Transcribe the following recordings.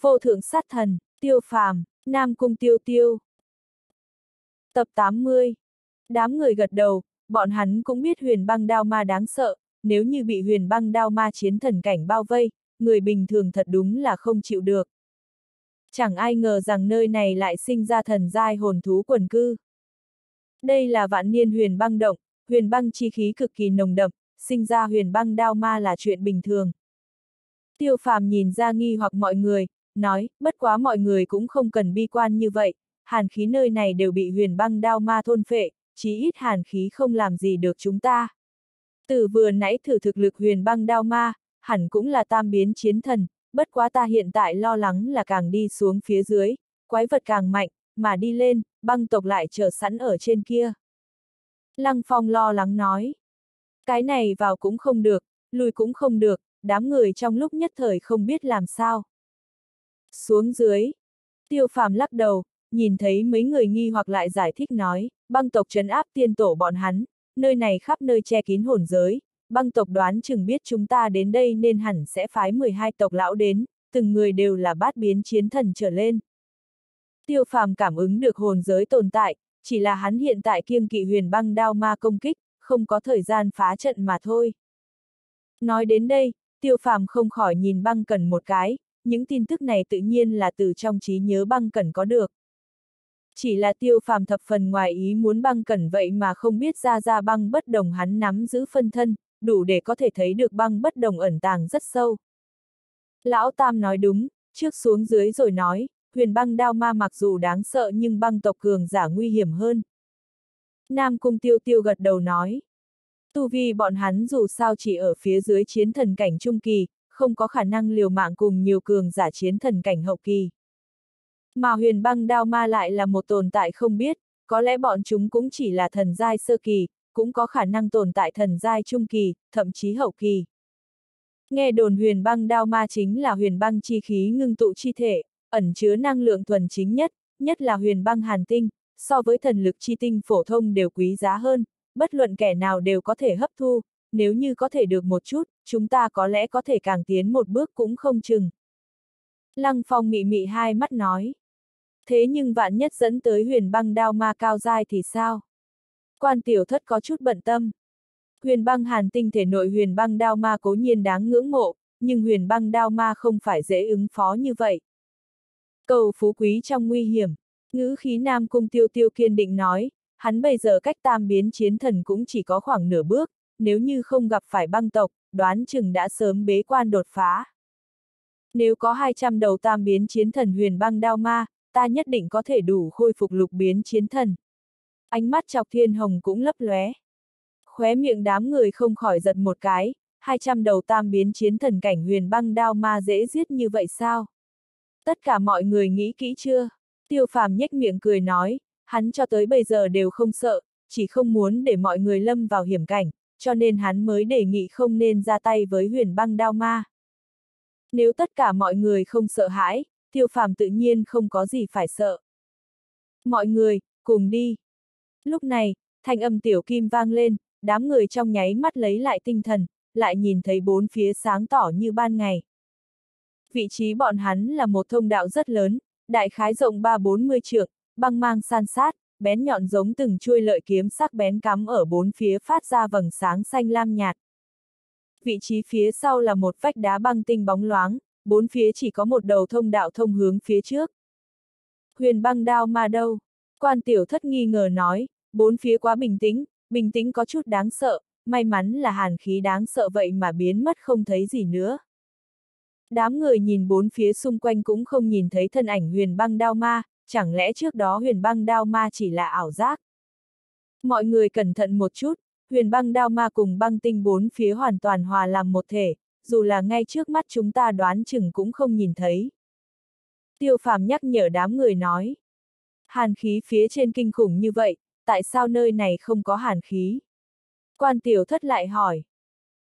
Vô thượng sát thần, tiêu phàm, Nam Cung Tiêu Tiêu. Tập 80 Đám người gật đầu, bọn hắn cũng biết huyền băng đao ma đáng sợ, nếu như bị huyền băng đao ma chiến thần cảnh bao vây, người bình thường thật đúng là không chịu được. Chẳng ai ngờ rằng nơi này lại sinh ra thần giai hồn thú quần cư. Đây là vạn niên huyền băng động, huyền băng chi khí cực kỳ nồng đậm, sinh ra huyền băng đao ma là chuyện bình thường. Tiêu phàm nhìn ra nghi hoặc mọi người, nói, bất quá mọi người cũng không cần bi quan như vậy, hàn khí nơi này đều bị huyền băng đao ma thôn phệ, chí ít hàn khí không làm gì được chúng ta. Từ vừa nãy thử thực lực huyền băng đao ma, hẳn cũng là tam biến chiến thần, bất quá ta hiện tại lo lắng là càng đi xuống phía dưới, quái vật càng mạnh, mà đi lên, băng tộc lại chờ sẵn ở trên kia. Lăng Phong lo lắng nói. Cái này vào cũng không được, lùi cũng không được, đám người trong lúc nhất thời không biết làm sao. Xuống dưới. Tiêu phàm lắc đầu, nhìn thấy mấy người nghi hoặc lại giải thích nói, băng tộc trấn áp tiên tổ bọn hắn, nơi này khắp nơi che kín hồn giới, băng tộc đoán chừng biết chúng ta đến đây nên hẳn sẽ phái 12 tộc lão đến, từng người đều là bát biến chiến thần trở lên. Tiêu phàm cảm ứng được hồn giới tồn tại, chỉ là hắn hiện tại kiêng kỵ huyền băng đao ma công kích, không có thời gian phá trận mà thôi. Nói đến đây, tiêu phàm không khỏi nhìn băng cần một cái, những tin tức này tự nhiên là từ trong trí nhớ băng cẩn có được. Chỉ là tiêu phàm thập phần ngoài ý muốn băng cẩn vậy mà không biết ra ra băng bất đồng hắn nắm giữ phân thân, đủ để có thể thấy được băng bất đồng ẩn tàng rất sâu. Lão Tam nói đúng, trước xuống dưới rồi nói, huyền băng đao ma mặc dù đáng sợ nhưng băng tộc cường giả nguy hiểm hơn. Nam Cung Tiêu Tiêu gật đầu nói. Tu vi bọn hắn dù sao chỉ ở phía dưới chiến thần cảnh trung kỳ, không có khả năng liều mạng cùng nhiều cường giả chiến thần cảnh hậu kỳ. Mà huyền băng đao ma lại là một tồn tại không biết, có lẽ bọn chúng cũng chỉ là thần giai sơ kỳ, cũng có khả năng tồn tại thần giai trung kỳ, thậm chí hậu kỳ. Nghe đồn huyền băng đao ma chính là huyền băng chi khí ngưng tụ chi thể, ẩn chứa năng lượng thuần chính nhất, nhất là huyền băng hàn tinh, so với thần lực chi tinh phổ thông đều quý giá hơn, bất luận kẻ nào đều có thể hấp thu, nếu như có thể được một chút, chúng ta có lẽ có thể càng tiến một bước cũng không chừng. Lăng Phong mị mị hai mắt nói. Thế nhưng vạn nhất dẫn tới huyền băng đao ma cao dai thì sao? Quan tiểu thất có chút bận tâm. Huyền băng hàn tinh thể nội huyền băng đao ma cố nhiên đáng ngưỡng mộ, nhưng huyền băng đao ma không phải dễ ứng phó như vậy. Cầu phú quý trong nguy hiểm, ngữ khí nam cung tiêu tiêu kiên định nói, hắn bây giờ cách tam biến chiến thần cũng chỉ có khoảng nửa bước, nếu như không gặp phải băng tộc, đoán chừng đã sớm bế quan đột phá. Nếu có 200 đầu tam biến chiến thần huyền băng đao ma, ta nhất định có thể đủ khôi phục lục biến chiến thần. Ánh mắt chọc thiên hồng cũng lấp lóe. Khóe miệng đám người không khỏi giật một cái, 200 đầu tam biến chiến thần cảnh huyền băng đao ma dễ giết như vậy sao? Tất cả mọi người nghĩ kỹ chưa? Tiêu phàm nhếch miệng cười nói, hắn cho tới bây giờ đều không sợ, chỉ không muốn để mọi người lâm vào hiểm cảnh, cho nên hắn mới đề nghị không nên ra tay với huyền băng đao ma. Nếu tất cả mọi người không sợ hãi, tiêu phàm tự nhiên không có gì phải sợ. Mọi người, cùng đi. Lúc này, thanh âm tiểu kim vang lên, đám người trong nháy mắt lấy lại tinh thần, lại nhìn thấy bốn phía sáng tỏ như ban ngày. Vị trí bọn hắn là một thông đạo rất lớn, đại khái rộng 3-40 trượng, băng mang san sát, bén nhọn giống từng chuôi lợi kiếm sắc bén cắm ở bốn phía phát ra vầng sáng xanh lam nhạt. Vị trí phía sau là một vách đá băng tinh bóng loáng, bốn phía chỉ có một đầu thông đạo thông hướng phía trước. Huyền băng đao ma đâu? Quan tiểu thất nghi ngờ nói, bốn phía quá bình tĩnh, bình tĩnh có chút đáng sợ, may mắn là hàn khí đáng sợ vậy mà biến mất không thấy gì nữa. Đám người nhìn bốn phía xung quanh cũng không nhìn thấy thân ảnh huyền băng đao ma, chẳng lẽ trước đó huyền băng đao ma chỉ là ảo giác? Mọi người cẩn thận một chút, huyền băng đao ma cùng băng tinh bốn phía hoàn toàn hòa làm một thể, dù là ngay trước mắt chúng ta đoán chừng cũng không nhìn thấy. Tiêu phàm nhắc nhở đám người nói. Hàn khí phía trên kinh khủng như vậy, tại sao nơi này không có hàn khí? Quan tiểu thất lại hỏi.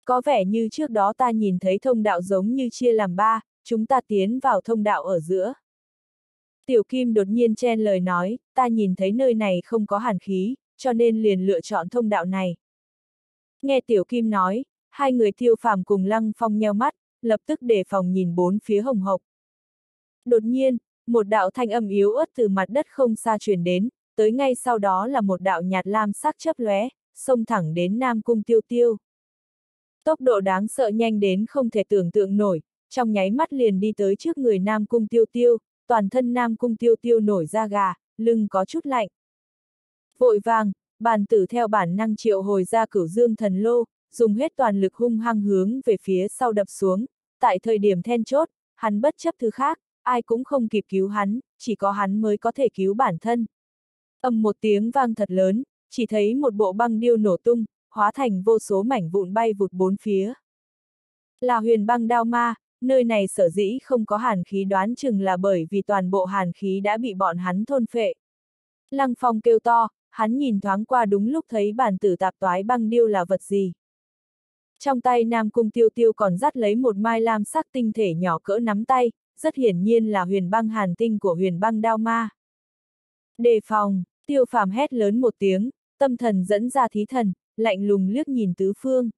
Có vẻ như trước đó ta nhìn thấy thông đạo giống như chia làm ba, chúng ta tiến vào thông đạo ở giữa. Tiểu Kim đột nhiên chen lời nói, ta nhìn thấy nơi này không có hàn khí, cho nên liền lựa chọn thông đạo này. Nghe Tiểu Kim nói, hai người tiêu phàm cùng lăng phong nheo mắt, lập tức đề phòng nhìn bốn phía hồng hộc. Đột nhiên, một đạo thanh âm yếu ớt từ mặt đất không xa truyền đến, tới ngay sau đó là một đạo nhạt lam sắc chớp lóe, xông thẳng đến Nam Cung Tiêu Tiêu. Tốc độ đáng sợ nhanh đến không thể tưởng tượng nổi, trong nháy mắt liền đi tới trước người Nam Cung Tiêu Tiêu, toàn thân Nam Cung Tiêu Tiêu nổi da gà, lưng có chút lạnh. Vội vàng, bàn tử theo bản năng triệu hồi ra cửu dương thần lô, dùng hết toàn lực hung hăng hướng về phía sau đập xuống, tại thời điểm then chốt, hắn bất chấp thứ khác, ai cũng không kịp cứu hắn, chỉ có hắn mới có thể cứu bản thân. Âm một tiếng vang thật lớn, chỉ thấy một bộ băng điêu nổ tung, hóa thành vô số mảnh vụn bay vụt bốn phía. Là huyền băng đao ma, nơi này sở dĩ không có hàn khí đoán chừng là bởi vì toàn bộ hàn khí đã bị bọn hắn thôn phệ. Lăng phong kêu to, hắn nhìn thoáng qua đúng lúc thấy bản tử tạp toái băng điêu là vật gì. Trong tay Nam Cung Tiêu Tiêu còn dắt lấy một mai lam sắc tinh thể nhỏ cỡ nắm tay, rất hiển nhiên là huyền băng hàn tinh của huyền băng đao ma. Đề phòng, tiêu phàm hét lớn một tiếng, tâm thần dẫn ra thí thần, lạnh lùng liếc nhìn tứ phương.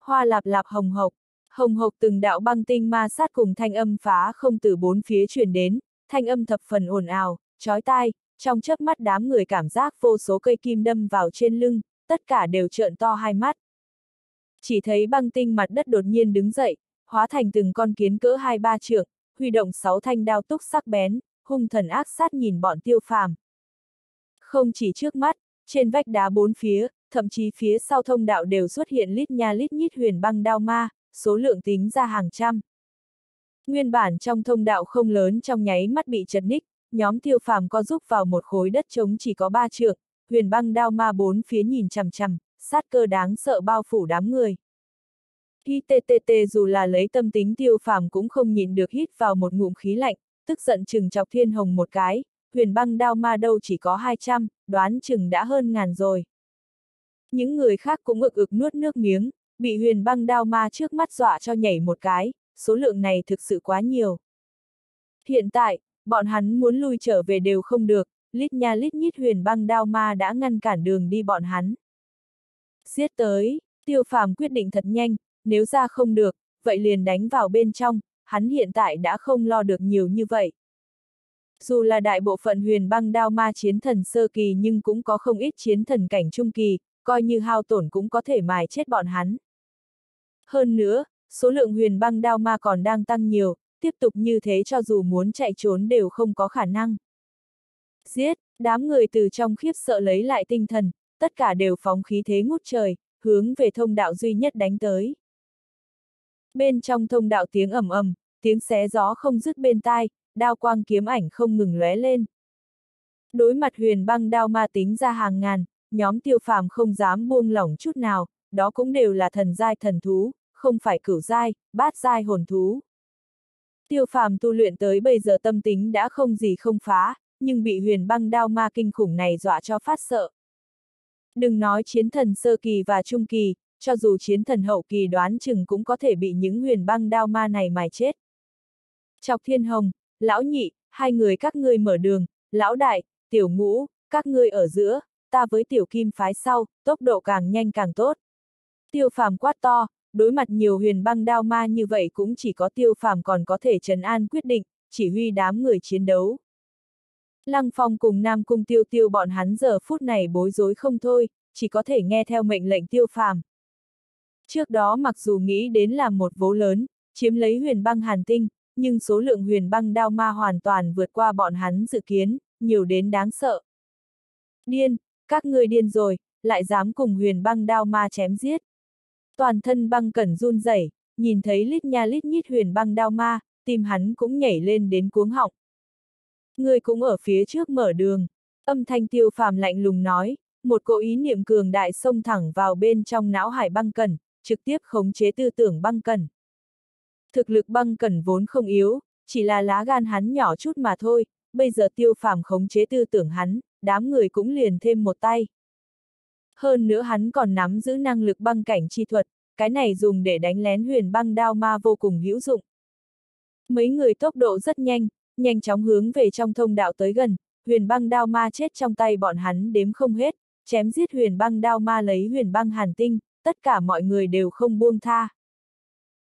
Hoa lạp lạp hồng hộc, hồng hộc từng đạo băng tinh ma sát cùng thanh âm phá không từ bốn phía truyền đến, thanh âm thập phần ồn ào, chói tai, trong chớp mắt đám người cảm giác vô số cây kim đâm vào trên lưng, tất cả đều trợn to hai mắt. Chỉ thấy băng tinh mặt đất đột nhiên đứng dậy, hóa thành từng con kiến cỡ hai ba trượng, huy động sáu thanh đao túc sắc bén, hung thần ác sát nhìn bọn tiêu phàm. Không chỉ trước mắt, trên vách đá bốn phía, thậm chí phía sau thông đạo đều xuất hiện lít nha lít nhít huyền băng đao ma, số lượng tính ra hàng trăm. Nguyên bản trong thông đạo không lớn trong nháy mắt bị chật ních, nhóm tiêu phàm co giúp vào một khối đất trống chỉ có ba trượng, huyền băng đao ma bốn phía nhìn chằm chằm, sát cơ đáng sợ bao phủ đám người. ITTT dù là lấy tâm tính tiêu phàm cũng không nhìn được hít vào một ngụm khí lạnh, tức giận chừng chọc thiên hồng một cái, huyền băng đao ma đâu chỉ có 200, đoán chừng đã hơn ngàn rồi. Những người khác cũng ực ực nuốt nước miếng, bị huyền băng đao ma trước mắt dọa cho nhảy một cái, số lượng này thực sự quá nhiều. Hiện tại, bọn hắn muốn lui trở về đều không được, lít nha lít nhít huyền băng đao ma đã ngăn cản đường đi bọn hắn. Giết tới, tiêu phàm quyết định thật nhanh, nếu ra không được, vậy liền đánh vào bên trong, hắn hiện tại đã không lo được nhiều như vậy. Dù là đại bộ phận huyền băng đao ma chiến thần sơ kỳ nhưng cũng có không ít chiến thần cảnh trung kỳ, coi như hao tổn cũng có thể mài chết bọn hắn. Hơn nữa, số lượng huyền băng đao ma còn đang tăng nhiều, tiếp tục như thế cho dù muốn chạy trốn đều không có khả năng. Giết, đám người từ trong khiếp sợ lấy lại tinh thần, tất cả đều phóng khí thế ngút trời, hướng về thông đạo duy nhất đánh tới. Bên trong thông đạo tiếng ầm ầm, tiếng xé gió không dứt bên tai, đao quang kiếm ảnh không ngừng lóe lên. Đối mặt huyền băng đao ma tính ra hàng ngàn, nhóm tiêu phàm không dám buông lỏng chút nào, đó cũng đều là thần giai thần thú, không phải cửu giai, bát giai hồn thú. Tiêu phàm tu luyện tới bây giờ tâm tính đã không gì không phá, nhưng bị huyền băng đao ma kinh khủng này dọa cho phát sợ. Đừng nói chiến thần sơ kỳ và trung kỳ, cho dù chiến thần hậu kỳ đoán chừng cũng có thể bị những huyền băng đao ma này mài chết. Chọc thiên hồng, lão nhị, hai người các ngươi mở đường, lão đại, tiểu ngũ, các ngươi ở giữa, ta với tiểu kim phái sau, tốc độ càng nhanh càng tốt. Tiêu phàm quát to, đối mặt nhiều huyền băng đao ma như vậy cũng chỉ có tiêu phàm còn có thể trấn an quyết định, chỉ huy đám người chiến đấu. Lăng Phong cùng Nam Cung tiêu tiêu bọn hắn giờ phút này bối rối không thôi, chỉ có thể nghe theo mệnh lệnh tiêu phàm. Trước đó mặc dù nghĩ đến làm một vố lớn, chiếm lấy huyền băng hàn tinh, nhưng số lượng huyền băng đao ma hoàn toàn vượt qua bọn hắn dự kiến, nhiều đến đáng sợ. Điên, các ngươi điên rồi, lại dám cùng huyền băng đao ma chém giết. Toàn thân băng cẩn run rẩy, nhìn thấy lít nha lít nhít huyền băng đao ma, tim hắn cũng nhảy lên đến cuống họng. Người cũng ở phía trước mở đường, âm thanh tiêu phàm lạnh lùng nói, một cỗ ý niệm cường đại xông thẳng vào bên trong não hải băng cẩn, trực tiếp khống chế tư tưởng băng cẩn. Thực lực băng cẩn vốn không yếu, chỉ là lá gan hắn nhỏ chút mà thôi, bây giờ tiêu phàm khống chế tư tưởng hắn, đám người cũng liền thêm một tay. Hơn nữa hắn còn nắm giữ năng lực băng cảnh chi thuật, cái này dùng để đánh lén huyền băng đao ma vô cùng hữu dụng. Mấy người tốc độ rất nhanh, nhanh chóng hướng về trong thông đạo tới gần, huyền băng đao ma chết trong tay bọn hắn đếm không hết, chém giết huyền băng đao ma lấy huyền băng hàn tinh, tất cả mọi người đều không buông tha.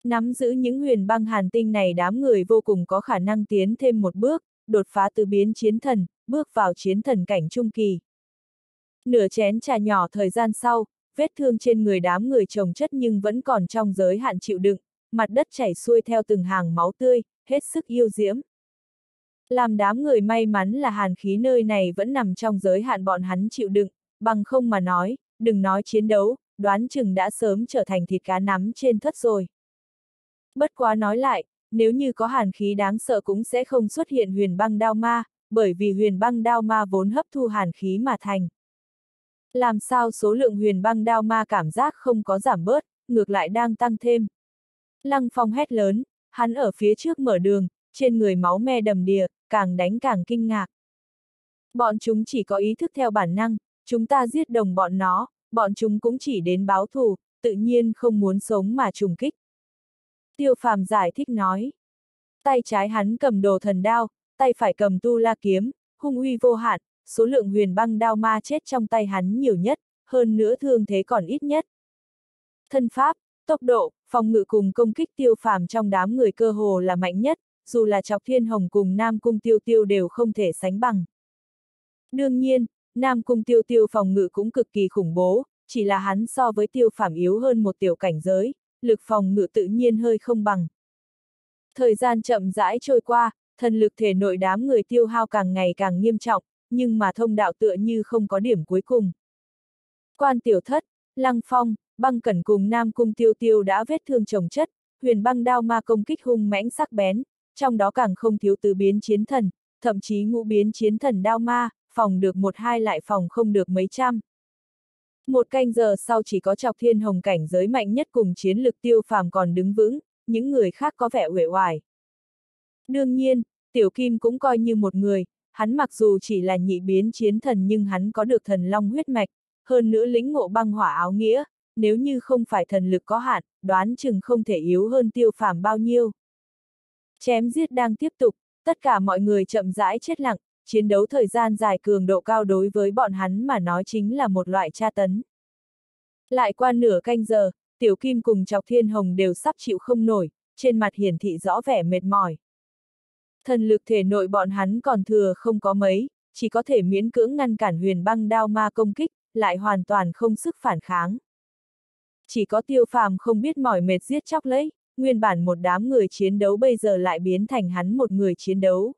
Nắm giữ những huyền băng hàn tinh này đám người vô cùng có khả năng tiến thêm một bước, đột phá từ biến chiến thần, bước vào chiến thần cảnh trung kỳ. Nửa chén trà nhỏ thời gian sau, vết thương trên người đám người trồng chất nhưng vẫn còn trong giới hạn chịu đựng, mặt đất chảy xuôi theo từng hàng máu tươi, hết sức yêu diễm. Làm đám người may mắn là hàn khí nơi này vẫn nằm trong giới hạn bọn hắn chịu đựng, bằng không mà nói, đừng nói chiến đấu, đoán chừng đã sớm trở thành thịt cá nắm trên thất rồi. Bất quá nói lại, nếu như có hàn khí đáng sợ cũng sẽ không xuất hiện huyền băng đao ma, bởi vì huyền băng đao ma vốn hấp thu hàn khí mà thành. Làm sao số lượng huyền băng đao ma cảm giác không có giảm bớt, ngược lại đang tăng thêm. Lăng phong hét lớn, hắn ở phía trước mở đường, trên người máu me đầm đìa, càng đánh càng kinh ngạc. Bọn chúng chỉ có ý thức theo bản năng, chúng ta giết đồng bọn nó, bọn chúng cũng chỉ đến báo thù, tự nhiên không muốn sống mà trùng kích. Tiêu phàm giải thích nói. Tay trái hắn cầm đồ thần đao, tay phải cầm tu la kiếm, hung uy vô hạn, số lượng huyền băng đao ma chết trong tay hắn nhiều nhất, hơn nữa thương thế còn ít nhất. Thân pháp, tốc độ, phòng ngự cùng công kích tiêu phàm trong đám người cơ hồ là mạnh nhất, dù là chọc Thiên Hồng cùng Nam Cung Tiêu Tiêu đều không thể sánh bằng. Đương nhiên, Nam Cung Tiêu Tiêu phòng ngự cũng cực kỳ khủng bố, chỉ là hắn so với tiêu phàm yếu hơn một tiểu cảnh giới, lực phòng ngự tự nhiên hơi không bằng. Thời gian chậm rãi trôi qua, thần lực thể nội đám người tiêu hao càng ngày càng nghiêm trọng, nhưng mà thông đạo tựa như không có điểm cuối cùng. Quan tiểu thất, lăng phong, băng cẩn cùng nam cung tiêu tiêu đã vết thương chồng chất, huyền băng đao ma công kích hung mãnh sắc bén, trong đó càng không thiếu tứ biến chiến thần, thậm chí ngũ biến chiến thần đao ma, phòng được một hai lại phòng không được mấy trăm. Một canh giờ sau chỉ có chọc thiên hồng cảnh giới mạnh nhất cùng chiến lực tiêu phàm còn đứng vững, những người khác có vẻ uể oải. Đương nhiên, tiểu kim cũng coi như một người, hắn mặc dù chỉ là nhị biến chiến thần nhưng hắn có được thần long huyết mạch, hơn nữa lĩnh ngộ băng hỏa áo nghĩa, nếu như không phải thần lực có hạn, đoán chừng không thể yếu hơn tiêu phàm bao nhiêu. Chém giết đang tiếp tục, tất cả mọi người chậm rãi chết lặng, chiến đấu thời gian dài cường độ cao đối với bọn hắn mà nói chính là một loại tra tấn. Lại qua nửa canh giờ, Tiểu Kim cùng Chọc Thiên Hồng đều sắp chịu không nổi, trên mặt hiển thị rõ vẻ mệt mỏi. Thần lực thể nội bọn hắn còn thừa không có mấy, chỉ có thể miễn cưỡng ngăn cản huyền băng đao ma công kích, lại hoàn toàn không sức phản kháng. Chỉ có tiêu phàm không biết mỏi mệt giết chóc lấy, nguyên bản một đám người chiến đấu bây giờ lại biến thành hắn một người chiến đấu.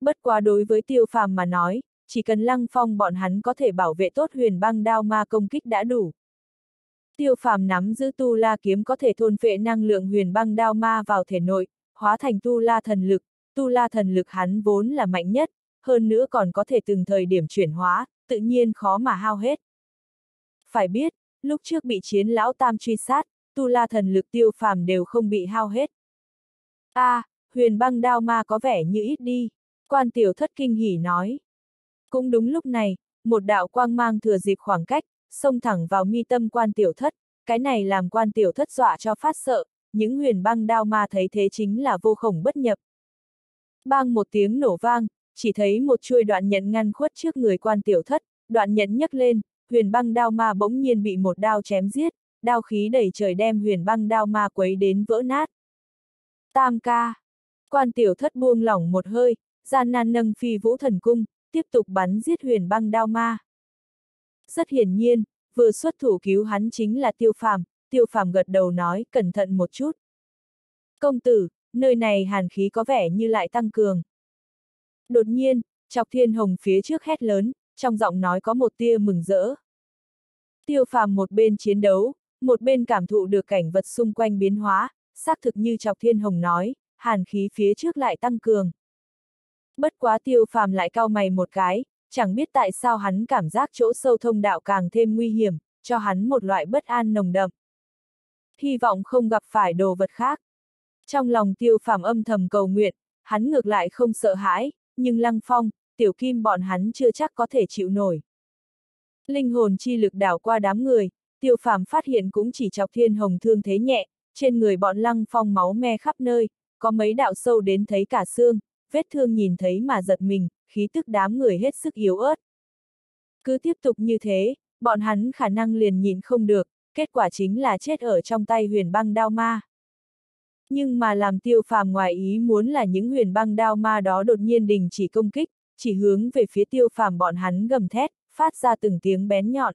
Bất quá đối với tiêu phàm mà nói, chỉ cần lăng phong bọn hắn có thể bảo vệ tốt huyền băng đao ma công kích đã đủ. Tiêu phàm nắm giữ tu la kiếm có thể thôn phệ năng lượng huyền băng đao ma vào thể nội, hóa thành tu la thần lực, tu la thần lực hắn vốn là mạnh nhất, hơn nữa còn có thể từng thời điểm chuyển hóa, tự nhiên khó mà hao hết. Phải biết, lúc trước bị chiến lão tam truy sát, tu la thần lực tiêu phàm đều không bị hao hết. a à, huyền băng đao ma có vẻ như ít đi, quan tiểu thất kinh hỉ nói. Cũng đúng lúc này, một đạo quang mang thừa dịp khoảng cách, xông thẳng vào mi tâm quan tiểu thất, cái này làm quan tiểu thất dọa cho phát sợ, những huyền băng đao ma thấy thế chính là vô khổng bất nhập. Bang một tiếng nổ vang, chỉ thấy một chuôi đoạn nhận ngăn khuất trước người quan tiểu thất, đoạn nhận nhấc lên, huyền băng đao ma bỗng nhiên bị một đao chém giết, đao khí đẩy trời đem huyền băng đao ma quấy đến vỡ nát. Tam ca. Quan tiểu thất buông lỏng một hơi, gian nan nâng phi vũ thần cung, tiếp tục bắn giết huyền băng đao ma. Rất hiển nhiên, vừa xuất thủ cứu hắn chính là tiêu phàm, tiêu phàm gật đầu nói cẩn thận một chút. Công tử, nơi này hàn khí có vẻ như lại tăng cường. Đột nhiên, chọc thiên hồng phía trước hét lớn, trong giọng nói có một tia mừng rỡ. Tiêu phàm một bên chiến đấu, một bên cảm thụ được cảnh vật xung quanh biến hóa, xác thực như chọc thiên hồng nói, hàn khí phía trước lại tăng cường. Bất quá tiêu phàm lại cao mày một cái, chẳng biết tại sao hắn cảm giác chỗ sâu thông đạo càng thêm nguy hiểm, cho hắn một loại bất an nồng đậm. Hy vọng không gặp phải đồ vật khác. Trong lòng tiêu phàm âm thầm cầu nguyện, hắn ngược lại không sợ hãi, nhưng lăng phong, tiểu kim bọn hắn chưa chắc có thể chịu nổi. Linh hồn chi lực đảo qua đám người, tiêu phàm phát hiện cũng chỉ chọc thiên hồng thương thế nhẹ, trên người bọn lăng phong máu me khắp nơi, có mấy đạo sâu đến thấy cả xương, vết thương nhìn thấy mà giật mình, khí tức đám người hết sức yếu ớt. Cứ tiếp tục như thế, bọn hắn khả năng liền nhìn không được, kết quả chính là chết ở trong tay huyền băng đao ma. Nhưng mà làm tiêu phàm ngoài ý muốn là những huyền băng đao ma đó đột nhiên đình chỉ công kích, chỉ hướng về phía tiêu phàm bọn hắn gầm thét, phát ra từng tiếng bén nhọn.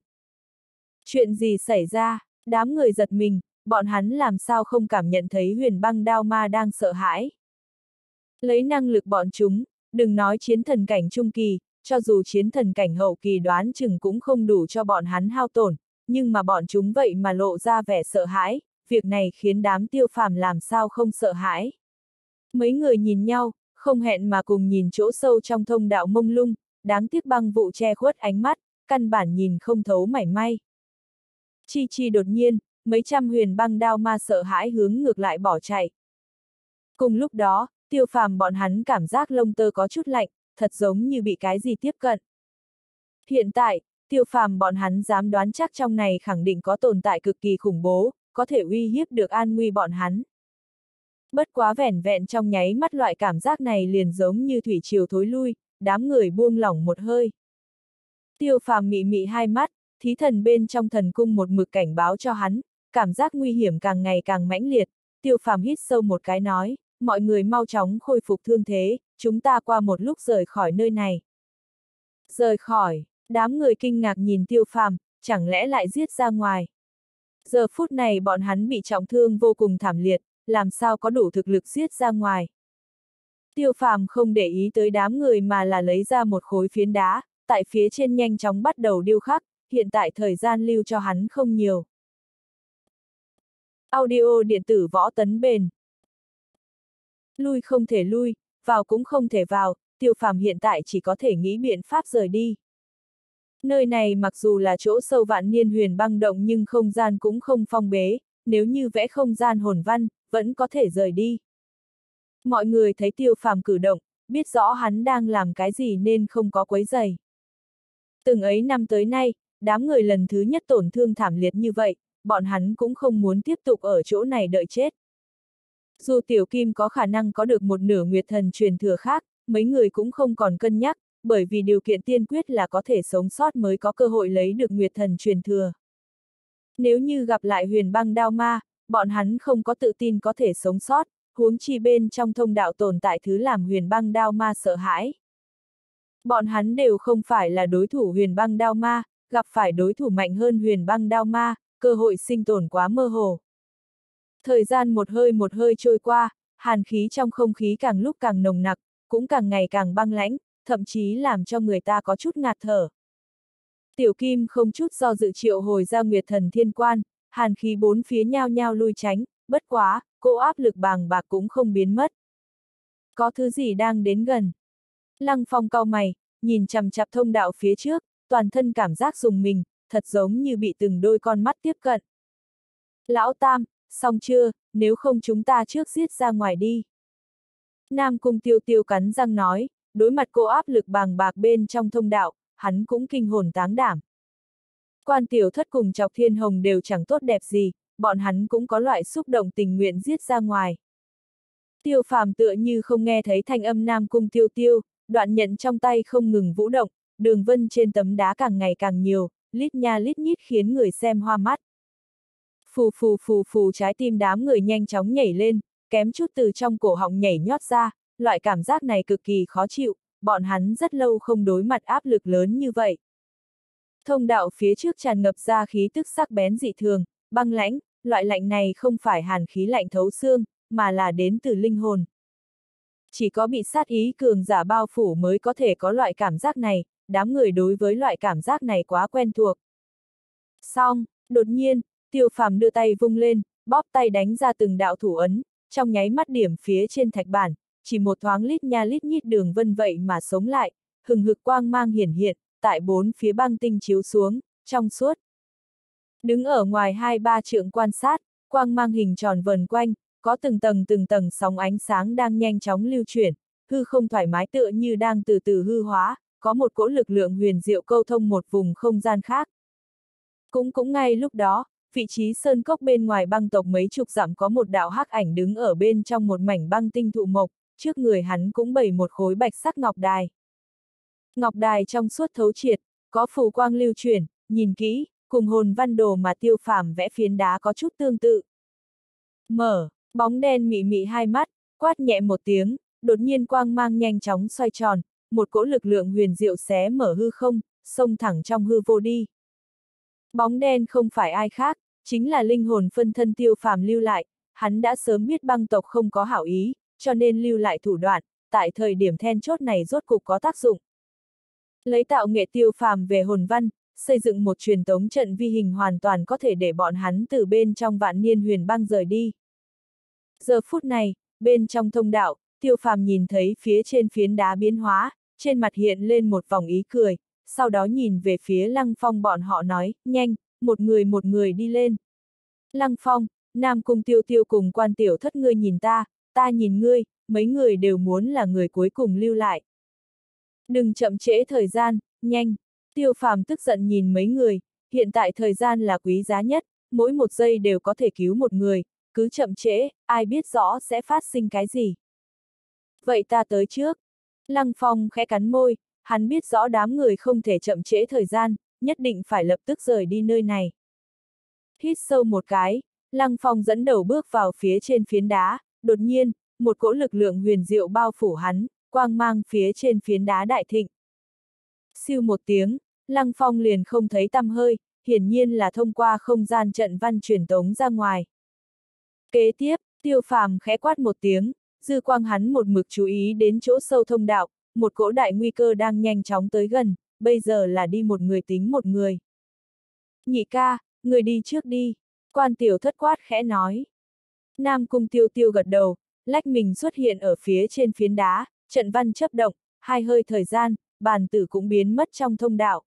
Chuyện gì xảy ra, đám người giật mình, bọn hắn làm sao không cảm nhận thấy huyền băng đao ma đang sợ hãi. Lấy năng lực bọn chúng, đừng nói chiến thần cảnh trung kỳ, cho dù chiến thần cảnh hậu kỳ đoán chừng cũng không đủ cho bọn hắn hao tổn, nhưng mà bọn chúng vậy mà lộ ra vẻ sợ hãi, việc này khiến đám tiêu phàm làm sao không sợ hãi. Mấy người nhìn nhau, không hẹn mà cùng nhìn chỗ sâu trong thông đạo mông lung, đáng tiếc băng vụ che khuất ánh mắt, căn bản nhìn không thấu mảy may. Chi chi đột nhiên, mấy trăm huyền băng đao ma sợ hãi hướng ngược lại bỏ chạy. Cùng lúc đó, tiêu phàm bọn hắn cảm giác lông tơ có chút lạnh, thật giống như bị cái gì tiếp cận. Hiện tại, tiêu phàm bọn hắn dám đoán chắc trong này khẳng định có tồn tại cực kỳ khủng bố, có thể uy hiếp được an nguy bọn hắn. Bất quá vẻn vẹn trong nháy mắt loại cảm giác này liền giống như thủy triều thối lui, đám người buông lỏng một hơi. Tiêu phàm mị mị hai mắt, thí thần bên trong thần cung một mực cảnh báo cho hắn, cảm giác nguy hiểm càng ngày càng mãnh liệt, tiêu phàm hít sâu một cái nói, mọi người mau chóng khôi phục thương thế, chúng ta qua một lúc rời khỏi nơi này. Rời khỏi, đám người kinh ngạc nhìn tiêu phàm, chẳng lẽ lại giết ra ngoài. Giờ phút này bọn hắn bị trọng thương vô cùng thảm liệt, làm sao có đủ thực lực giết ra ngoài. Tiêu phàm không để ý tới đám người mà là lấy ra một khối phiến đá, tại phía trên nhanh chóng bắt đầu điêu khắc, hiện tại thời gian lưu cho hắn không nhiều. Audio điện tử võ tấn bền. Lui không thể lui, vào cũng không thể vào, tiêu phàm hiện tại chỉ có thể nghĩ biện pháp rời đi. Nơi này mặc dù là chỗ sâu vạn niên huyền băng động nhưng không gian cũng không phong bế, nếu như vẽ không gian hồn văn, vẫn có thể rời đi. Mọi người thấy tiêu phàm cử động, biết rõ hắn đang làm cái gì nên không có quấy giày. Từng ấy năm tới nay, đám người lần thứ nhất tổn thương thảm liệt như vậy, bọn hắn cũng không muốn tiếp tục ở chỗ này đợi chết. Dù Tiểu Kim có khả năng có được một nửa nguyệt thần truyền thừa khác, mấy người cũng không còn cân nhắc, bởi vì điều kiện tiên quyết là có thể sống sót mới có cơ hội lấy được nguyệt thần truyền thừa. Nếu như gặp lại huyền băng đao ma, bọn hắn không có tự tin có thể sống sót, huống chi bên trong thông đạo tồn tại thứ làm huyền băng đao ma sợ hãi. Bọn hắn đều không phải là đối thủ huyền băng đao ma, gặp phải đối thủ mạnh hơn huyền băng đao ma, cơ hội sinh tồn quá mơ hồ. Thời gian một hơi một hơi trôi qua, hàn khí trong không khí càng lúc càng nồng nặc, cũng càng ngày càng băng lãnh, thậm chí làm cho người ta có chút ngạt thở. Tiểu Kim không chút do dự triệu hồi ra Nguyệt Thần Thiên Quan, hàn khí bốn phía nhao nhao lui tránh, bất quá, cỗ áp lực bàng bạc cũng không biến mất. Có thứ gì đang đến gần. Lăng Phong cau mày, nhìn chằm chặp thông đạo phía trước, toàn thân cảm giác dùng mình, thật giống như bị từng đôi con mắt tiếp cận. Lão Tam, xong chưa, nếu không chúng ta trước giết ra ngoài đi. Nam Cung Tiêu Tiêu cắn răng nói, đối mặt cô áp lực bàng bạc bên trong thông đạo, hắn cũng kinh hồn táng đảm. Quan tiểu thất cùng chọc thiên hồng đều chẳng tốt đẹp gì, bọn hắn cũng có loại xúc động tình nguyện giết ra ngoài. Tiêu phàm tựa như không nghe thấy thanh âm Nam Cung Tiêu Tiêu, đoạn nhận trong tay không ngừng vũ động, đường vân trên tấm đá càng ngày càng nhiều, lít nha lít nhít khiến người xem hoa mắt. Phù phù phù phù trái tim đám người nhanh chóng nhảy lên, kém chút từ trong cổ họng nhảy nhót ra, loại cảm giác này cực kỳ khó chịu, bọn hắn rất lâu không đối mặt áp lực lớn như vậy. Thông đạo phía trước tràn ngập ra khí tức sắc bén dị thường, băng lãnh, loại lạnh này không phải hàn khí lạnh thấu xương, mà là đến từ linh hồn. Chỉ có bị sát ý cường giả bao phủ mới có thể có loại cảm giác này, đám người đối với loại cảm giác này quá quen thuộc. Xong, đột nhiên, tiêu phàm đưa tay vung lên, bóp tay đánh ra từng đạo thủ ấn, trong nháy mắt điểm phía trên thạch bản, chỉ một thoáng lít nha lít nhít đường vân vậy mà sống lại, hừng hực quang mang hiển hiện, tại bốn phía băng tinh chiếu xuống, trong suốt. Đứng ở ngoài hai ba trượng quan sát, quang mang hình tròn vần quanh, có từng tầng từng tầng sóng ánh sáng đang nhanh chóng lưu chuyển, hư không thoải mái tựa như đang từ từ hư hóa, có một cỗ lực lượng huyền diệu câu thông một vùng không gian khác. Cũng cũng ngay lúc đó, vị trí sơn cốc bên ngoài băng tộc mấy chục dặm có một đạo hắc ảnh đứng ở bên trong một mảnh băng tinh thụ mộc, trước người hắn cũng bày một khối bạch sắc ngọc đài. Ngọc đài trong suốt thấu triệt, có phù quang lưu chuyển, nhìn kỹ, cùng hồn văn đồ mà tiêu phàm vẽ phiến đá có chút tương tự. Mở, Bóng đen mị mị hai mắt, quát nhẹ một tiếng, đột nhiên quang mang nhanh chóng xoay tròn, một cỗ lực lượng huyền diệu xé mở hư không, xông thẳng trong hư vô đi. Bóng đen không phải ai khác, chính là linh hồn phân thân tiêu phàm lưu lại, hắn đã sớm biết băng tộc không có hảo ý, cho nên lưu lại thủ đoạn, tại thời điểm then chốt này rốt cục có tác dụng. Lấy tạo nghệ tiêu phàm về hồn văn, xây dựng một truyền tống trận vi hình hoàn toàn có thể để bọn hắn từ bên trong vạn niên huyền băng rời đi. Giờ phút này, bên trong thông đạo, tiêu phàm nhìn thấy phía trên phiến đá biến hóa, trên mặt hiện lên một vòng ý cười, sau đó nhìn về phía lăng phong bọn họ nói, nhanh, một người một người đi lên. Lăng phong, Nam Cung tiêu tiêu cùng quan tiểu thất ngươi nhìn ta, ta nhìn ngươi, mấy người đều muốn là người cuối cùng lưu lại. Đừng chậm trễ thời gian, nhanh. Tiêu phàm tức giận nhìn mấy người, hiện tại thời gian là quý giá nhất, mỗi một giây đều có thể cứu một người, cứ chậm trễ, ai biết rõ sẽ phát sinh cái gì. Vậy ta tới trước. Lăng Phong khẽ cắn môi, hắn biết rõ đám người không thể chậm trễ thời gian, nhất định phải lập tức rời đi nơi này. Hít sâu một cái, Lăng Phong dẫn đầu bước vào phía trên phiến đá, đột nhiên, một cỗ lực lượng huyền diệu bao phủ hắn, quang mang phía trên phiến đá đại thịnh. Siêu một tiếng, Lăng Phong liền không thấy tăm hơi, hiển nhiên là thông qua không gian trận văn truyền tống ra ngoài. Kế tiếp, tiêu phàm khẽ quát một tiếng, dư quang hắn một mực chú ý đến chỗ sâu thông đạo, một cỗ đại nguy cơ đang nhanh chóng tới gần, bây giờ là đi một người tính một người. Nhị ca, người đi trước đi, quan tiểu thất quát khẽ nói. Nam cung tiêu tiêu gật đầu, lách mình xuất hiện ở phía trên phiến đá, trận văn chấp động, hai hơi thời gian, bàn tử cũng biến mất trong thông đạo.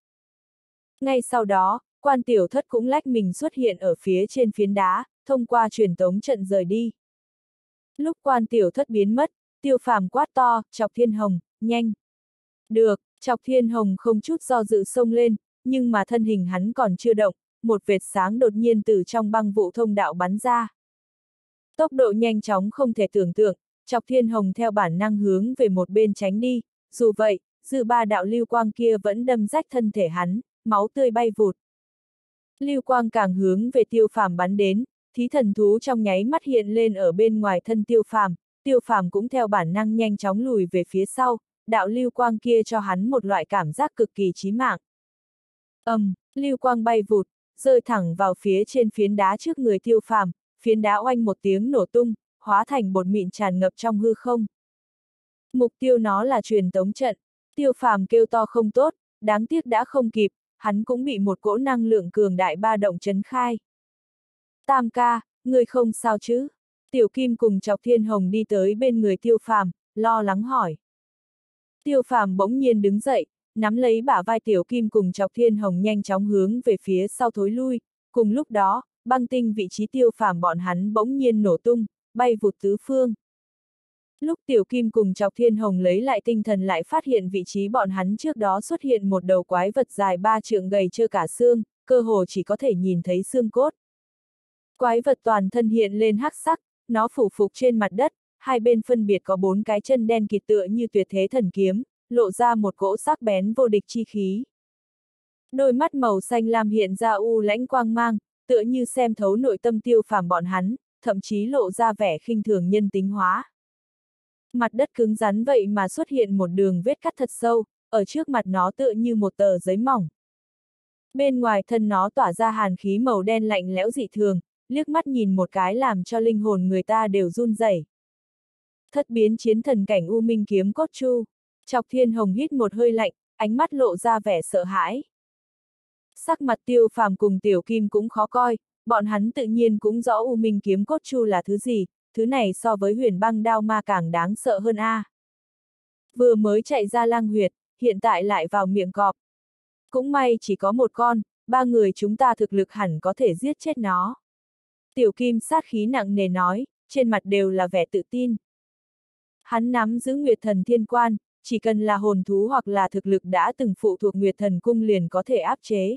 Ngay sau đó, quan tiểu thất cũng lách mình xuất hiện ở phía trên phiến đá, thông qua truyền tống trận rời đi. Lúc quan tiểu thất biến mất, tiêu phàm quát to, chọc thiên hồng, nhanh. Được, chọc thiên hồng không chút do dự sông lên, nhưng mà thân hình hắn còn chưa động, một vệt sáng đột nhiên từ trong băng vụ thông đạo bắn ra. Tốc độ nhanh chóng không thể tưởng tượng, chọc thiên hồng theo bản năng hướng về một bên tránh đi, dù vậy, dư ba đạo lưu quang kia vẫn đâm rách thân thể hắn, máu tươi bay vụt. Lưu quang càng hướng về tiêu phàm bắn đến, thí thần thú trong nháy mắt hiện lên ở bên ngoài thân tiêu phàm, tiêu phàm cũng theo bản năng nhanh chóng lùi về phía sau, đạo lưu quang kia cho hắn một loại cảm giác cực kỳ chí mạng. ầm, um, lưu quang bay vụt, rơi thẳng vào phía trên phiến đá trước người tiêu phàm, phiến đá oanh một tiếng nổ tung, hóa thành bột mịn tràn ngập trong hư không. Mục tiêu nó là truyền tống trận, tiêu phàm kêu to không tốt, đáng tiếc đã không kịp, hắn cũng bị một cỗ năng lượng cường đại ba động chấn khai. Tam ca, người không sao chứ? Tiểu Kim cùng Chọc Thiên Hồng đi tới bên người Tiêu Phàm, lo lắng hỏi. Tiêu Phàm bỗng nhiên đứng dậy, nắm lấy bả vai Tiểu Kim cùng Chọc Thiên Hồng nhanh chóng hướng về phía sau thối lui, cùng lúc đó, băng tinh vị trí Tiêu Phàm bọn hắn bỗng nhiên nổ tung, bay vụt tứ phương. Lúc Tiểu Kim cùng Chọc Thiên Hồng lấy lại tinh thần lại phát hiện vị trí bọn hắn trước đó xuất hiện một đầu quái vật dài ba trượng gầy chưa cả xương, cơ hồ chỉ có thể nhìn thấy xương cốt. Quái vật toàn thân hiện lên hắc sắc, nó phủ phục trên mặt đất, hai bên phân biệt có bốn cái chân đen kịt tựa như tuyệt thế thần kiếm, lộ ra một cỗ sắc bén vô địch chi khí. Đôi mắt màu xanh lam hiện ra u lãnh quang mang, tựa như xem thấu nội tâm tiêu phàm bọn hắn, thậm chí lộ ra vẻ khinh thường nhân tính hóa. Mặt đất cứng rắn vậy mà xuất hiện một đường vết cắt thật sâu, ở trước mặt nó tựa như một tờ giấy mỏng. Bên ngoài thân nó tỏa ra hàn khí màu đen lạnh lẽo dị thường, liếc mắt nhìn một cái làm cho linh hồn người ta đều run rẩy. Thất biến chiến thần cảnh U Minh kiếm cốt chu. Chọc thiên hồng hít một hơi lạnh, ánh mắt lộ ra vẻ sợ hãi. Sắc mặt tiêu phàm cùng tiểu kim cũng khó coi, bọn hắn tự nhiên cũng rõ U Minh kiếm cốt chu là thứ gì, thứ này so với huyền băng đao ma càng đáng sợ hơn a. Vừa mới chạy ra lang huyệt, hiện tại lại vào miệng cọp. Cũng may chỉ có một con, ba người chúng ta thực lực hẳn có thể giết chết nó. Tiểu Kim sát khí nặng nề nói, trên mặt đều là vẻ tự tin. Hắn nắm giữ Nguyệt Thần Thiên Quan, chỉ cần là hồn thú hoặc là thực lực đã từng phụ thuộc Nguyệt Thần Cung liền có thể áp chế.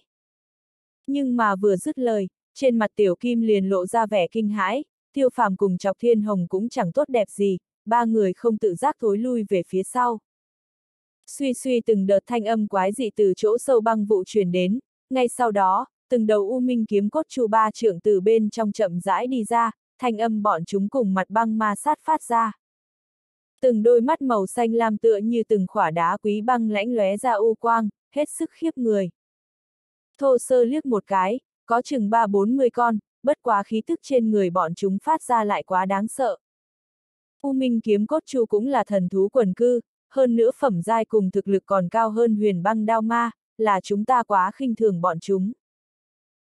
Nhưng mà vừa dứt lời, trên mặt Tiểu Kim liền lộ ra vẻ kinh hãi, Tiêu Phàm cùng Chọc Thiên Hồng cũng chẳng tốt đẹp gì, ba người không tự giác thối lui về phía sau. Suy suy từng đợt thanh âm quái dị từ chỗ sâu băng vụ truyền đến, ngay sau đó, từng đầu u minh kiếm cốt chu ba trưởng từ bên trong chậm rãi đi ra, thanh âm bọn chúng cùng mặt băng ma sát phát ra. Từng đôi mắt màu xanh lam tựa như từng khỏa đá quý băng lãnh lóe ra u quang, hết sức khiếp người. Thô sơ liếc một cái, có chừng ba bốn mươi con, bất quá khí thức trên người bọn chúng phát ra lại quá đáng sợ. U Minh kiếm cốt chu cũng là thần thú quần cư, hơn nữa phẩm giai cùng thực lực còn cao hơn huyền băng đao ma, là chúng ta quá khinh thường bọn chúng.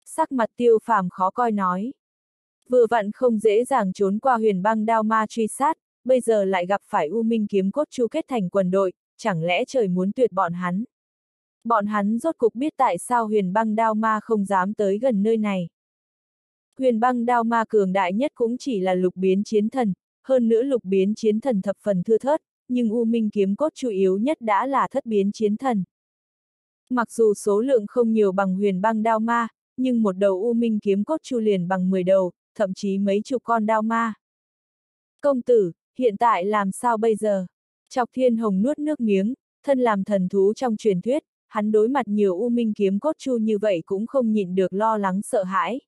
Sắc mặt tiêu phàm khó coi nói. Vừa vặn không dễ dàng trốn qua huyền băng đao ma truy sát, bây giờ lại gặp phải U Minh kiếm cốt chu kết thành quần đội, chẳng lẽ trời muốn tuyệt bọn hắn. Bọn hắn rốt cục biết tại sao huyền băng đao ma không dám tới gần nơi này. Huyền băng đao ma cường đại nhất cũng chỉ là lục biến chiến thần, hơn nữa lục biến chiến thần thập phần thưa thớt, nhưng U Minh kiếm cốt chủ yếu nhất đã là thất biến chiến thần. Mặc dù số lượng không nhiều bằng huyền băng đao ma, nhưng một đầu U Minh kiếm cốt chu liền bằng 10 đầu, thậm chí mấy chục con đao ma. Công tử, hiện tại làm sao bây giờ? Chọc thiên hồng nuốt nước miếng, thân làm thần thú trong truyền thuyết, hắn đối mặt nhiều U Minh kiếm cốt chu như vậy cũng không nhịn được lo lắng sợ hãi.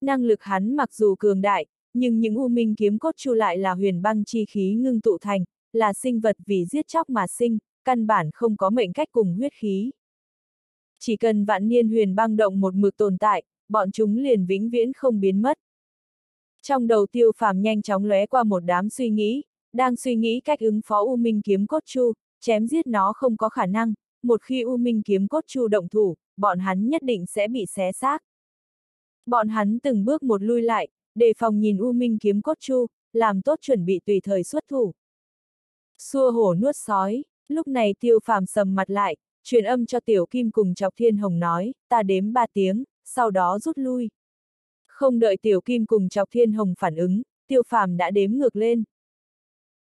Năng lực hắn mặc dù cường đại, nhưng những U Minh kiếm cốt chu lại là huyền băng chi khí ngưng tụ thành, là sinh vật vì giết chóc mà sinh, căn bản không có mệnh cách cùng huyết khí. Chỉ cần vạn niên huyền băng động một mực tồn tại, bọn chúng liền vĩnh viễn không biến mất. Trong đầu tiêu phàm nhanh chóng lóe qua một đám suy nghĩ, đang suy nghĩ cách ứng phó U Minh kiếm cốt chu, chém giết nó không có khả năng, một khi U Minh kiếm cốt chu động thủ, bọn hắn nhất định sẽ bị xé xác. Bọn hắn từng bước một lui lại, đề phòng nhìn U Minh kiếm cốt chu, làm tốt chuẩn bị tùy thời xuất thủ. Xua hổ nuốt sói, lúc này tiêu phàm sầm mặt lại, truyền âm cho tiểu kim cùng chọc thiên hồng nói, ta đếm ba tiếng, sau đó rút lui. Không đợi tiểu kim cùng chọc thiên hồng phản ứng, tiêu phàm đã đếm ngược lên.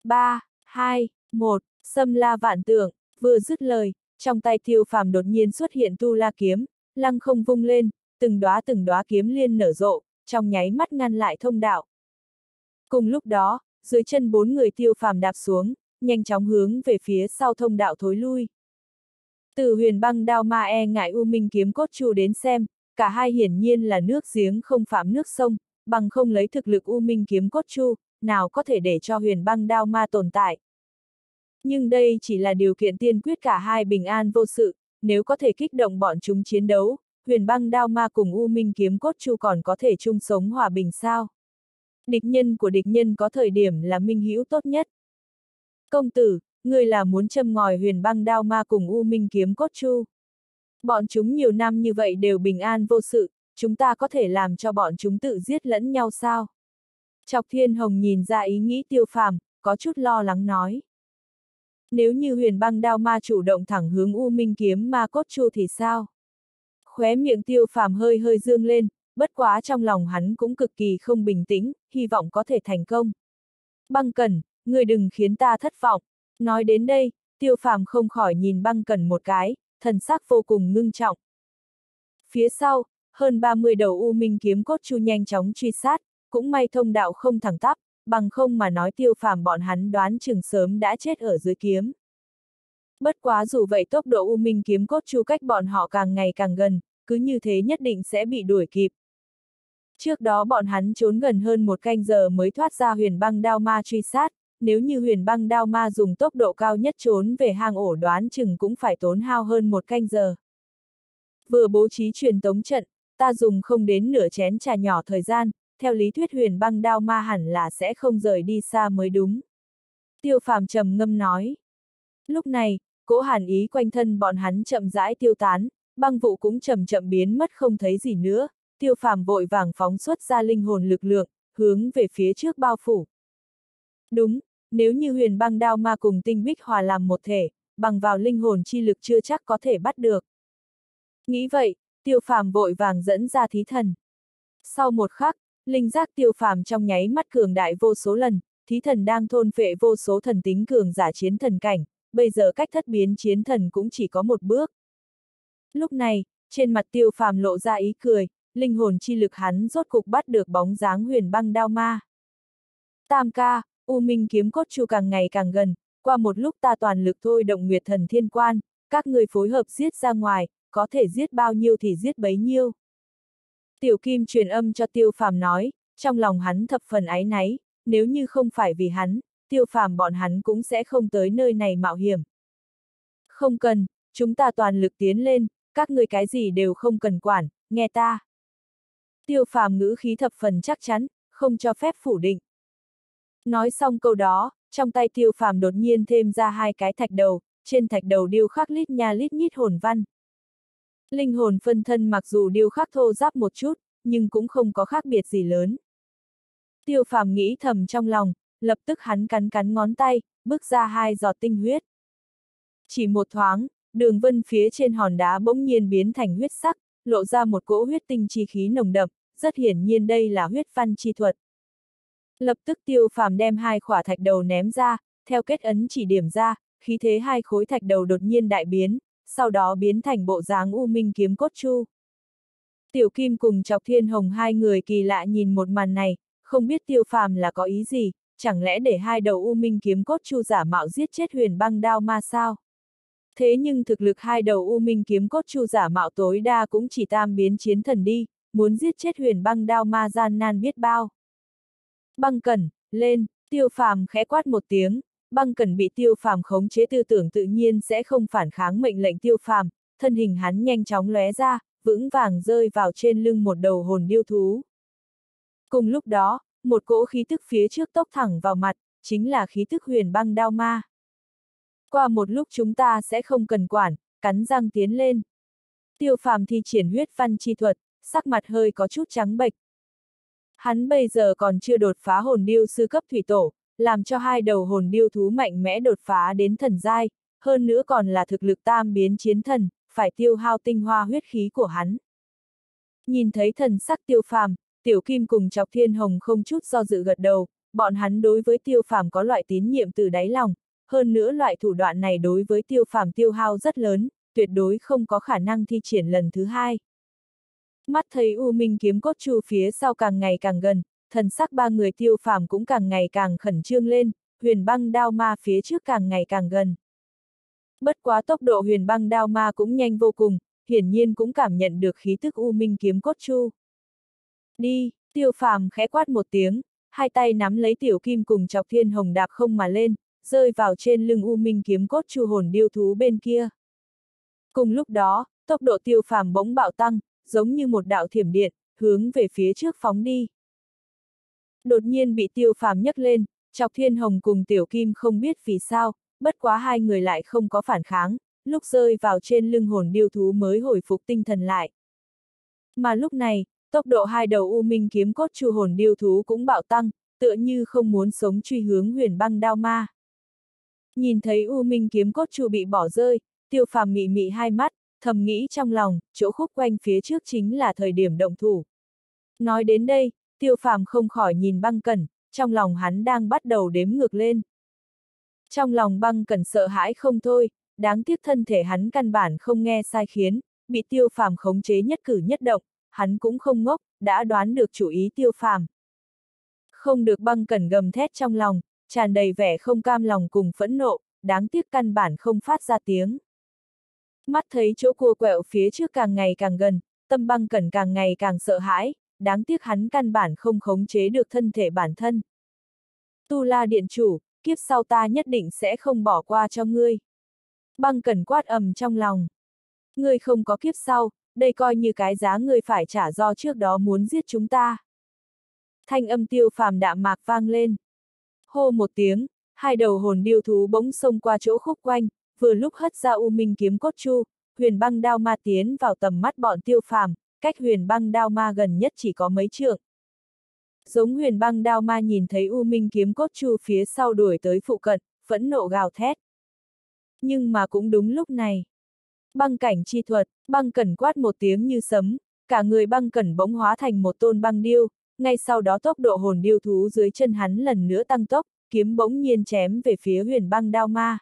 3, 2, 1, xâm la vạn tượng, vừa dứt lời, trong tay tiêu phàm đột nhiên xuất hiện tu la kiếm, lăng không vung lên, từng đóa từng đóa kiếm liên nở rộ, trong nháy mắt ngăn lại thông đạo. Cùng lúc đó, dưới chân bốn người tiêu phàm đạp xuống, nhanh chóng hướng về phía sau thông đạo thối lui. Từ huyền băng đao ma e ngại U Minh kiếm cốt chu đến xem, cả hai hiển nhiên là nước giếng không phạm nước sông, bằng không lấy thực lực U Minh kiếm cốt chu, nào có thể để cho huyền băng đao ma tồn tại. Nhưng đây chỉ là điều kiện tiên quyết cả hai bình an vô sự, nếu có thể kích động bọn chúng chiến đấu, huyền băng đao ma cùng U Minh kiếm cốt chu còn có thể chung sống hòa bình sao. Địch nhân của địch nhân có thời điểm là minh hữu tốt nhất. Công tử, người là muốn châm ngòi huyền băng đao ma cùng U Minh kiếm cốt chu. Bọn chúng nhiều năm như vậy đều bình an vô sự, chúng ta có thể làm cho bọn chúng tự giết lẫn nhau sao? Chọc Thiên Hồng nhìn ra ý nghĩ tiêu phàm, có chút lo lắng nói. Nếu như huyền băng đao ma chủ động thẳng hướng U Minh kiếm ma cốt chu thì sao? Khóe miệng tiêu phàm hơi hơi dương lên, bất quá trong lòng hắn cũng cực kỳ không bình tĩnh, hy vọng có thể thành công. Băng cẩn, người đừng khiến ta thất vọng. Nói đến đây, tiêu phàm không khỏi nhìn băng cẩn một cái, thần sắc vô cùng ngưng trọng. Phía sau, hơn 30 đầu U Minh kiếm cốt chu nhanh chóng truy sát, cũng may thông đạo không thẳng tắp, bằng không mà nói tiêu phàm bọn hắn đoán chừng sớm đã chết ở dưới kiếm. Bất quá dù vậy tốc độ U Minh kiếm cốt chu cách bọn họ càng ngày càng gần, cứ như thế nhất định sẽ bị đuổi kịp. Trước đó bọn hắn trốn gần hơn một canh giờ mới thoát ra huyền băng đao ma truy sát, nếu như huyền băng đao ma dùng tốc độ cao nhất trốn về hang ổ đoán chừng cũng phải tốn hao hơn một canh giờ. Vừa bố trí truyền tống trận, ta dùng không đến nửa chén trà nhỏ thời gian, theo lý thuyết huyền băng đao ma hẳn là sẽ không rời đi xa mới đúng. Tiêu phàm trầm ngâm nói. Lúc này, cỗ hàn ý quanh thân bọn hắn chậm rãi tiêu tán, băng vụ cũng chậm chậm biến mất không thấy gì nữa, tiêu phàm vội vàng phóng xuất ra linh hồn lực lượng, hướng về phía trước bao phủ. Đúng, nếu như huyền băng đao ma cùng tinh bích hòa làm một thể, bằng vào linh hồn chi lực chưa chắc có thể bắt được. Nghĩ vậy, tiêu phàm vội vàng dẫn ra thí thần. Sau một khắc, linh giác tiêu phàm trong nháy mắt cường đại vô số lần, thí thần đang thôn phệ vô số thần tính cường giả chiến thần cảnh, bây giờ cách thất biến chiến thần cũng chỉ có một bước. Lúc này, trên mặt tiêu phàm lộ ra ý cười, linh hồn chi lực hắn rốt cục bắt được bóng dáng huyền băng đao ma. Tam ca, U Minh kiếm cốt chu càng ngày càng gần, qua một lúc ta toàn lực thôi động nguyệt thần thiên quan, các người phối hợp giết ra ngoài, có thể giết bao nhiêu thì giết bấy nhiêu. Tiểu Kim truyền âm cho Tiêu Phàm nói, trong lòng hắn thập phần áy náy, nếu như không phải vì hắn, tiêu phàm bọn hắn cũng sẽ không tới nơi này mạo hiểm. Không cần, chúng ta toàn lực tiến lên, các ngươi cái gì đều không cần quản, nghe ta. Tiêu phàm ngữ khí thập phần chắc chắn, không cho phép phủ định. Nói xong câu đó, trong tay tiêu phàm đột nhiên thêm ra hai cái thạch đầu, trên thạch đầu điêu khắc lít nha lít nhít hồn văn. Linh hồn phân thân mặc dù điêu khắc thô giáp một chút, nhưng cũng không có khác biệt gì lớn. Tiêu phàm nghĩ thầm trong lòng, lập tức hắn cắn cắn ngón tay, bước ra hai giọt tinh huyết. Chỉ một thoáng, đường vân phía trên hòn đá bỗng nhiên biến thành huyết sắc, lộ ra một cỗ huyết tinh chi khí nồng đậm, rất hiển nhiên đây là huyết văn chi thuật. Lập tức tiêu phàm đem hai khỏa thạch đầu ném ra, theo kết ấn chỉ điểm ra, khí thế hai khối thạch đầu đột nhiên đại biến, sau đó biến thành bộ dáng u minh kiếm cốt chu. Tiểu Kim cùng Chọc Thiên Hồng hai người kỳ lạ nhìn một màn này, không biết tiêu phàm là có ý gì, chẳng lẽ để hai đầu u minh kiếm cốt chu giả mạo giết chết huyền băng đao ma sao? Thế nhưng thực lực hai đầu u minh kiếm cốt chu giả mạo tối đa cũng chỉ tam biến chiến thần đi, muốn giết chết huyền băng đao ma gian nan biết bao. Băng cẩn, lên, tiêu phàm khẽ quát một tiếng, băng Cần bị tiêu phàm khống chế tư tưởng tự nhiên sẽ không phản kháng mệnh lệnh tiêu phàm, thân hình hắn nhanh chóng lóe ra, vững vàng rơi vào trên lưng một đầu hồn điêu thú. Cùng lúc đó, một cỗ khí tức phía trước tốc thẳng vào mặt, chính là khí tức huyền băng đao ma. Qua một lúc chúng ta sẽ không cần quản, cắn răng tiến lên. Tiêu phàm thi triển huyết văn chi thuật, sắc mặt hơi có chút trắng bệch. Hắn bây giờ còn chưa đột phá hồn điêu sư cấp thủy tổ, làm cho hai đầu hồn điêu thú mạnh mẽ đột phá đến thần giai, hơn nữa còn là thực lực tam biến chiến thần, phải tiêu hao tinh hoa huyết khí của hắn. Nhìn thấy thần sắc tiêu phàm, tiểu kim cùng chọc thiên hồng không chút do dự gật đầu, bọn hắn đối với tiêu phàm có loại tín nhiệm từ đáy lòng, hơn nữa loại thủ đoạn này đối với tiêu phàm tiêu hao rất lớn, tuyệt đối không có khả năng thi triển lần thứ hai. Mắt thấy U Minh kiếm cốt chu phía sau càng ngày càng gần, thần sắc ba người tiêu phàm cũng càng ngày càng khẩn trương lên, huyền băng đao ma phía trước càng ngày càng gần. Bất quá tốc độ huyền băng đao ma cũng nhanh vô cùng, hiển nhiên cũng cảm nhận được khí tức U Minh kiếm cốt chu. Đi, tiêu phàm khẽ quát một tiếng, hai tay nắm lấy tiểu kim cùng chọc thiên hồng đạp không mà lên, rơi vào trên lưng U Minh kiếm cốt chu hồn điêu thú bên kia. Cùng lúc đó, tốc độ tiêu phàm bỗng bạo tăng, giống như một đạo thiểm điện, hướng về phía trước phóng đi. Đột nhiên bị tiêu phàm nhấc lên, chọc thiên hồng cùng tiểu kim không biết vì sao, bất quá hai người lại không có phản kháng, lúc rơi vào trên lưng hồn điêu thú mới hồi phục tinh thần lại. Mà lúc này, tốc độ hai đầu u minh kiếm cốt chu hồn điêu thú cũng bạo tăng, tựa như không muốn sống truy hướng huyền băng đao ma. Nhìn thấy u minh kiếm cốt chu bị bỏ rơi, tiêu phàm mị mị hai mắt, thầm nghĩ trong lòng, chỗ khúc quanh phía trước chính là thời điểm động thủ. Nói đến đây, tiêu phàm không khỏi nhìn băng cẩn, trong lòng hắn đang bắt đầu đếm ngược lên. Trong lòng băng cẩn sợ hãi không thôi, đáng tiếc thân thể hắn căn bản không nghe sai khiến, bị tiêu phàm khống chế nhất cử nhất động, hắn cũng không ngốc, đã đoán được chủ ý tiêu phàm. Không được băng cẩn gầm thét trong lòng, tràn đầy vẻ không cam lòng cùng phẫn nộ, đáng tiếc căn bản không phát ra tiếng. Mắt thấy chỗ cua quẹo phía trước càng ngày càng gần, tâm băng cẩn càng ngày càng sợ hãi, đáng tiếc hắn căn bản không khống chế được thân thể bản thân. Tu la điện chủ, kiếp sau ta nhất định sẽ không bỏ qua cho ngươi. Băng cẩn quát ầm trong lòng. Ngươi không có kiếp sau, đây coi như cái giá ngươi phải trả do trước đó muốn giết chúng ta. Thanh âm tiêu phàm đạm mạc vang lên. Hô một tiếng, hai đầu hồn điêu thú bỗng xông qua chỗ khúc quanh, vừa lúc hất ra u minh kiếm cốt chu, huyền băng đao ma tiến vào tầm mắt bọn tiêu phàm, cách huyền băng đao ma gần nhất chỉ có mấy trượng. Giống huyền băng đao ma nhìn thấy u minh kiếm cốt chu phía sau đuổi tới phụ cận, phẫn nộ gào thét. Nhưng mà cũng đúng lúc này. Băng cảnh chi thuật, băng cẩn quát một tiếng như sấm, cả người băng cẩn bỗng hóa thành một tôn băng điêu, ngay sau đó tốc độ hồn điêu thú dưới chân hắn lần nữa tăng tốc, kiếm bỗng nhiên chém về phía huyền băng đao ma.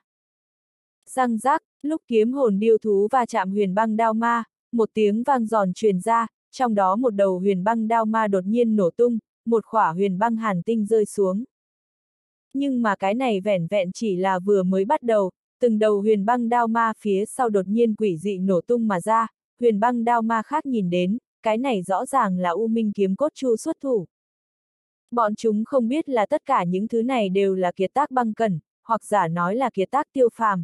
Răng rác, lúc kiếm hồn điêu thú va chạm huyền băng đao ma, một tiếng vang giòn truyền ra, trong đó một đầu huyền băng đao ma đột nhiên nổ tung, một khỏa huyền băng hàn tinh rơi xuống. Nhưng mà cái này vẻn vẹn chỉ là vừa mới bắt đầu, từng đầu huyền băng đao ma phía sau đột nhiên quỷ dị nổ tung mà ra, huyền băng đao ma khác nhìn đến, cái này rõ ràng là U Minh kiếm cốt chu xuất thủ. Bọn chúng không biết là tất cả những thứ này đều là kiệt tác băng cẩn, hoặc giả nói là kiệt tác tiêu phàm.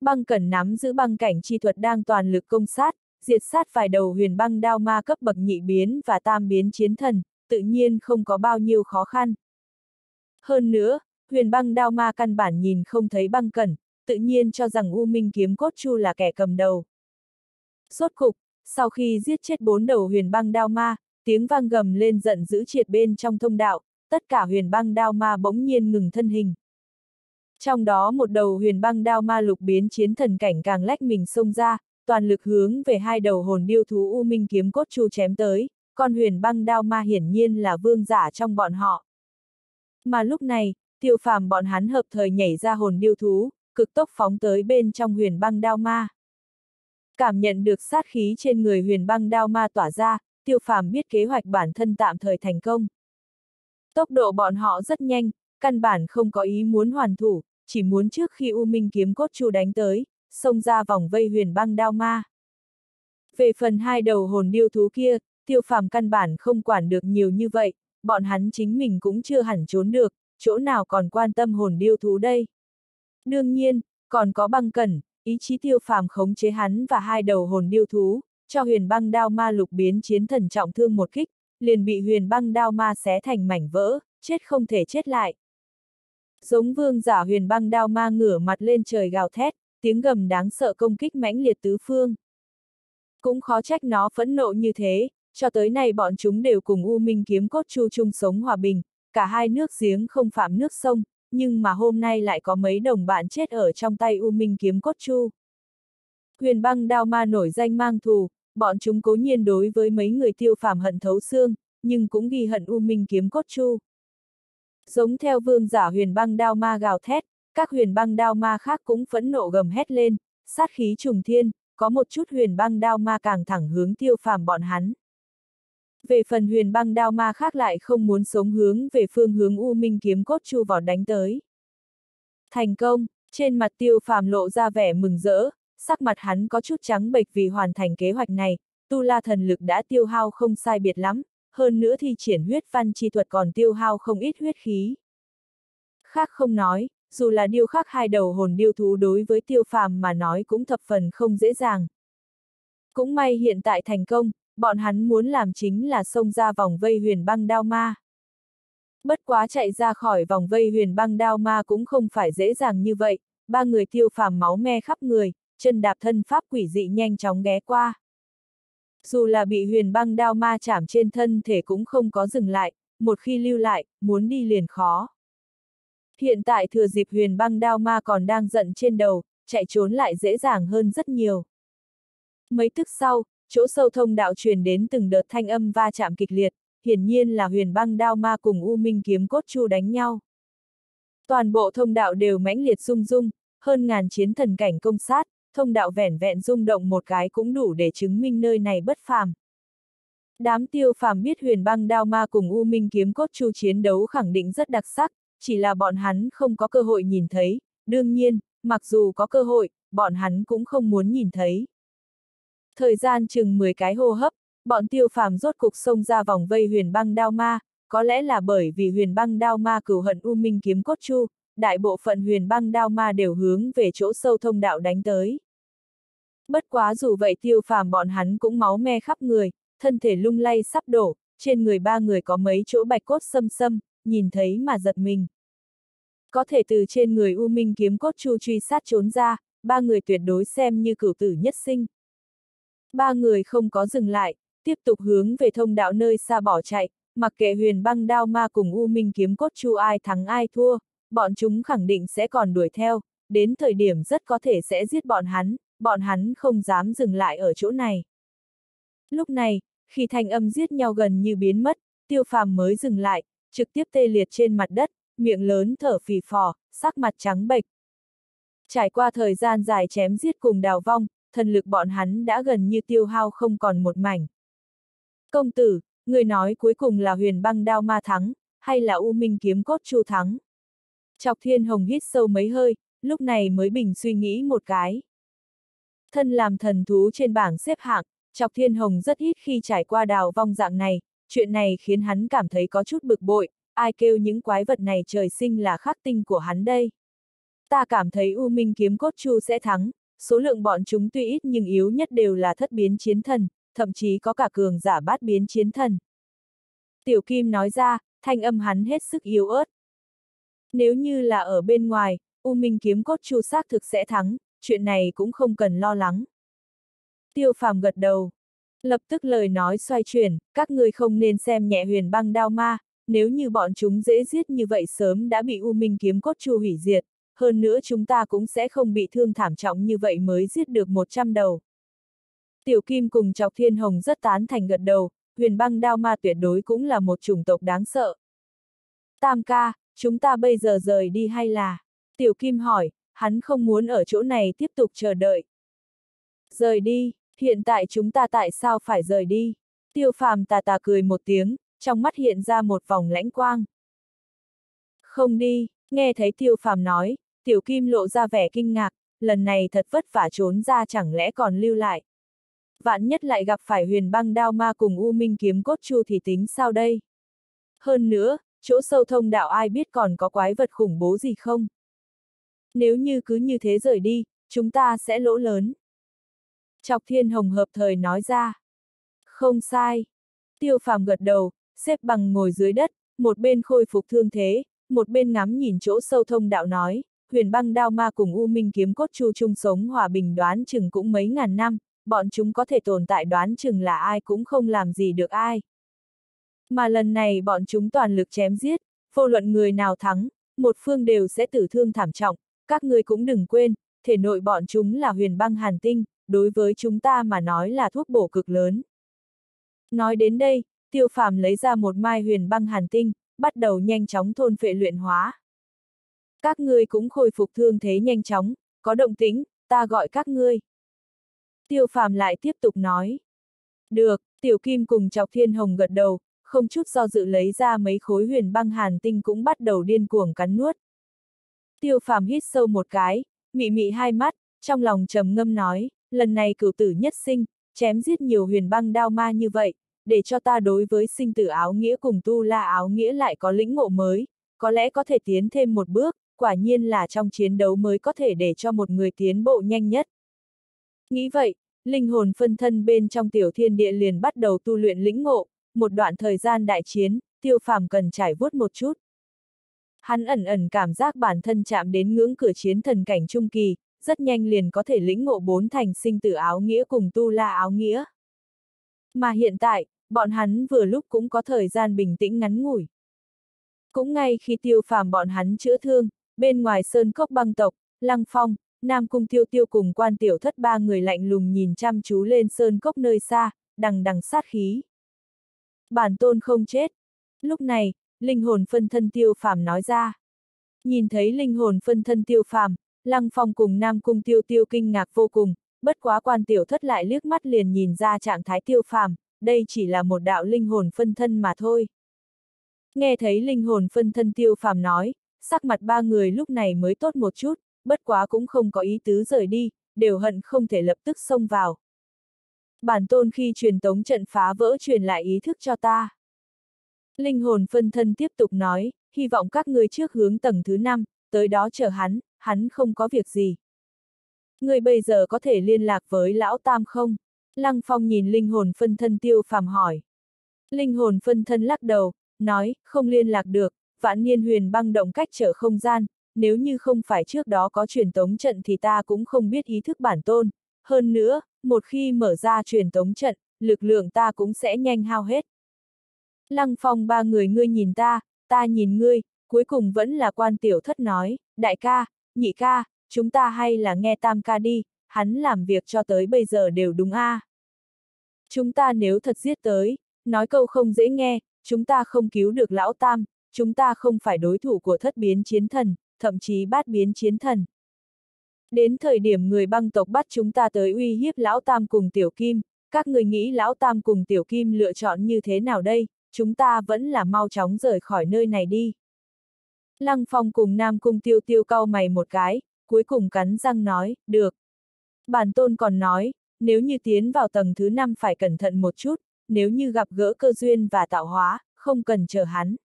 Băng cẩn nắm giữ băng cảnh chi thuật đang toàn lực công sát, diệt sát vài đầu huyền băng đao ma cấp bậc nhị biến và tam biến chiến thần, tự nhiên không có bao nhiêu khó khăn. Hơn nữa, huyền băng đao ma căn bản nhìn không thấy băng cẩn, tự nhiên cho rằng U Minh kiếm cốt chu là kẻ cầm đầu. Rốt cục, sau khi giết chết bốn đầu huyền băng đao ma, tiếng vang gầm lên giận dữ triệt bên trong thông đạo, tất cả huyền băng đao ma bỗng nhiên ngừng thân hình. Trong đó một đầu huyền băng đao ma lục biến chiến thần cảnh càng lách mình xông ra, toàn lực hướng về hai đầu hồn điêu thú U Minh kiếm cốt chu chém tới, con huyền băng đao ma hiển nhiên là vương giả trong bọn họ. Mà lúc này, tiêu phàm bọn hắn hợp thời nhảy ra hồn điêu thú, cực tốc phóng tới bên trong huyền băng đao ma. Cảm nhận được sát khí trên người huyền băng đao ma tỏa ra, tiêu phàm biết kế hoạch bản thân tạm thời thành công. Tốc độ bọn họ rất nhanh, căn bản không có ý muốn hoàn thủ, chỉ muốn trước khi U Minh kiếm cốt chu đánh tới, xông ra vòng vây huyền băng đao ma. Về phần hai đầu hồn điêu thú kia, tiêu phàm căn bản không quản được nhiều như vậy, bọn hắn chính mình cũng chưa hẳn trốn được, chỗ nào còn quan tâm hồn điêu thú đây. Đương nhiên, còn có băng cẩn, ý chí tiêu phàm khống chế hắn và hai đầu hồn điêu thú, cho huyền băng đao ma lục biến chiến thần trọng thương một kích, liền bị huyền băng đao ma xé thành mảnh vỡ, chết không thể chết lại. Giống vương giả huyền băng đao ma ngửa mặt lên trời gào thét, tiếng gầm đáng sợ công kích mãnh liệt tứ phương. Cũng khó trách nó phẫn nộ như thế, cho tới nay bọn chúng đều cùng U Minh kiếm cốt chu chung sống hòa bình, cả hai nước giếng không phạm nước sông, nhưng mà hôm nay lại có mấy đồng bạn chết ở trong tay U Minh kiếm cốt chu. Huyền băng đao ma nổi danh mang thù, bọn chúng cố nhiên đối với mấy người tiêu phàm hận thấu xương, nhưng cũng ghi hận U Minh kiếm cốt chu. Giống theo vương giả huyền băng đao ma gào thét, các huyền băng đao ma khác cũng phẫn nộ gầm hét lên, sát khí trùng thiên, có một chút huyền băng đao ma càng thẳng hướng tiêu phàm bọn hắn. Về phần huyền băng đao ma khác lại không muốn sống hướng về phương hướng U Minh kiếm cốt chu vào đánh tới. Thành công, trên mặt tiêu phàm lộ ra vẻ mừng rỡ, sắc mặt hắn có chút trắng bệch vì hoàn thành kế hoạch này, tu la thần lực đã tiêu hao không sai biệt lắm, hơn nữa thì triển huyết văn chi thuật còn tiêu hao không ít huyết khí. Khác không nói, dù là điêu khắc hai đầu hồn điêu thú đối với tiêu phàm mà nói cũng thập phần không dễ dàng. Cũng may hiện tại thành công, bọn hắn muốn làm chính là xông ra vòng vây huyền băng đao ma. Bất quá chạy ra khỏi vòng vây huyền băng đao ma cũng không phải dễ dàng như vậy, ba người tiêu phàm máu me khắp người, chân đạp thân pháp quỷ dị nhanh chóng ghé qua. Dù là bị huyền băng đao ma chạm trên thân thể cũng không có dừng lại, một khi lưu lại, muốn đi liền khó. Hiện tại thừa dịp huyền băng đao ma còn đang giận trên đầu, chạy trốn lại dễ dàng hơn rất nhiều. Mấy tức sau, chỗ sâu thông đạo truyền đến từng đợt thanh âm va chạm kịch liệt, hiển nhiên là huyền băng đao ma cùng U Minh kiếm cốt chu đánh nhau. Toàn bộ thông đạo đều mãnh liệt rung rung, hơn ngàn chiến thần cảnh công sát, thông đạo vẻn vẹn rung động một cái cũng đủ để chứng minh nơi này bất phàm. Đám tiêu phàm biết huyền băng đao ma cùng U Minh kiếm cốt chu chiến đấu khẳng định rất đặc sắc, chỉ là bọn hắn không có cơ hội nhìn thấy, đương nhiên, mặc dù có cơ hội, bọn hắn cũng không muốn nhìn thấy. Thời gian chừng 10 cái hô hấp, bọn tiêu phàm rốt cục xông ra vòng vây huyền băng đao ma, có lẽ là bởi vì huyền băng đao ma cửu hận U Minh kiếm cốt chu, đại bộ phận huyền băng đao ma đều hướng về chỗ sâu thông đạo đánh tới. Bất quá dù vậy tiêu phàm bọn hắn cũng máu me khắp người, thân thể lung lay sắp đổ, trên người ba người có mấy chỗ bạch cốt xâm xâm, nhìn thấy mà giật mình. Có thể từ trên người U Minh kiếm cốt chu truy sát trốn ra, ba người tuyệt đối xem như cửu tử nhất sinh. Ba người không có dừng lại, tiếp tục hướng về thông đạo nơi xa bỏ chạy, mặc kệ huyền băng đao ma cùng U Minh kiếm cốt chu ai thắng ai thua, bọn chúng khẳng định sẽ còn đuổi theo, đến thời điểm rất có thể sẽ giết bọn hắn, bọn hắn không dám dừng lại ở chỗ này. Lúc này, khi thanh âm giết nhau gần như biến mất, tiêu phàm mới dừng lại, trực tiếp tê liệt trên mặt đất, miệng lớn thở phì phò, sắc mặt trắng bệch. Trải qua thời gian dài chém giết cùng đào vong, thần lực bọn hắn đã gần như tiêu hao không còn một mảnh. Công tử, người nói cuối cùng là huyền băng đao ma thắng, hay là U Minh kiếm cốt chu thắng? Chọc thiên hồng hít sâu mấy hơi, lúc này mới bình suy nghĩ một cái. Thân làm thần thú trên bảng xếp hạng, chọc thiên hồng rất ít khi trải qua đào vong dạng này, chuyện này khiến hắn cảm thấy có chút bực bội, ai kêu những quái vật này trời sinh là khắc tinh của hắn đây. Ta cảm thấy U Minh kiếm cốt chu sẽ thắng, số lượng bọn chúng tuy ít nhưng yếu nhất đều là thất biến chiến thần, thậm chí có cả cường giả bát biến chiến thần. Tiểu Kim nói ra, thanh âm hắn hết sức yếu ớt. Nếu như là ở bên ngoài, U Minh kiếm cốt chu xác thực sẽ thắng, chuyện này cũng không cần lo lắng. Tiêu phàm gật đầu. Lập tức lời nói xoay chuyển, các người không nên xem nhẹ huyền băng đao ma, nếu như bọn chúng dễ giết như vậy sớm đã bị U Minh kiếm cốt chu hủy diệt, hơn nữa chúng ta cũng sẽ không bị thương thảm trọng như vậy mới giết được 100 đầu. Tiểu Kim cùng Chọc Thiên Hồng rất tán thành gật đầu, huyền băng đao ma tuyệt đối cũng là một chủng tộc đáng sợ. Tam ca, chúng ta bây giờ rời đi hay là? Tiểu Kim hỏi, hắn không muốn ở chỗ này tiếp tục chờ đợi. Rời đi, hiện tại chúng ta tại sao phải rời đi? Tiêu phàm tà tà cười một tiếng, trong mắt hiện ra một vòng lãnh quang. Không đi, nghe thấy tiêu phàm nói, tiểu kim lộ ra vẻ kinh ngạc, lần này thật vất vả trốn ra chẳng lẽ còn lưu lại. Vạn nhất lại gặp phải huyền băng đao ma cùng U Minh kiếm cốt chu thì tính sao đây? Hơn nữa, chỗ sâu thông đạo ai biết còn có quái vật khủng bố gì không? Nếu như cứ như thế rời đi, chúng ta sẽ lỗ lớn. Chọc thiên hồng hợp thời nói ra. Không sai. Tiêu phàm gật đầu, xếp bằng ngồi dưới đất, một bên khôi phục thương thế, một bên ngắm nhìn chỗ sâu thông đạo nói, huyền băng đao ma cùng U Minh kiếm cốt chu chung sống hòa bình đoán chừng cũng mấy ngàn năm, bọn chúng có thể tồn tại đoán chừng là ai cũng không làm gì được ai. Mà lần này bọn chúng toàn lực chém giết, vô luận người nào thắng, một phương đều sẽ tử thương thảm trọng, các người cũng đừng quên, thể nội bọn chúng là huyền băng hàn tinh, đối với chúng ta mà nói là thuốc bổ cực lớn. Nói đến đây, tiêu phàm lấy ra một mai huyền băng hàn tinh, bắt đầu nhanh chóng thôn phệ luyện hóa. Các ngươi cũng khôi phục thương thế nhanh chóng, có động tĩnh, ta gọi các ngươi. Tiêu phàm lại tiếp tục nói. Được, tiểu kim cùng chọc thiên hồng gật đầu, không chút do dự lấy ra mấy khối huyền băng hàn tinh cũng bắt đầu điên cuồng cắn nuốt. Tiêu phàm hít sâu một cái, mị mị hai mắt, trong lòng trầm ngâm nói, lần này cửu tử nhất sinh, chém giết nhiều huyền băng đao ma như vậy, để cho ta đối với sinh tử áo nghĩa cùng tu la áo nghĩa lại có lĩnh ngộ mới, có lẽ có thể tiến thêm một bước, quả nhiên là trong chiến đấu mới có thể để cho một người tiến bộ nhanh nhất. Nghĩ vậy, linh hồn phân thân bên trong tiểu thiên địa liền bắt đầu tu luyện lĩnh ngộ, một đoạn thời gian đại chiến, tiêu phàm cần trải vuốt một chút. Hắn ẩn ẩn cảm giác bản thân chạm đến ngưỡng cửa chiến thần cảnh trung kỳ, rất nhanh liền có thể lĩnh ngộ bốn thành sinh tử áo nghĩa cùng tu la áo nghĩa. Mà hiện tại, bọn hắn vừa lúc cũng có thời gian bình tĩnh ngắn ngủi. Cũng ngay khi tiêu phàm bọn hắn chữa thương, bên ngoài sơn cốc băng tộc, lăng phong, Nam Cung Tiêu Tiêu cùng quan tiểu thất ba người lạnh lùng nhìn chăm chú lên sơn cốc nơi xa, đằng đằng sát khí. Bản tôn không chết. Lúc này, linh hồn phân thân tiêu phàm nói ra. Nhìn thấy linh hồn phân thân tiêu phàm, Lăng Phong cùng Nam Cung Tiêu Tiêu kinh ngạc vô cùng, bất quá quan tiểu thất lại liếc mắt liền nhìn ra trạng thái tiêu phàm, đây chỉ là một đạo linh hồn phân thân mà thôi. Nghe thấy linh hồn phân thân tiêu phàm nói, sắc mặt ba người lúc này mới tốt một chút, bất quá cũng không có ý tứ rời đi, đều hận không thể lập tức xông vào. Bản tôn khi truyền tống trận phá vỡ truyền lại ý thức cho ta. Linh hồn phân thân tiếp tục nói, hy vọng các ngươi trước hướng tầng thứ 5, tới đó chờ hắn, hắn không có việc gì. Người bây giờ có thể liên lạc với lão tam không? Lăng Phong nhìn linh hồn phân thân tiêu phàm hỏi. Linh hồn phân thân lắc đầu, nói, không liên lạc được, vạn niên huyền băng động cách trở không gian, nếu như không phải trước đó có truyền tống trận thì ta cũng không biết ý thức bản tôn. Hơn nữa, một khi mở ra truyền tống trận, lực lượng ta cũng sẽ nhanh hao hết. Lăng phong ba người ngươi nhìn ta, ta nhìn ngươi, cuối cùng vẫn là quan tiểu thất nói, đại ca, nhị ca, chúng ta hay là nghe tam ca đi, hắn làm việc cho tới bây giờ đều đúng a. À. Chúng ta nếu thật giết tới, nói câu không dễ nghe, chúng ta không cứu được lão tam, chúng ta không phải đối thủ của thất biến chiến thần, thậm chí bát biến chiến thần. Đến thời điểm người băng tộc bắt chúng ta tới uy hiếp lão tam cùng tiểu kim, các người nghĩ lão tam cùng tiểu kim lựa chọn như thế nào đây, chúng ta vẫn là mau chóng rời khỏi nơi này đi. Lăng phong cùng nam cung tiêu tiêu cau mày một cái, cuối cùng cắn răng nói, được. Bản tôn còn nói, nếu như tiến vào tầng thứ năm phải cẩn thận một chút, nếu như gặp gỡ cơ duyên và tạo hóa, không cần chờ hắn.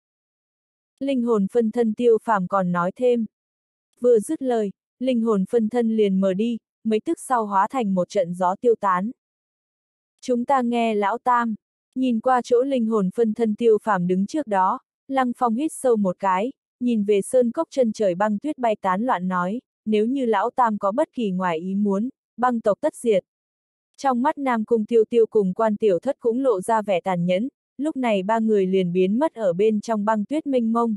Linh hồn phân thân tiêu phàm còn nói thêm. Vừa dứt lời, linh hồn phân thân liền mở đi, mấy tức sau hóa thành một trận gió tiêu tán. Chúng ta nghe lão tam, nhìn qua chỗ linh hồn phân thân tiêu phàm đứng trước đó, lăng phong hít sâu một cái, nhìn về sơn cốc chân trời băng tuyết bay tán loạn nói, nếu như lão tam có bất kỳ ngoài ý muốn, băng tộc tất diệt. Trong mắt Nam Cung Tiêu Tiêu cùng quan tiểu thất cũng lộ ra vẻ tàn nhẫn, lúc này ba người liền biến mất ở bên trong băng tuyết minh mông.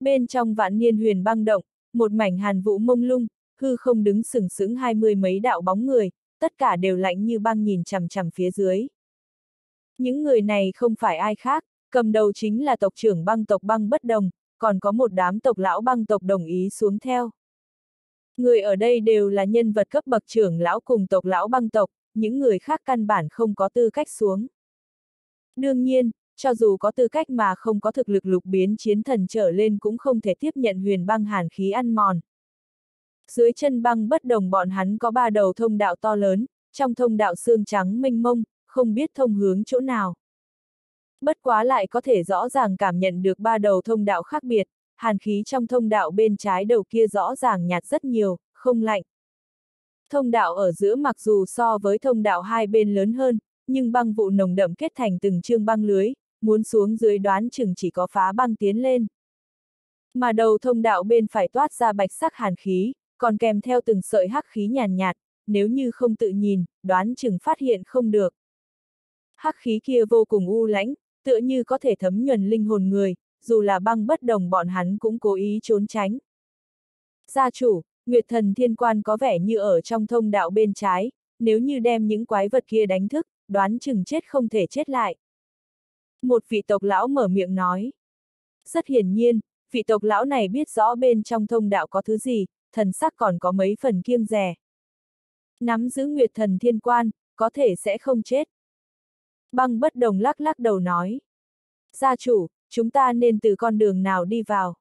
Bên trong vạn niên huyền băng động, một mảnh hàn vũ mông lung, hư không đứng sừng sững hai mươi mấy đạo bóng người, tất cả đều lạnh như băng nhìn chằm chằm phía dưới. Những người này không phải ai khác, cầm đầu chính là tộc trưởng băng tộc băng bất đồng, còn có một đám tộc lão băng tộc đồng ý xuống theo. Người ở đây đều là nhân vật cấp bậc trưởng lão cùng tộc lão băng tộc, những người khác căn bản không có tư cách xuống. Đương nhiên, cho dù có tư cách mà không có thực lực lục biến chiến thần trở lên cũng không thể tiếp nhận huyền băng hàn khí ăn mòn. Dưới chân băng bất đồng bọn hắn có ba đầu thông đạo to lớn, trong thông đạo xương trắng mênh mông, không biết thông hướng chỗ nào. Bất quá lại có thể rõ ràng cảm nhận được ba đầu thông đạo khác biệt, hàn khí trong thông đạo bên trái đầu kia rõ ràng nhạt rất nhiều, không lạnh. Thông đạo ở giữa mặc dù so với thông đạo hai bên lớn hơn, nhưng băng vụ nồng đậm kết thành từng chương băng lưới, muốn xuống dưới đoán chừng chỉ có phá băng tiến lên. Mà đầu thông đạo bên phải toát ra bạch sắc hàn khí, còn kèm theo từng sợi hắc khí nhàn nhạt, nếu như không tự nhìn, đoán chừng phát hiện không được. Hắc khí kia vô cùng u lãnh, tựa như có thể thấm nhuần linh hồn người, dù là băng bất đồng bọn hắn cũng cố ý trốn tránh. Gia chủ, Nguyệt thần thiên quan có vẻ như ở trong thông đạo bên trái, nếu như đem những quái vật kia đánh thức, đoán chừng chết không thể chết lại. Một vị tộc lão mở miệng nói. Rất hiển nhiên, vị tộc lão này biết rõ bên trong thông đạo có thứ gì, thần sắc còn có mấy phần kiêng rè. Nắm giữ Nguyệt thần thiên quan, có thể sẽ không chết. Băng bất đồng lắc lắc đầu nói. Gia chủ, chúng ta nên từ con đường nào đi vào?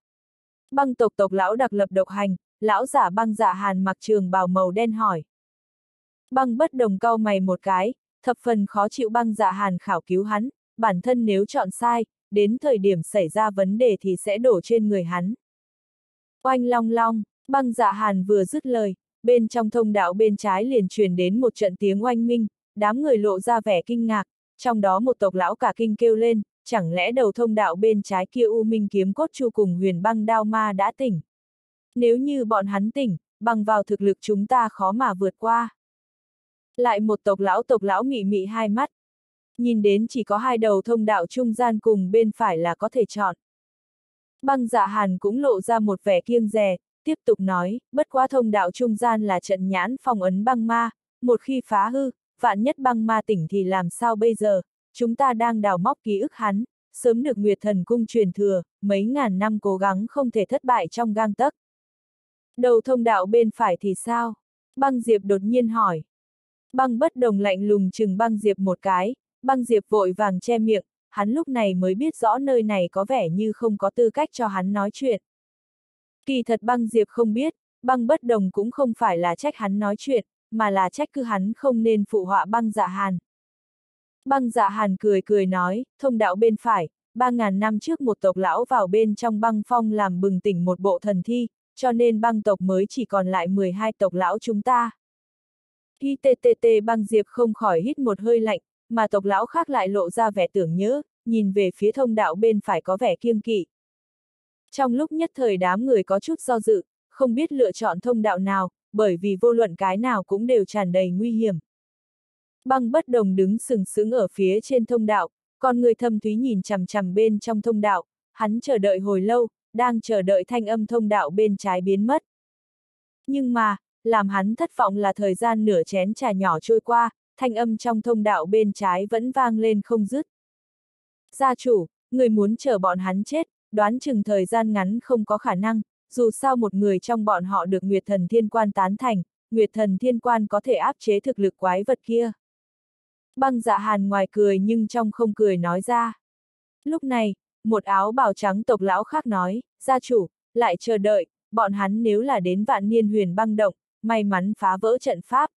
Băng tộc tộc lão đặc lập độc hành, lão giả băng dạ hàn mặc trường bào màu đen hỏi. Băng bất đồng cau mày một cái, thập phần khó chịu băng dạ hàn khảo cứu hắn, bản thân nếu chọn sai, đến thời điểm xảy ra vấn đề thì sẽ đổ trên người hắn. Oanh long long, băng dạ hàn vừa dứt lời, bên trong thông đạo bên trái liền truyền đến một trận tiếng oanh minh, đám người lộ ra vẻ kinh ngạc, trong đó một tộc lão cả kinh kêu lên, chẳng lẽ đầu thông đạo bên trái kia U Minh kiếm cốt chu cùng huyền băng đao ma đã tỉnh. Nếu như bọn hắn tỉnh, bằng vào thực lực chúng ta khó mà vượt qua. Lại một tộc lão tộc lão mị mị hai mắt. Nhìn đến chỉ có hai đầu thông đạo trung gian cùng bên phải là có thể chọn. Băng dạ hàn cũng lộ ra một vẻ kiêng rè, tiếp tục nói, bất quá thông đạo trung gian là trận nhãn phong ấn băng ma, một khi phá hư, vạn nhất băng ma tỉnh thì làm sao bây giờ, chúng ta đang đào móc ký ức hắn, sớm được Nguyệt Thần Cung truyền thừa, mấy ngàn năm cố gắng không thể thất bại trong gang tấc. Đầu thông đạo bên phải thì sao? Băng Diệp đột nhiên hỏi. Băng bất đồng lạnh lùng chừng băng Diệp một cái, băng Diệp vội vàng che miệng, hắn lúc này mới biết rõ nơi này có vẻ như không có tư cách cho hắn nói chuyện. Kỳ thật băng Diệp không biết, băng bất đồng cũng không phải là trách hắn nói chuyện, mà là trách cứ hắn không nên phụ họa băng dạ hàn. Băng dạ hàn cười cười nói, thông đạo bên phải, ba ngàn năm trước một tộc lão vào bên trong băng phong làm bừng tỉnh một bộ thần thi, cho nên băng tộc mới chỉ còn lại 12 tộc lão chúng ta. ITTT băng diệp không khỏi hít một hơi lạnh, mà tộc lão khác lại lộ ra vẻ tưởng nhớ, nhìn về phía thông đạo bên phải có vẻ kiêng kỵ. Trong lúc nhất thời đám người có chút do dự, không biết lựa chọn thông đạo nào, bởi vì vô luận cái nào cũng đều tràn đầy nguy hiểm. Băng bất đồng đứng sừng sững ở phía trên thông đạo, con người thâm thúy nhìn chằm chằm bên trong thông đạo, hắn chờ đợi hồi lâu, đang chờ đợi thanh âm thông đạo bên trái biến mất. Nhưng mà, làm hắn thất vọng là thời gian nửa chén trà nhỏ trôi qua, thanh âm trong thông đạo bên trái vẫn vang lên không dứt. Gia chủ, người muốn chờ bọn hắn chết, đoán chừng thời gian ngắn không có khả năng, dù sao một người trong bọn họ được Nguyệt Thần Thiên Quan tán thành, Nguyệt Thần Thiên Quan có thể áp chế thực lực quái vật kia. Băng dạ hàn ngoài cười nhưng trong không cười nói ra. Lúc này, một áo bào trắng tộc lão khác nói, gia chủ, lại chờ đợi, bọn hắn nếu là đến vạn niên huyền băng động, may mắn phá vỡ trận pháp.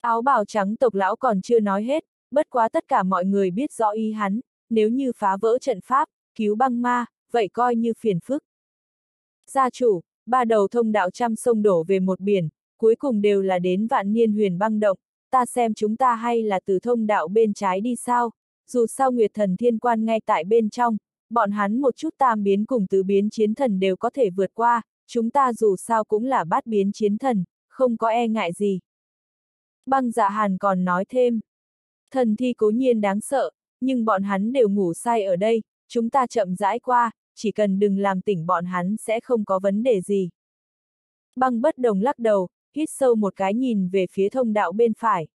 Áo bào trắng tộc lão còn chưa nói hết, bất quá tất cả mọi người biết rõ ý hắn, nếu như phá vỡ trận pháp, cứu băng ma, vậy coi như phiền phức. Gia chủ, ba đầu thông đạo trăm sông đổ về một biển, cuối cùng đều là đến vạn niên huyền băng động, ta xem chúng ta hay là từ thông đạo bên trái đi sao, dù sao Nguyệt Thần Thiên Quan ngay tại bên trong, bọn hắn một chút tam biến cùng tứ biến chiến thần đều có thể vượt qua, chúng ta dù sao cũng là bát biến chiến thần, không có e ngại gì. Băng dạ hàn còn nói thêm, thần thi cố nhiên đáng sợ, nhưng bọn hắn đều ngủ say ở đây, chúng ta chậm rãi qua, chỉ cần đừng làm tỉnh bọn hắn sẽ không có vấn đề gì. Băng bất đồng lắc đầu, hít sâu một cái nhìn về phía thông đạo bên phải.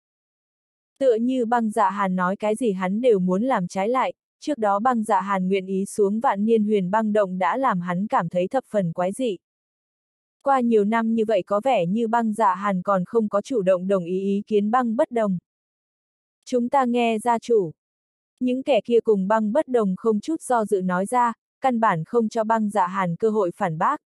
Tựa như băng dạ hàn nói cái gì hắn đều muốn làm trái lại, trước đó băng dạ hàn nguyện ý xuống vạn niên huyền băng động đã làm hắn cảm thấy thập phần quái dị. Qua nhiều năm như vậy có vẻ như băng dạ hàn còn không có chủ động đồng ý ý kiến băng bất đồng. Chúng ta nghe gia chủ. Những kẻ kia cùng băng bất đồng không chút do dự nói ra, căn bản không cho băng dạ hàn cơ hội phản bác.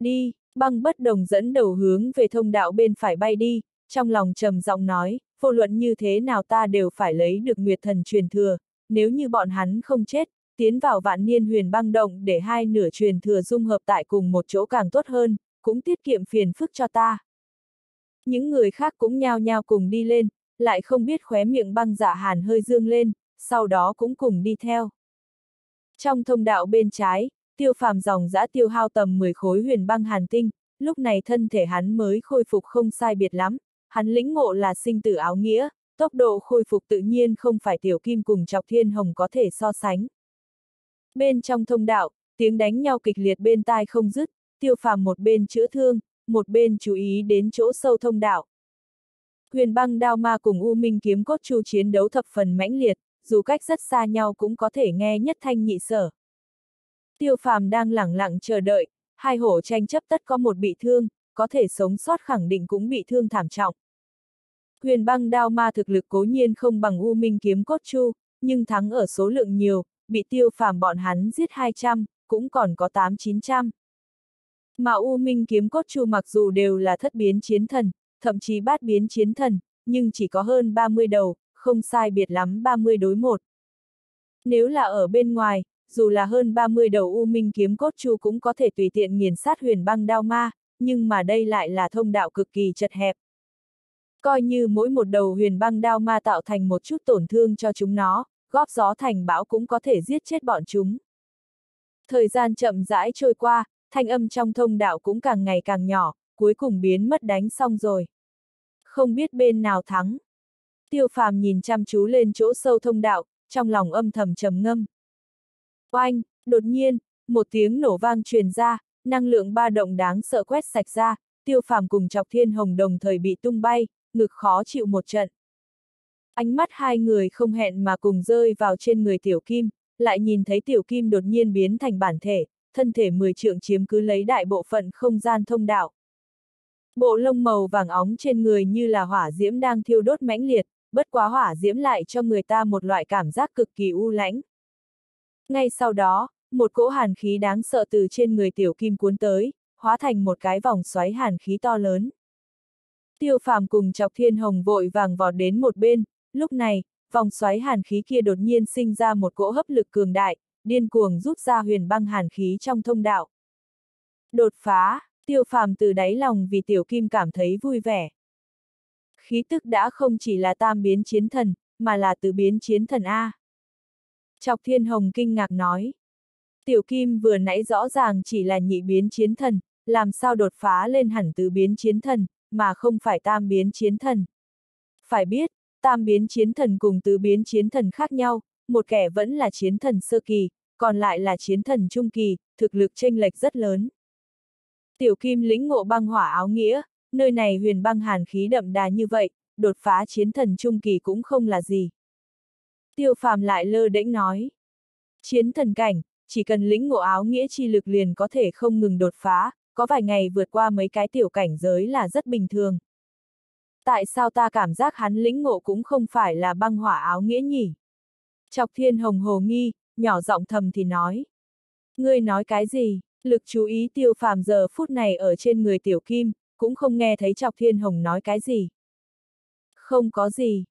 Đi, băng bất đồng dẫn đầu hướng về thông đạo bên phải bay đi, trong lòng trầm giọng nói, vô luận như thế nào ta đều phải lấy được nguyệt thần truyền thừa, nếu như bọn hắn không chết, tiến vào vạn niên huyền băng động để hai nửa truyền thừa dung hợp tại cùng một chỗ càng tốt hơn, cũng tiết kiệm phiền phức cho ta. Những người khác cũng nhao nhao cùng đi lên, lại không biết khóe miệng băng dạ hàn hơi dương lên, sau đó cũng cùng đi theo. Trong thông đạo bên trái, tiêu phàm dòng dã tiêu hao tầm 10 khối huyền băng hàn tinh, lúc này thân thể hắn mới khôi phục không sai biệt lắm, hắn lĩnh ngộ là sinh tử áo nghĩa, tốc độ khôi phục tự nhiên không phải tiểu kim cùng chọc thiên hồng có thể so sánh. Bên trong thông đạo, tiếng đánh nhau kịch liệt bên tai không dứt, tiêu phàm một bên chữa thương, một bên chú ý đến chỗ sâu thông đạo. Huyền băng đao ma cùng U Minh kiếm cốt chu chiến đấu thập phần mãnh liệt, dù cách rất xa nhau cũng có thể nghe nhất thanh nhị sở. Tiêu phàm đang lẳng lặng chờ đợi, hai hổ tranh chấp tất có một bị thương, có thể sống sót khẳng định cũng bị thương thảm trọng. Huyền băng đao ma thực lực cố nhiên không bằng U Minh kiếm cốt chu, nhưng thắng ở số lượng nhiều, bị tiêu phàm bọn hắn giết 200, cũng còn có 8-900. Mà U Minh kiếm cốt chu mặc dù đều là thất biến chiến thần, thậm chí bát biến chiến thần, nhưng chỉ có hơn 30 đầu, không sai biệt lắm 30 đối một. Nếu là ở bên ngoài, dù là hơn 30 đầu U Minh kiếm cốt chu cũng có thể tùy tiện nghiền sát huyền băng đao ma, nhưng mà đây lại là thông đạo cực kỳ chật hẹp. Coi như mỗi một đầu huyền băng đao ma tạo thành một chút tổn thương cho chúng nó, góp gió thành bão cũng có thể giết chết bọn chúng. Thời gian chậm rãi trôi qua, thanh âm trong thông đạo cũng càng ngày càng nhỏ, cuối cùng biến mất đánh xong rồi. Không biết bên nào thắng. Tiêu phàm nhìn chăm chú lên chỗ sâu thông đạo, trong lòng âm thầm trầm ngâm. Oanh, đột nhiên, một tiếng nổ vang truyền ra, năng lượng ba động đáng sợ quét sạch ra, tiêu phàm cùng chọc thiên hồng đồng thời bị tung bay, ngực khó chịu một trận. Ánh mắt hai người không hẹn mà cùng rơi vào trên người tiểu kim, lại nhìn thấy tiểu kim đột nhiên biến thành bản thể, thân thể mười trượng chiếm cứ lấy đại bộ phận không gian thông đạo. Bộ lông màu vàng óng trên người như là hỏa diễm đang thiêu đốt mãnh liệt, bất quá hỏa diễm lại cho người ta một loại cảm giác cực kỳ u lãnh. Ngay sau đó, một cỗ hàn khí đáng sợ từ trên người tiểu kim cuốn tới, hóa thành một cái vòng xoáy hàn khí to lớn. Tiêu phàm cùng chọc thiên hồng vội vàng vọt đến một bên, lúc này, vòng xoáy hàn khí kia đột nhiên sinh ra một cỗ hấp lực cường đại, điên cuồng rút ra huyền băng hàn khí trong thông đạo. Đột phá, tiêu phàm từ đáy lòng vì tiểu kim cảm thấy vui vẻ. Khí tức đã không chỉ là tam biến chiến thần, mà là tứ biến chiến thần A. Chọc thiên hồng kinh ngạc nói. Tiểu kim vừa nãy rõ ràng chỉ là nhị biến chiến thần, làm sao đột phá lên hẳn tứ biến chiến thần, mà không phải tam biến chiến thần. Phải biết, tam biến chiến thần cùng tứ biến chiến thần khác nhau, một kẻ vẫn là chiến thần sơ kỳ, còn lại là chiến thần trung kỳ, thực lực chênh lệch rất lớn. Tiểu Kim lĩnh ngộ băng hỏa áo nghĩa, nơi này huyền băng hàn khí đậm đà như vậy, đột phá chiến thần trung kỳ cũng không là gì. Tiêu phàm lại lơ đễnh nói. Chiến thần cảnh, chỉ cần lĩnh ngộ áo nghĩa chi lực liền có thể không ngừng đột phá, có vài ngày vượt qua mấy cái tiểu cảnh giới là rất bình thường. Tại sao ta cảm giác hắn lĩnh ngộ cũng không phải là băng hỏa áo nghĩa nhỉ? Chọc thiên hồng hồ nghi, nhỏ giọng thầm thì nói. Ngươi nói cái gì? Lực chú ý tiêu phàm giờ phút này ở trên người tiểu kim, cũng không nghe thấy chọc thiên hồng nói cái gì. Không có gì.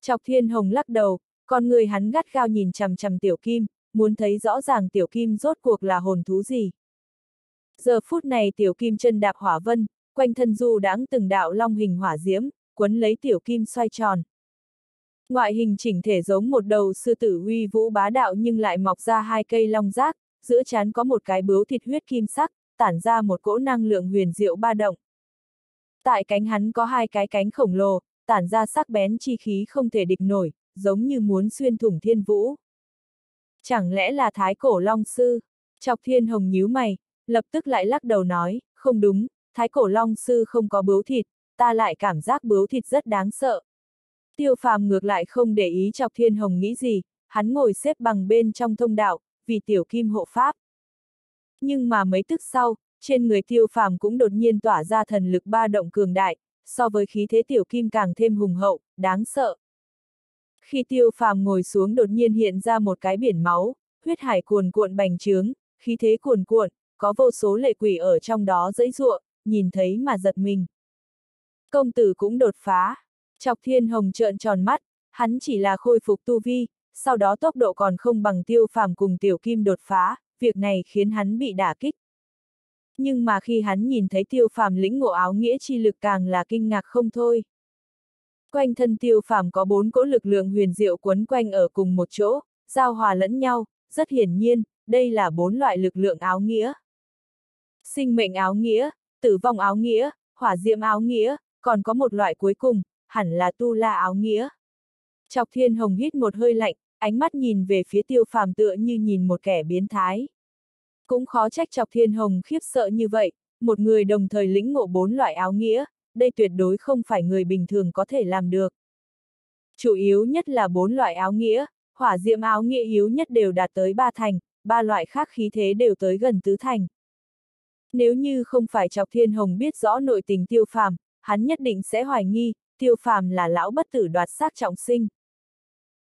Chọc Thiên Hồng lắc đầu, con người hắn gắt gao nhìn chằm chằm Tiểu Kim, muốn thấy rõ ràng Tiểu Kim rốt cuộc là hồn thú gì. Giờ phút này Tiểu Kim chân đạp hỏa vân, quanh thân du đãng từng đạo long hình hỏa diễm, quấn lấy Tiểu Kim xoay tròn. Ngoại hình chỉnh thể giống một đầu sư tử huy vũ bá đạo nhưng lại mọc ra hai cây long rác giữa chán có một cái bướu thịt huyết kim sắc, tản ra một cỗ năng lượng huyền diệu ba động. Tại cánh hắn có hai cái cánh khổng lồ, tản ra sắc bén chi khí không thể địch nổi, giống như muốn xuyên thủng thiên vũ. Chẳng lẽ là thái cổ long sư? Chọc thiên hồng nhíu mày, lập tức lại lắc đầu nói, không đúng, thái cổ long sư không có bướu thịt, ta lại cảm giác bướu thịt rất đáng sợ. Tiêu phàm ngược lại không để ý chọc thiên hồng nghĩ gì, hắn ngồi xếp bằng bên trong thông đạo, vì tiểu kim hộ pháp. Nhưng mà mấy tức sau, trên người tiêu phàm cũng đột nhiên tỏa ra thần lực ba động cường đại, so với khí thế tiểu kim càng thêm hùng hậu, đáng sợ. Khi tiêu phàm ngồi xuống đột nhiên hiện ra một cái biển máu, huyết hải cuồn cuộn bành trướng, khí thế cuồn cuộn, có vô số lệ quỷ ở trong đó dẫy ruộng, nhìn thấy mà giật mình. Công tử cũng đột phá, chọc thiên hồng trợn tròn mắt, hắn chỉ là khôi phục tu vi, sau đó tốc độ còn không bằng tiêu phàm cùng tiểu kim đột phá, việc này khiến hắn bị đả kích. Nhưng mà khi hắn nhìn thấy tiêu phàm lĩnh ngộ áo nghĩa chi lực càng là kinh ngạc không thôi. Quanh thân tiêu phàm có bốn cỗ lực lượng huyền diệu quấn quanh ở cùng một chỗ, giao hòa lẫn nhau, rất hiển nhiên, đây là bốn loại lực lượng áo nghĩa. Sinh mệnh áo nghĩa, tử vong áo nghĩa, hỏa diệm áo nghĩa, còn có một loại cuối cùng, hẳn là tu la áo nghĩa. Chọc thiên hồng hít một hơi lạnh, ánh mắt nhìn về phía tiêu phàm tựa như nhìn một kẻ biến thái. Cũng khó trách chọc thiên hồng khiếp sợ như vậy, một người đồng thời lĩnh ngộ bốn loại áo nghĩa, đây tuyệt đối không phải người bình thường có thể làm được. Chủ yếu nhất là bốn loại áo nghĩa, hỏa diệm áo nghĩa yếu nhất đều đạt tới ba thành, ba loại khác khí thế đều tới gần tứ thành. Nếu như không phải chọc thiên hồng biết rõ nội tình tiêu phàm, hắn nhất định sẽ hoài nghi, tiêu phàm là lão bất tử đoạt xác trọng sinh.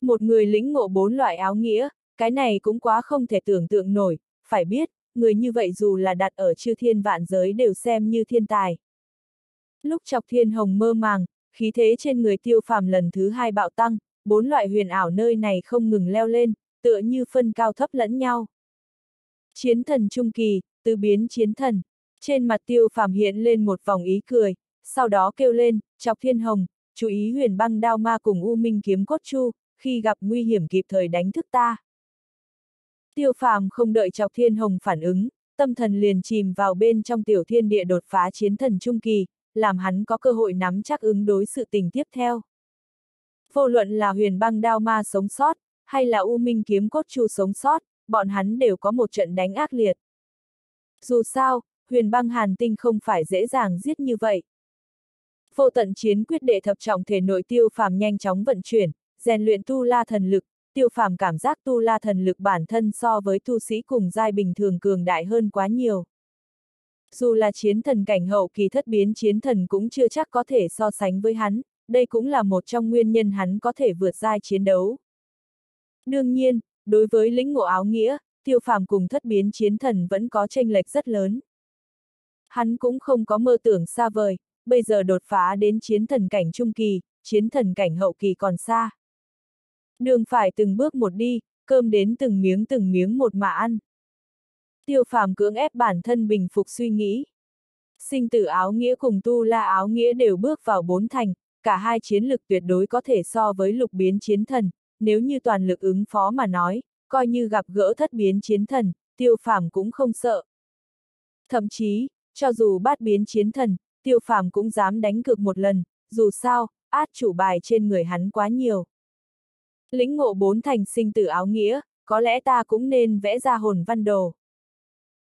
Một người lĩnh ngộ bốn loại áo nghĩa, cái này cũng quá không thể tưởng tượng nổi, phải biết, người như vậy dù là đặt ở chư thiên vạn giới đều xem như thiên tài. Lúc chọc thiên hồng mơ màng, khí thế trên người tiêu phàm lần thứ hai bạo tăng, bốn loại huyền ảo nơi này không ngừng leo lên, tựa như phân cao thấp lẫn nhau. Chiến thần trung kỳ, tư biến chiến thần, trên mặt tiêu phàm hiện lên một vòng ý cười, sau đó kêu lên, chọc thiên hồng, chú ý huyền băng đao ma cùng U Minh kiếm cốt chu, khi gặp nguy hiểm kịp thời đánh thức ta. Tiêu phàm không đợi chọc thiên hồng phản ứng, tâm thần liền chìm vào bên trong tiểu thiên địa đột phá chiến thần trung kỳ, làm hắn có cơ hội nắm chắc ứng đối sự tình tiếp theo. Vô luận là huyền băng đao ma sống sót, hay là U Minh kiếm cốt chu sống sót, bọn hắn đều có một trận đánh ác liệt. Dù sao, huyền băng hàn tinh không phải dễ dàng giết như vậy. Vô tận chiến quyết đệ thập trọng thể nội tiêu phàm nhanh chóng vận chuyển, rèn luyện tu la thần lực, tiêu phàm cảm giác tu la thần lực bản thân so với tu sĩ cùng giai bình thường cường đại hơn quá nhiều. Dù là chiến thần cảnh hậu kỳ thất biến chiến thần cũng chưa chắc có thể so sánh với hắn, đây cũng là một trong nguyên nhân hắn có thể vượt giai chiến đấu. Đương nhiên, đối với lĩnh ngộ áo nghĩa, tiêu phàm cùng thất biến chiến thần vẫn có tranh lệch rất lớn. Hắn cũng không có mơ tưởng xa vời, bây giờ đột phá đến chiến thần cảnh trung kỳ, chiến thần cảnh hậu kỳ còn xa. Đường phải từng bước một đi, cơm đến từng miếng từng miếng một mà ăn. Tiêu phàm cưỡng ép bản thân bình phục suy nghĩ. Sinh tử áo nghĩa cùng tu la áo nghĩa đều bước vào bốn thành, cả hai chiến lực tuyệt đối có thể so với lục biến chiến thần, nếu như toàn lực ứng phó mà nói, coi như gặp gỡ thất biến chiến thần, tiêu phàm cũng không sợ. Thậm chí, cho dù bát biến chiến thần, tiêu phàm cũng dám đánh cược một lần, dù sao, át chủ bài trên người hắn quá nhiều. Lĩnh ngộ bốn thành sinh tử áo nghĩa, có lẽ ta cũng nên vẽ ra hồn văn đồ.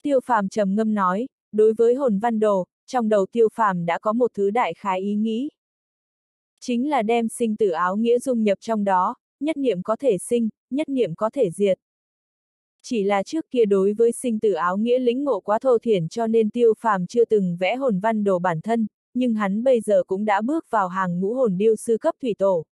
Tiêu phàm trầm ngâm nói, đối với hồn văn đồ, trong đầu tiêu phàm đã có một thứ đại khái ý nghĩ. Chính là đem sinh tử áo nghĩa dung nhập trong đó, nhất niệm có thể sinh, nhất niệm có thể diệt. Chỉ là trước kia đối với sinh tử áo nghĩa lĩnh ngộ quá thô thiển cho nên tiêu phàm chưa từng vẽ hồn văn đồ bản thân, nhưng hắn bây giờ cũng đã bước vào hàng ngũ hồn điêu sư cấp thủy tổ.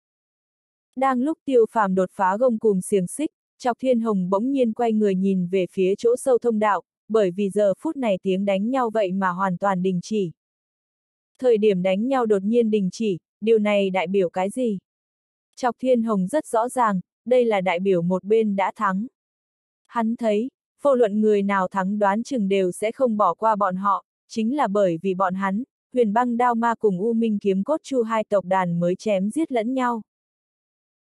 Đang lúc tiêu phàm đột phá gông cùng xiềng xích, Chọc Thiên Hồng bỗng nhiên quay người nhìn về phía chỗ sâu thông đạo, bởi vì giờ phút này tiếng đánh nhau vậy mà hoàn toàn đình chỉ. Thời điểm đánh nhau đột nhiên đình chỉ, điều này đại biểu cái gì? Chọc Thiên Hồng rất rõ ràng, đây là đại biểu một bên đã thắng. Hắn thấy, vô luận người nào thắng đoán chừng đều sẽ không bỏ qua bọn họ, chính là bởi vì bọn hắn, huyền băng đao ma cùng U Minh kiếm cốt chu hai tộc đàn mới chém giết lẫn nhau.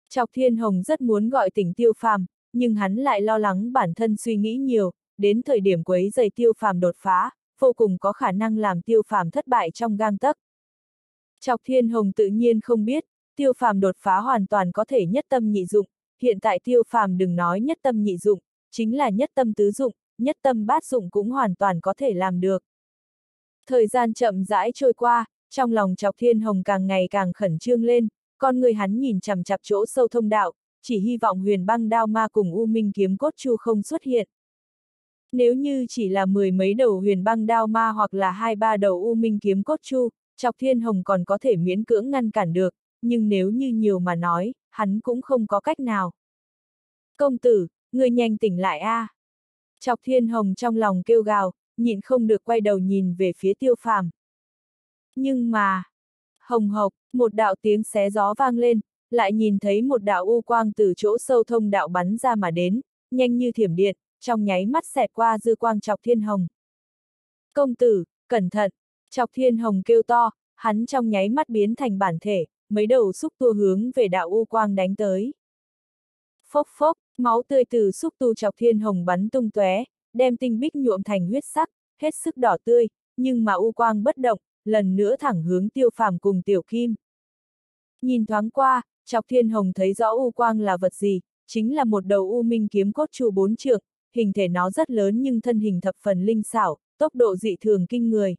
Chọc Thiên Hồng rất muốn gọi tỉnh tiêu phàm, nhưng hắn lại lo lắng bản thân suy nghĩ nhiều, đến thời điểm quấy giày tiêu phàm đột phá, vô cùng có khả năng làm tiêu phàm thất bại trong gang tấc. Chọc Thiên Hồng tự nhiên không biết, tiêu phàm đột phá hoàn toàn có thể nhất tâm nhị dụng, hiện tại tiêu phàm đừng nói nhất tâm nhị dụng, chính là nhất tâm tứ dụng, nhất tâm bát dụng cũng hoàn toàn có thể làm được. Thời gian chậm rãi trôi qua, trong lòng chọc thiên hồng càng ngày càng khẩn trương lên, con người hắn nhìn chằm chặp chỗ sâu thông đạo, chỉ hy vọng huyền băng đao ma cùng U Minh kiếm cốt chu không xuất hiện. Nếu như chỉ là mười mấy đầu huyền băng đao ma hoặc là hai ba đầu U Minh kiếm cốt chu, chọc thiên hồng còn có thể miễn cưỡng ngăn cản được, nhưng nếu như nhiều mà nói, hắn cũng không có cách nào. Công tử, người nhanh tỉnh lại a! À. Chọc thiên hồng trong lòng kêu gào, nhịn không được quay đầu nhìn về phía tiêu phàm. Nhưng mà, hồng hộc, một đạo tiếng xé gió vang lên, lại nhìn thấy một đạo u quang từ chỗ sâu thông đạo bắn ra mà đến, nhanh như thiểm điện, trong nháy mắt xẹt qua dư quang chọc thiên hồng. Công tử, cẩn thận, chọc thiên hồng kêu to, hắn trong nháy mắt biến thành bản thể, mấy đầu xúc tua hướng về đạo u quang đánh tới. Phốc phốc, máu tươi từ xúc tu chọc thiên hồng bắn tung tóe, đem tinh bích nhuộm thành huyết sắc, hết sức đỏ tươi, nhưng mà u quang bất động, lần nữa thẳng hướng tiêu phàm cùng tiểu kim. Nhìn thoáng qua, chọc thiên hồng thấy rõ u quang là vật gì, chính là một đầu u minh kiếm cốt trụ bốn trượng, hình thể nó rất lớn nhưng thân hình thập phần linh xảo, tốc độ dị thường kinh người.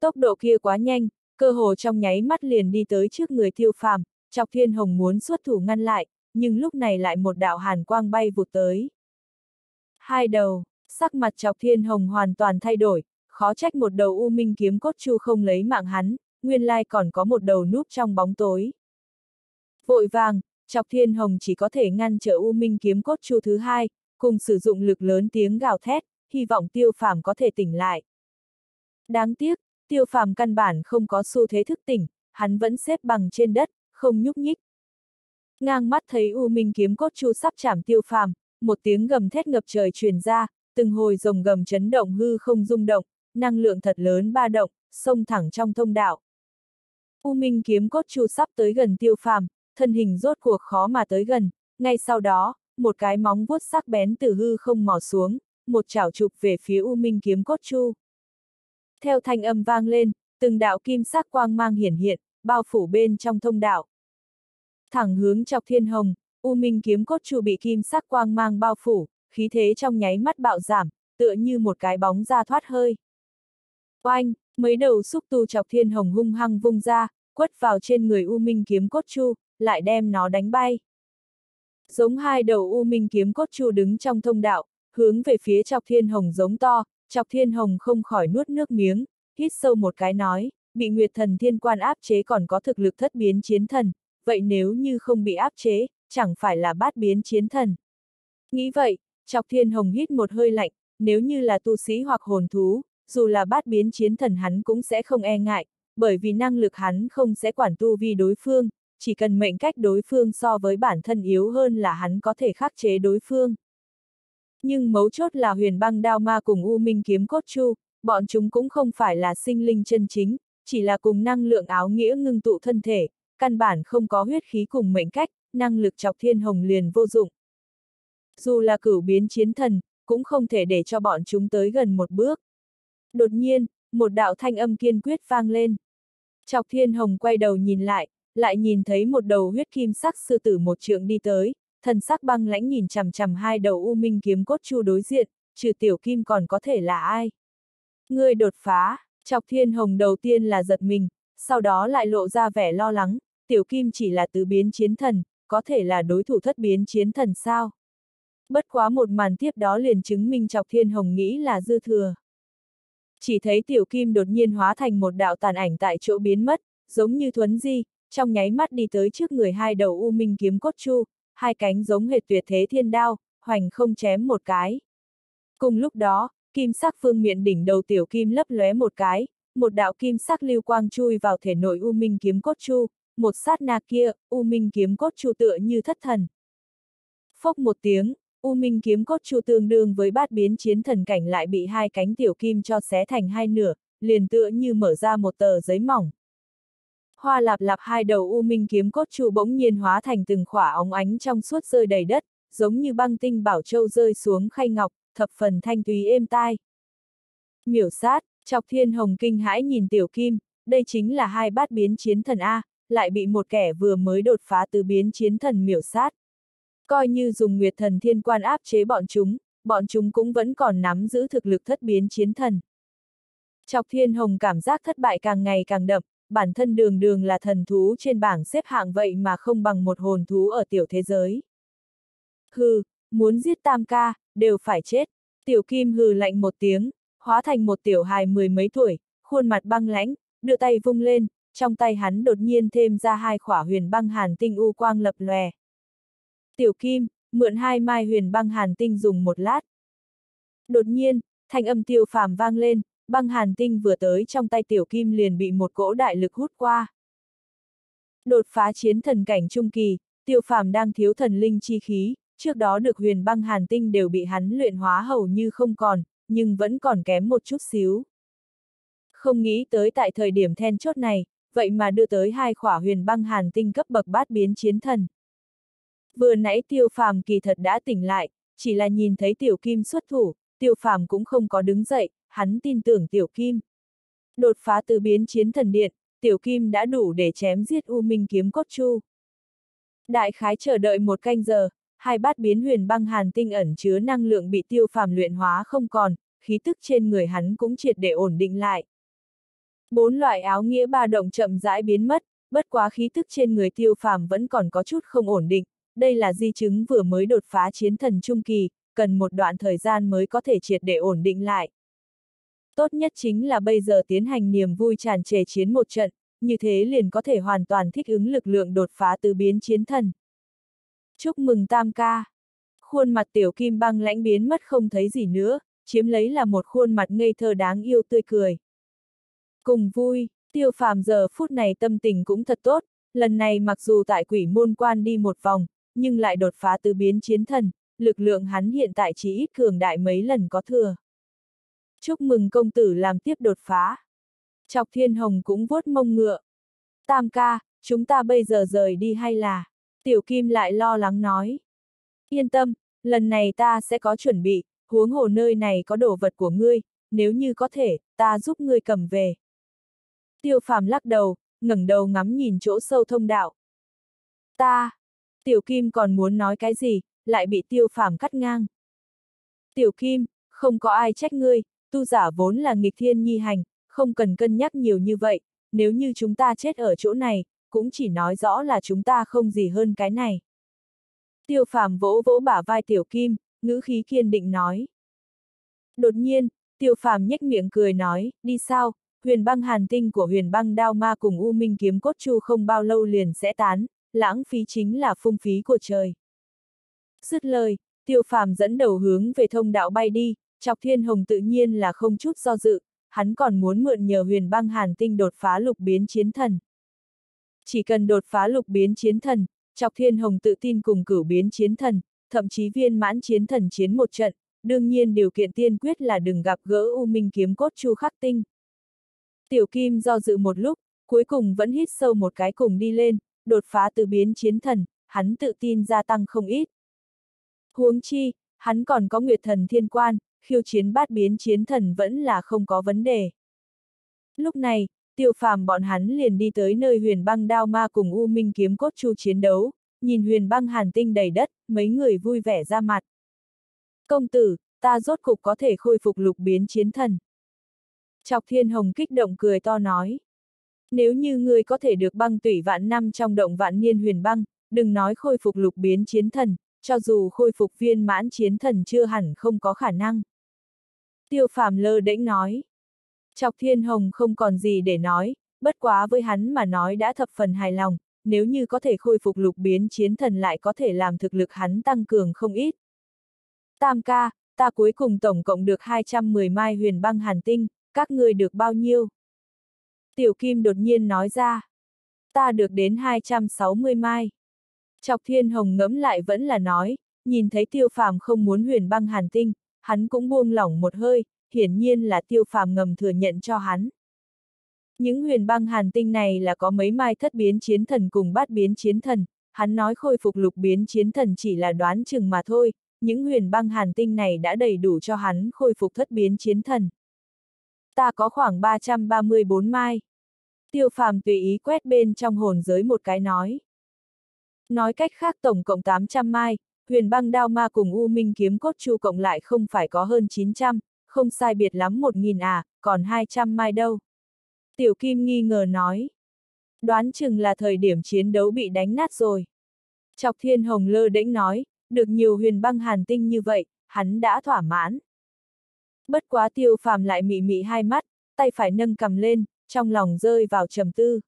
Tốc độ kia quá nhanh, cơ hồ trong nháy mắt liền đi tới trước người tiêu phàm, chọc thiên hồng muốn xuất thủ ngăn lại, nhưng lúc này lại một đạo hàn quang bay vụt tới. Hai đầu, sắc mặt chọc thiên hồng hoàn toàn thay đổi, khó trách một đầu u minh kiếm cốt chu không lấy mạng hắn, nguyên lai còn có một đầu núp trong bóng tối. Vội vàng, chọc thiên hồng chỉ có thể ngăn trở u minh kiếm cốt chu thứ hai, cùng sử dụng lực lớn tiếng gào thét, hy vọng tiêu phàm có thể tỉnh lại. Đáng tiếc, tiêu phàm căn bản không có xu thế thức tỉnh, hắn vẫn xếp bằng trên đất, không nhúc nhích. Ngang mắt thấy U Minh kiếm cốt chu sắp chạm tiêu phàm, một tiếng gầm thét ngập trời truyền ra, từng hồi rồng gầm chấn động hư không rung động, năng lượng thật lớn ba động, xông thẳng trong thông đạo. U Minh kiếm cốt chu sắp tới gần tiêu phàm, thân hình rốt cuộc khó mà tới gần, ngay sau đó, một cái móng vuốt sắc bén từ hư không mò xuống, một chảo chụp về phía U Minh kiếm cốt chu. Theo thanh âm vang lên, từng đạo kim sắc quang mang hiển hiện, bao phủ bên trong thông đạo. Thẳng hướng chọc thiên hồng, U Minh kiếm cốt chu bị kim sắc quang mang bao phủ, khí thế trong nháy mắt bạo giảm, tựa như một cái bóng ra thoát hơi. Oanh, mấy đầu xúc tu chọc thiên hồng hung hăng vung ra, quất vào trên người U Minh kiếm cốt chu, lại đem nó đánh bay. Giống hai đầu U Minh kiếm cốt chu đứng trong thông đạo, hướng về phía chọc thiên hồng giống to, chọc thiên hồng không khỏi nuốt nước miếng, hít sâu một cái nói, bị Nguyệt thần thiên quan áp chế còn có thực lực thất biến chiến thần, vậy nếu như không bị áp chế, chẳng phải là bát biến chiến thần. Nghĩ vậy, chọc thiên hồng hít một hơi lạnh, nếu như là tu sĩ hoặc hồn thú, dù là bát biến chiến thần hắn cũng sẽ không e ngại, bởi vì năng lực hắn không sẽ quản tu vi đối phương, chỉ cần mệnh cách đối phương so với bản thân yếu hơn là hắn có thể khắc chế đối phương. Nhưng mấu chốt là huyền băng đao ma cùng U Minh kiếm cốt chu, bọn chúng cũng không phải là sinh linh chân chính, chỉ là cùng năng lượng áo nghĩa ngưng tụ thân thể, căn bản không có huyết khí cùng mệnh cách, năng lực chọc thiên hồng liền vô dụng. Dù là cửu biến chiến thần, cũng không thể để cho bọn chúng tới gần một bước. Đột nhiên, một đạo thanh âm kiên quyết vang lên. Chọc thiên hồng quay đầu nhìn lại, lại nhìn thấy một đầu huyết kim sắc sư tử một trượng đi tới, thần sắc băng lãnh nhìn chằm chằm hai đầu u minh kiếm cốt chu đối diện, trừ tiểu kim còn có thể là ai. Người đột phá, chọc thiên hồng đầu tiên là giật mình, sau đó lại lộ ra vẻ lo lắng, tiểu kim chỉ là tứ biến chiến thần, có thể là đối thủ thất biến chiến thần sao. Bất quá một màn tiếp đó liền chứng minh chọc thiên hồng nghĩ là dư thừa. Chỉ thấy tiểu kim đột nhiên hóa thành một đạo tàn ảnh tại chỗ biến mất, giống như thuấn di, trong nháy mắt đi tới trước người hai đầu u minh kiếm cốt chu, hai cánh giống hệt tuyệt thế thiên đao, hoành không chém một cái. Cùng lúc đó, kim sắc phương miệng đỉnh đầu tiểu kim lấp lóe một cái, một đạo kim sắc lưu quang chui vào thể nội u minh kiếm cốt chu, một sát na kia, U Minh kiếm cốt chu tựa như thất thần. Phốc một tiếng, U Minh kiếm cốt chu tương đương với bát biến chiến thần cảnh lại bị hai cánh tiểu kim cho xé thành hai nửa, liền tựa như mở ra một tờ giấy mỏng. Hoa lạp lạp hai đầu U Minh kiếm cốt chu bỗng nhiên hóa thành từng khỏa óng ánh trong suốt rơi đầy đất, giống như băng tinh bảo châu rơi xuống khay ngọc, thập phần thanh túy êm tai. Miểu sát, chọc thiên hồng kinh hãi nhìn tiểu kim, đây chính là hai bát biến chiến thần A, lại bị một kẻ vừa mới đột phá từ biến chiến thần miểu sát. Coi như dùng nguyệt thần thiên quan áp chế bọn chúng, bọn chúng cũng vẫn còn nắm giữ thực lực thất biến chiến thần. Chọc thiên hồng cảm giác thất bại càng ngày càng đậm, bản thân đường đường là thần thú trên bảng xếp hạng vậy mà không bằng một hồn thú ở tiểu thế giới. Hừ, muốn giết tam ca, đều phải chết. Tiểu kim hừ lạnh một tiếng, hóa thành một tiểu hài mười mấy tuổi, khuôn mặt băng lãnh, đưa tay vung lên, trong tay hắn đột nhiên thêm ra hai khỏa huyền băng hàn tinh u quang lập lòe. Tiểu kim, mượn hai mai huyền băng hàn tinh dùng một lát. Đột nhiên, thanh âm tiêu phàm vang lên, băng hàn tinh vừa tới trong tay tiểu kim liền bị một cỗ đại lực hút qua. Đột phá chiến thần cảnh trung kỳ, tiêu phàm đang thiếu thần linh chi khí, trước đó được huyền băng hàn tinh đều bị hắn luyện hóa hầu như không còn, nhưng vẫn còn kém một chút xíu. Không nghĩ tới tại thời điểm then chốt này, vậy mà đưa tới hai khỏa huyền băng hàn tinh cấp bậc bát biến chiến thần. Vừa nãy tiêu phàm kỳ thật đã tỉnh lại, chỉ là nhìn thấy tiểu kim xuất thủ, tiêu phàm cũng không có đứng dậy, hắn tin tưởng tiểu kim. Đột phá từ biến chiến thần điện, tiểu kim đã đủ để chém giết U Minh kiếm cốt chu. Đại khái chờ đợi một canh giờ, hai bát biến huyền băng hàn tinh ẩn chứa năng lượng bị tiêu phàm luyện hóa không còn, khí tức trên người hắn cũng triệt để ổn định lại. Bốn loại áo nghĩa ba động chậm rãi biến mất, bất quá khí tức trên người tiêu phàm vẫn còn có chút không ổn định, đây là di chứng vừa mới đột phá chiến thần trung kỳ, cần một đoạn thời gian mới có thể triệt để ổn định lại. Tốt nhất chính là bây giờ tiến hành niềm vui tràn trề chiến một trận, như thế liền có thể hoàn toàn thích ứng lực lượng đột phá từ biến chiến thần. Chúc mừng tam ca! Khuôn mặt tiểu kim băng lãnh biến mất không thấy gì nữa, chiếm lấy là một khuôn mặt ngây thơ đáng yêu tươi cười. Cùng vui, tiêu phàm giờ phút này tâm tình cũng thật tốt, lần này mặc dù tại quỷ môn quan đi một vòng, nhưng lại đột phá tứ biến chiến thần, lực lượng hắn hiện tại chỉ ít cường đại mấy lần có thừa. Chúc mừng công tử làm tiếp đột phá. Chọc thiên hồng cũng vuốt mông ngựa. Tam ca, chúng ta bây giờ rời đi hay là? Tiểu Kim lại lo lắng nói. Yên tâm, lần này ta sẽ có chuẩn bị, huống hồ nơi này có đồ vật của ngươi, nếu như có thể, ta giúp ngươi cầm về. Tiêu phàm lắc đầu, ngẩng đầu ngắm nhìn chỗ sâu thông đạo. Ta, Tiểu Kim còn muốn nói cái gì, lại bị tiêu phàm cắt ngang. Tiểu Kim, không có ai trách ngươi, tu giả vốn là nghịch thiên nhi hành, không cần cân nhắc nhiều như vậy, nếu như chúng ta chết ở chỗ này, cũng chỉ nói rõ là chúng ta không gì hơn cái này. Tiêu phàm vỗ vỗ bả vai tiểu kim, ngữ khí kiên định nói. Đột nhiên, tiêu phàm nhếch miệng cười nói, đi sao, huyền băng hàn tinh của huyền băng đao ma cùng U Minh kiếm cốt chu không bao lâu liền sẽ tán, lãng phí chính là phung phí của trời. Dứt lời, tiêu phàm dẫn đầu hướng về thông đạo bay đi, chọc thiên hồng tự nhiên là không chút do dự, hắn còn muốn mượn nhờ huyền băng hàn tinh đột phá lục biến chiến thần. Chỉ cần đột phá lục biến chiến thần, chọc thiên hồng tự tin cùng cửu biến chiến thần, thậm chí viên mãn chiến thần chiến một trận, đương nhiên điều kiện tiên quyết là đừng gặp gỡ U Minh kiếm cốt chu khắc tinh. Tiểu Kim do dự một lúc, cuối cùng vẫn hít sâu một cái cùng đi lên, đột phá từ biến chiến thần, hắn tự tin gia tăng không ít. Huống chi, hắn còn có nguyệt thần thiên quan, khiêu chiến bát biến chiến thần vẫn là không có vấn đề. Lúc này, tiêu phàm bọn hắn liền đi tới nơi huyền băng đao ma cùng U Minh kiếm cốt chu chiến đấu, nhìn huyền băng hàn tinh đầy đất, mấy người vui vẻ ra mặt. Công tử, ta rốt cục có thể khôi phục lục biến chiến thần. Chọc thiên hồng kích động cười to nói. Nếu như ngươi có thể được băng tủy vạn năm trong động vạn niên huyền băng, đừng nói khôi phục lục biến chiến thần, cho dù khôi phục viên mãn chiến thần chưa hẳn không có khả năng. Tiêu phàm lơ đễnh nói. Chọc thiên hồng không còn gì để nói, bất quá với hắn mà nói đã thập phần hài lòng, nếu như có thể khôi phục lục biến chiến thần lại có thể làm thực lực hắn tăng cường không ít. Tam ca, ta cuối cùng tổng cộng được 210 mai huyền băng hàn tinh, các người được bao nhiêu? Tiểu Kim đột nhiên nói ra. Ta được đến 260 mai. Chọc thiên hồng ngẫm lại vẫn là nói, nhìn thấy tiêu phàm không muốn huyền băng hàn tinh, hắn cũng buông lỏng một hơi, hiển nhiên là tiêu phàm ngầm thừa nhận cho hắn. Những huyền băng hàn tinh này là có mấy mai thất biến chiến thần cùng bát biến chiến thần, hắn nói khôi phục lục biến chiến thần chỉ là đoán chừng mà thôi, những huyền băng hàn tinh này đã đầy đủ cho hắn khôi phục thất biến chiến thần. Ta có khoảng 334 mai. Tiêu phàm tùy ý quét bên trong hồn giới một cái nói. Nói cách khác tổng cộng 800 mai, huyền băng đao ma cùng U Minh kiếm cốt chu cộng lại không phải có hơn 900, không sai biệt lắm 1.000 à, còn 200 mai đâu. Tiểu Kim nghi ngờ nói. Đoán chừng là thời điểm chiến đấu bị đánh nát rồi. Chọc Thiên Hồng lơ đễnh nói, được nhiều huyền băng hàn tinh như vậy, hắn đã thỏa mãn. Bất quá tiêu phàm lại mị mị hai mắt, tay phải nâng cầm lên, trong lòng rơi vào trầm tư.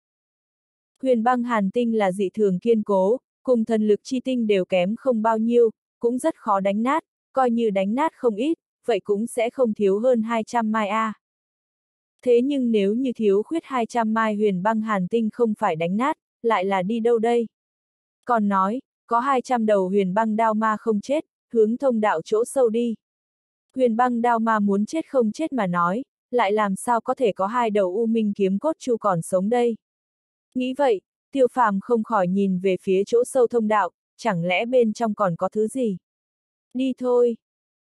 Huyền băng hàn tinh là dị thường kiên cố, cùng thần lực chi tinh đều kém không bao nhiêu, cũng rất khó đánh nát, coi như đánh nát không ít, vậy cũng sẽ không thiếu hơn 200 mai A. Thế nhưng nếu như thiếu khuyết 200 mai huyền băng hàn tinh không phải đánh nát, lại là đi đâu đây? Còn nói, có 200 đầu huyền băng đao ma không chết, hướng thông đạo chỗ sâu đi. Huyền băng đao ma muốn chết không chết mà nói, lại làm sao có thể có hai đầu u minh kiếm cốt chu còn sống đây? Nghĩ vậy, tiêu phàm không khỏi nhìn về phía chỗ sâu thông đạo, chẳng lẽ bên trong còn có thứ gì? Đi thôi!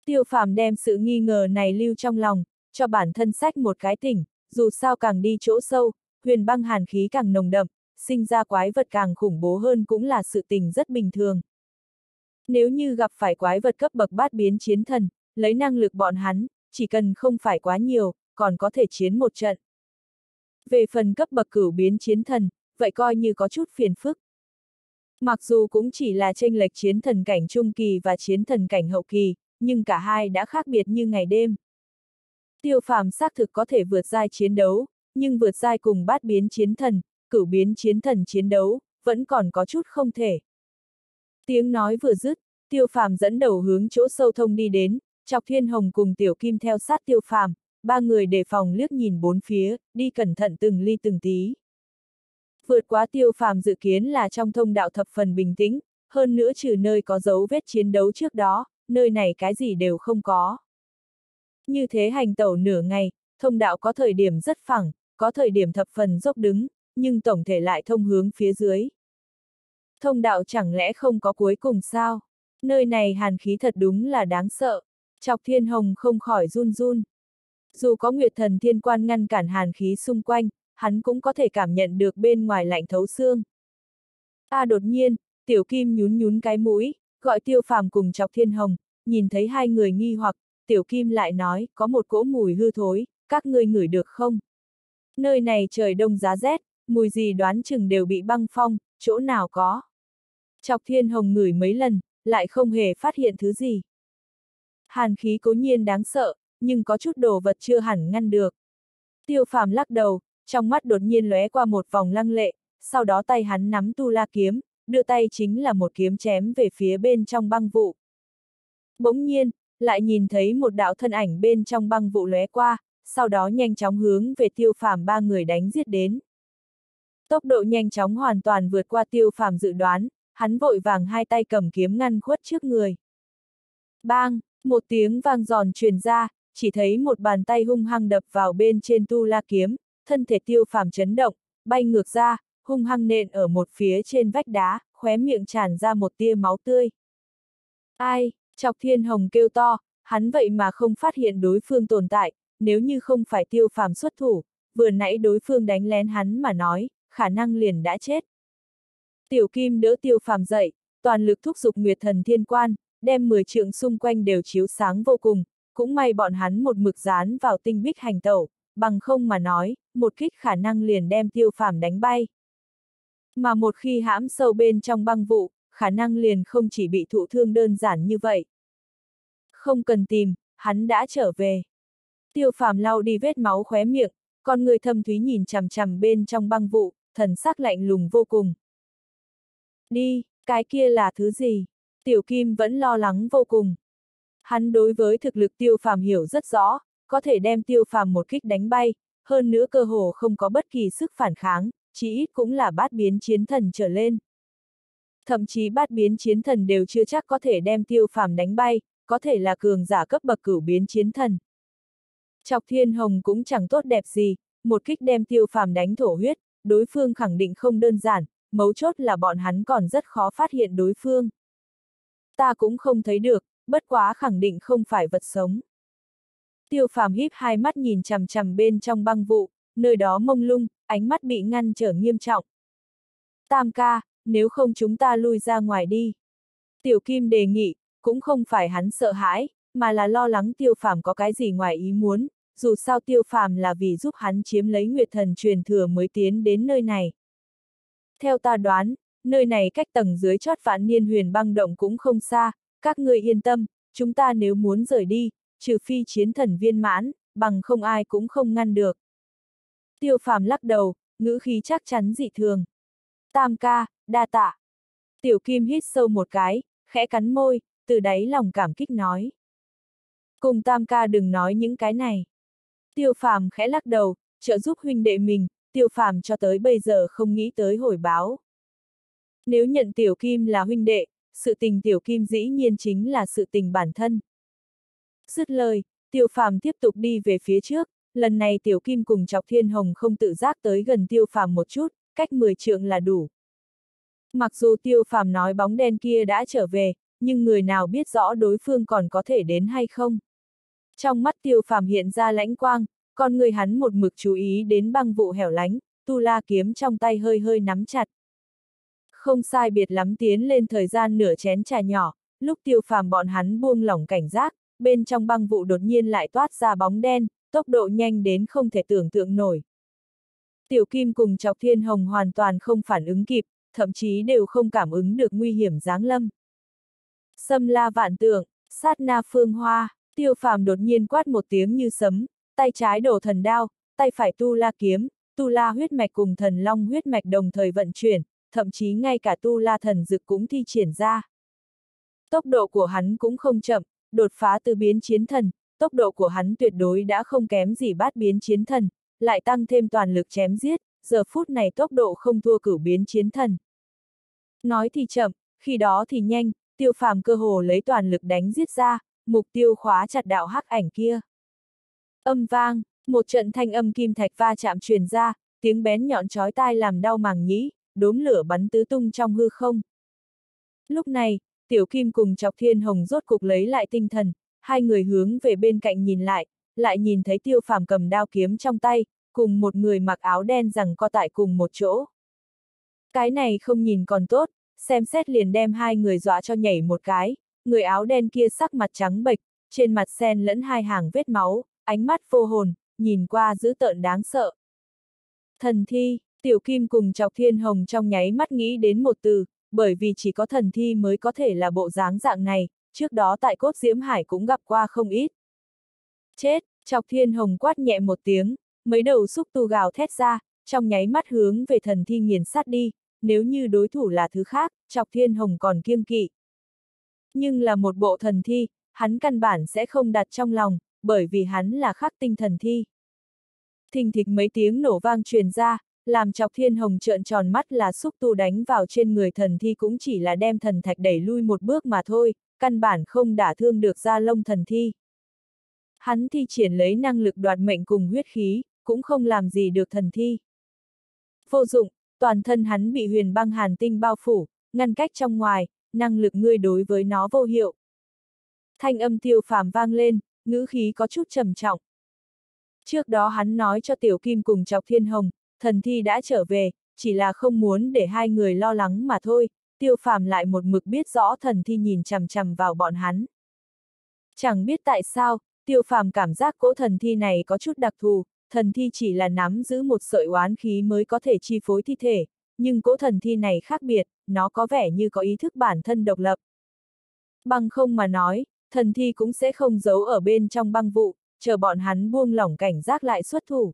Tiêu phàm đem sự nghi ngờ này lưu trong lòng, cho bản thân sách một cái tỉnh, dù sao càng đi chỗ sâu, huyền băng hàn khí càng nồng đậm, sinh ra quái vật càng khủng bố hơn cũng là sự tình rất bình thường. Nếu như gặp phải quái vật cấp bậc bát biến chiến thần, lấy năng lực bọn hắn, chỉ cần không phải quá nhiều, còn có thể chiến một trận. Về phần cấp bậc cửu biến chiến thần, vậy coi như có chút phiền phức. Mặc dù cũng chỉ là tranh lệch chiến thần cảnh trung kỳ và chiến thần cảnh hậu kỳ, nhưng cả hai đã khác biệt như ngày đêm. Tiêu phàm xác thực có thể vượt giai chiến đấu, nhưng vượt giai cùng bát biến chiến thần, cửu biến chiến thần chiến đấu, vẫn còn có chút không thể. Tiếng nói vừa dứt, tiêu phàm dẫn đầu hướng chỗ sâu thông đi đến, chọc thiên hồng cùng tiểu kim theo sát tiêu phàm, ba người đề phòng liếc nhìn bốn phía, đi cẩn thận từng ly từng tí. Vượt quá tiêu phàm dự kiến là trong thông đạo thập phần bình tĩnh, hơn nữa trừ nơi có dấu vết chiến đấu trước đó, nơi này cái gì đều không có. Như thế hành tẩu nửa ngày, thông đạo có thời điểm rất phẳng, có thời điểm thập phần dốc đứng, nhưng tổng thể lại thông hướng phía dưới. Thông đạo chẳng lẽ không có cuối cùng sao? Nơi này hàn khí thật đúng là đáng sợ. Chọc thiên hồng không khỏi run run. Dù có nguyệt thần thiên quan ngăn cản hàn khí xung quanh, hắn cũng có thể cảm nhận được bên ngoài lạnh thấu xương. A à, đột nhiên, tiểu kim nhún nhún cái mũi, gọi tiêu phàm cùng chọc thiên hồng, nhìn thấy hai người nghi hoặc, tiểu kim lại nói, có một cỗ mùi hư thối, các ngươi ngửi được không? Nơi này trời đông giá rét, mùi gì đoán chừng đều bị băng phong, chỗ nào có. Chọc thiên hồng ngửi mấy lần, lại không hề phát hiện thứ gì. Hàn khí cố nhiên đáng sợ, nhưng có chút đồ vật chưa hẳn ngăn được. Tiêu phàm lắc đầu, trong mắt đột nhiên lóe qua một vòng lăng lệ, sau đó tay hắn nắm tu la kiếm, đưa tay chính là một kiếm chém về phía bên trong băng vụ. Bỗng nhiên, lại nhìn thấy một đạo thân ảnh bên trong băng vụ lóe qua, sau đó nhanh chóng hướng về tiêu phàm ba người đánh giết đến. Tốc độ nhanh chóng hoàn toàn vượt qua tiêu phàm dự đoán, hắn vội vàng hai tay cầm kiếm ngăn khuất trước người. Bang, một tiếng vang giòn truyền ra, chỉ thấy một bàn tay hung hăng đập vào bên trên tu la kiếm, thân thể tiêu phàm chấn động, bay ngược ra, hung hăng nện ở một phía trên vách đá, khóe miệng tràn ra một tia máu tươi. Ai, chọc thiên hồng kêu to, hắn vậy mà không phát hiện đối phương tồn tại, nếu như không phải tiêu phàm xuất thủ, vừa nãy đối phương đánh lén hắn mà nói, khả năng liền đã chết. Tiểu Kim đỡ tiêu phàm dậy, toàn lực thúc giục Nguyệt Thần Thiên Quan, đem 10 trượng xung quanh đều chiếu sáng vô cùng, cũng may bọn hắn một mực dán vào tinh bích hành tẩu, bằng không mà nói, một kích khả năng liền đem tiêu phàm đánh bay. Mà một khi hãm sâu bên trong băng vụ, khả năng liền không chỉ bị thụ thương đơn giản như vậy. Không cần tìm, hắn đã trở về. Tiêu phàm lau đi vết máu khóe miệng, con người thâm thúy nhìn chằm chằm bên trong băng vụ, thần sắc lạnh lùng vô cùng. Đi, cái kia là thứ gì? Tiểu Kim vẫn lo lắng vô cùng. Hắn đối với thực lực tiêu phàm hiểu rất rõ, có thể đem tiêu phàm một kích đánh bay, hơn nữa cơ hồ không có bất kỳ sức phản kháng, chí ít cũng là bát biến chiến thần trở lên. Thậm chí bát biến chiến thần đều chưa chắc có thể đem tiêu phàm đánh bay, có thể là cường giả cấp bậc cửu biến chiến thần. Chọc thiên hồng cũng chẳng tốt đẹp gì, một kích đem tiêu phàm đánh thổ huyết, đối phương khẳng định không đơn giản, mấu chốt là bọn hắn còn rất khó phát hiện đối phương. Ta cũng không thấy được, bất quá khẳng định không phải vật sống. Tiêu phàm híp hai mắt nhìn chằm chằm bên trong băng vụ, nơi đó mông lung, ánh mắt bị ngăn trở nghiêm trọng. Tam ca, nếu không chúng ta lui ra ngoài đi. Tiểu Kim đề nghị, cũng không phải hắn sợ hãi, mà là lo lắng tiêu phàm có cái gì ngoài ý muốn, dù sao tiêu phàm là vì giúp hắn chiếm lấy nguyệt thần truyền thừa mới tiến đến nơi này. Theo ta đoán, nơi này cách tầng dưới chót vạn niên huyền băng động cũng không xa, các ngươi yên tâm, chúng ta nếu muốn rời đi, trừ phi chiến thần viên mãn, bằng không ai cũng không ngăn được. Tiêu phàm lắc đầu, ngữ khí chắc chắn dị thường. Tam ca, đa tạ. Tiểu Kim hít sâu một cái, khẽ cắn môi, từ đáy lòng cảm kích nói. Cùng Tam ca đừng nói những cái này. Tiêu phàm khẽ lắc đầu, trợ giúp huynh đệ mình, tiêu phàm cho tới bây giờ không nghĩ tới hồi báo. Nếu nhận tiểu kim là huynh đệ, sự tình tiểu kim dĩ nhiên chính là sự tình bản thân. Dứt lời, tiêu phàm tiếp tục đi về phía trước, lần này tiểu kim cùng chọc thiên hồng không tự giác tới gần tiêu phàm một chút, cách 10 trượng là đủ. Mặc dù tiêu phàm nói bóng đen kia đã trở về, nhưng người nào biết rõ đối phương còn có thể đến hay không. Trong mắt tiêu phàm hiện ra lãnh quang, con người hắn một mực chú ý đến băng vụ hẻo lánh, tu la kiếm trong tay hơi hơi nắm chặt. Không sai biệt lắm tiến lên thời gian nửa chén trà nhỏ, lúc tiêu phàm bọn hắn buông lỏng cảnh giác, bên trong băng vụ đột nhiên lại toát ra bóng đen, tốc độ nhanh đến không thể tưởng tượng nổi. Tiểu Kim cùng Chọc Thiên Hồng hoàn toàn không phản ứng kịp, thậm chí đều không cảm ứng được nguy hiểm giáng lâm. Sâm la vạn tượng, sát na phương hoa, tiêu phàm đột nhiên quát một tiếng như sấm, tay trái đổ thần đao, tay phải tu la kiếm, tu la huyết mạch cùng thần long huyết mạch đồng thời vận chuyển, thậm chí ngay cả tu la thần dực cũng thi triển ra. Tốc độ của hắn cũng không chậm, đột phá từ biến chiến thần, tốc độ của hắn tuyệt đối đã không kém gì bát biến chiến thần, lại tăng thêm toàn lực chém giết, giờ phút này tốc độ không thua cửu biến chiến thần. Nói thì chậm, khi đó thì nhanh, tiêu phàm cơ hồ lấy toàn lực đánh giết ra, mục tiêu khóa chặt đạo hắc ảnh kia. Âm vang, một trận thanh âm kim thạch va chạm truyền ra, tiếng bén nhọn chói tai làm đau màng nhĩ, đốm lửa bắn tứ tung trong hư không. Lúc này, Tiểu Kim cùng Chọc Thiên Hồng rốt cục lấy lại tinh thần, hai người hướng về bên cạnh nhìn lại, lại nhìn thấy Tiêu Phàm cầm đao kiếm trong tay, cùng một người mặc áo đen rằng co tại cùng một chỗ. Cái này không nhìn còn tốt, xem xét liền đem hai người dọa cho nhảy một cái, người áo đen kia sắc mặt trắng bệch, trên mặt sen lẫn hai hàng vết máu, ánh mắt vô hồn, nhìn qua dữ tợn đáng sợ. Thần thi, tiểu kim cùng chọc thiên hồng trong nháy mắt nghĩ đến một từ, bởi vì chỉ có thần thi mới có thể là bộ dáng dạng này, trước đó tại cốt diễm hải cũng gặp qua không ít. Chết, chọc thiên hồng quát nhẹ một tiếng, mấy đầu xúc tu gào thét ra, trong nháy mắt hướng về thần thi nghiền sát đi, nếu như đối thủ là thứ khác, chọc thiên hồng còn kiêng kỵ. Nhưng là một bộ thần thi, hắn căn bản sẽ không đặt trong lòng, bởi vì hắn là khắc tinh thần thi. Thình thịch mấy tiếng nổ vang truyền ra, làm chọc thiên hồng trợn tròn mắt là xúc tu đánh vào trên người thần thi cũng chỉ là đem thần thạch đẩy lui một bước mà thôi, căn bản không đả thương được ra lông thần thi. Hắn thi triển lấy năng lực đoạt mệnh cùng huyết khí, cũng không làm gì được thần thi. Vô dụng, toàn thân hắn bị huyền băng hàn tinh bao phủ, ngăn cách trong ngoài, năng lực ngươi đối với nó vô hiệu. Thanh âm tiêu phàm vang lên, ngữ khí có chút trầm trọng. Trước đó hắn nói cho Tiểu Kim cùng Chọc Thiên Hồng, thần thi đã trở về, chỉ là không muốn để hai người lo lắng mà thôi, tiêu phàm lại một mực biết rõ thần thi nhìn chằm chằm vào bọn hắn. Chẳng biết tại sao, tiêu phàm cảm giác cỗ thần thi này có chút đặc thù, thần thi chỉ là nắm giữ một sợi oán khí mới có thể chi phối thi thể, nhưng cỗ thần thi này khác biệt, nó có vẻ như có ý thức bản thân độc lập. Bằng không mà nói, thần thi cũng sẽ không giấu ở bên trong băng vụ, chờ bọn hắn buông lỏng cảnh giác lại xuất thủ.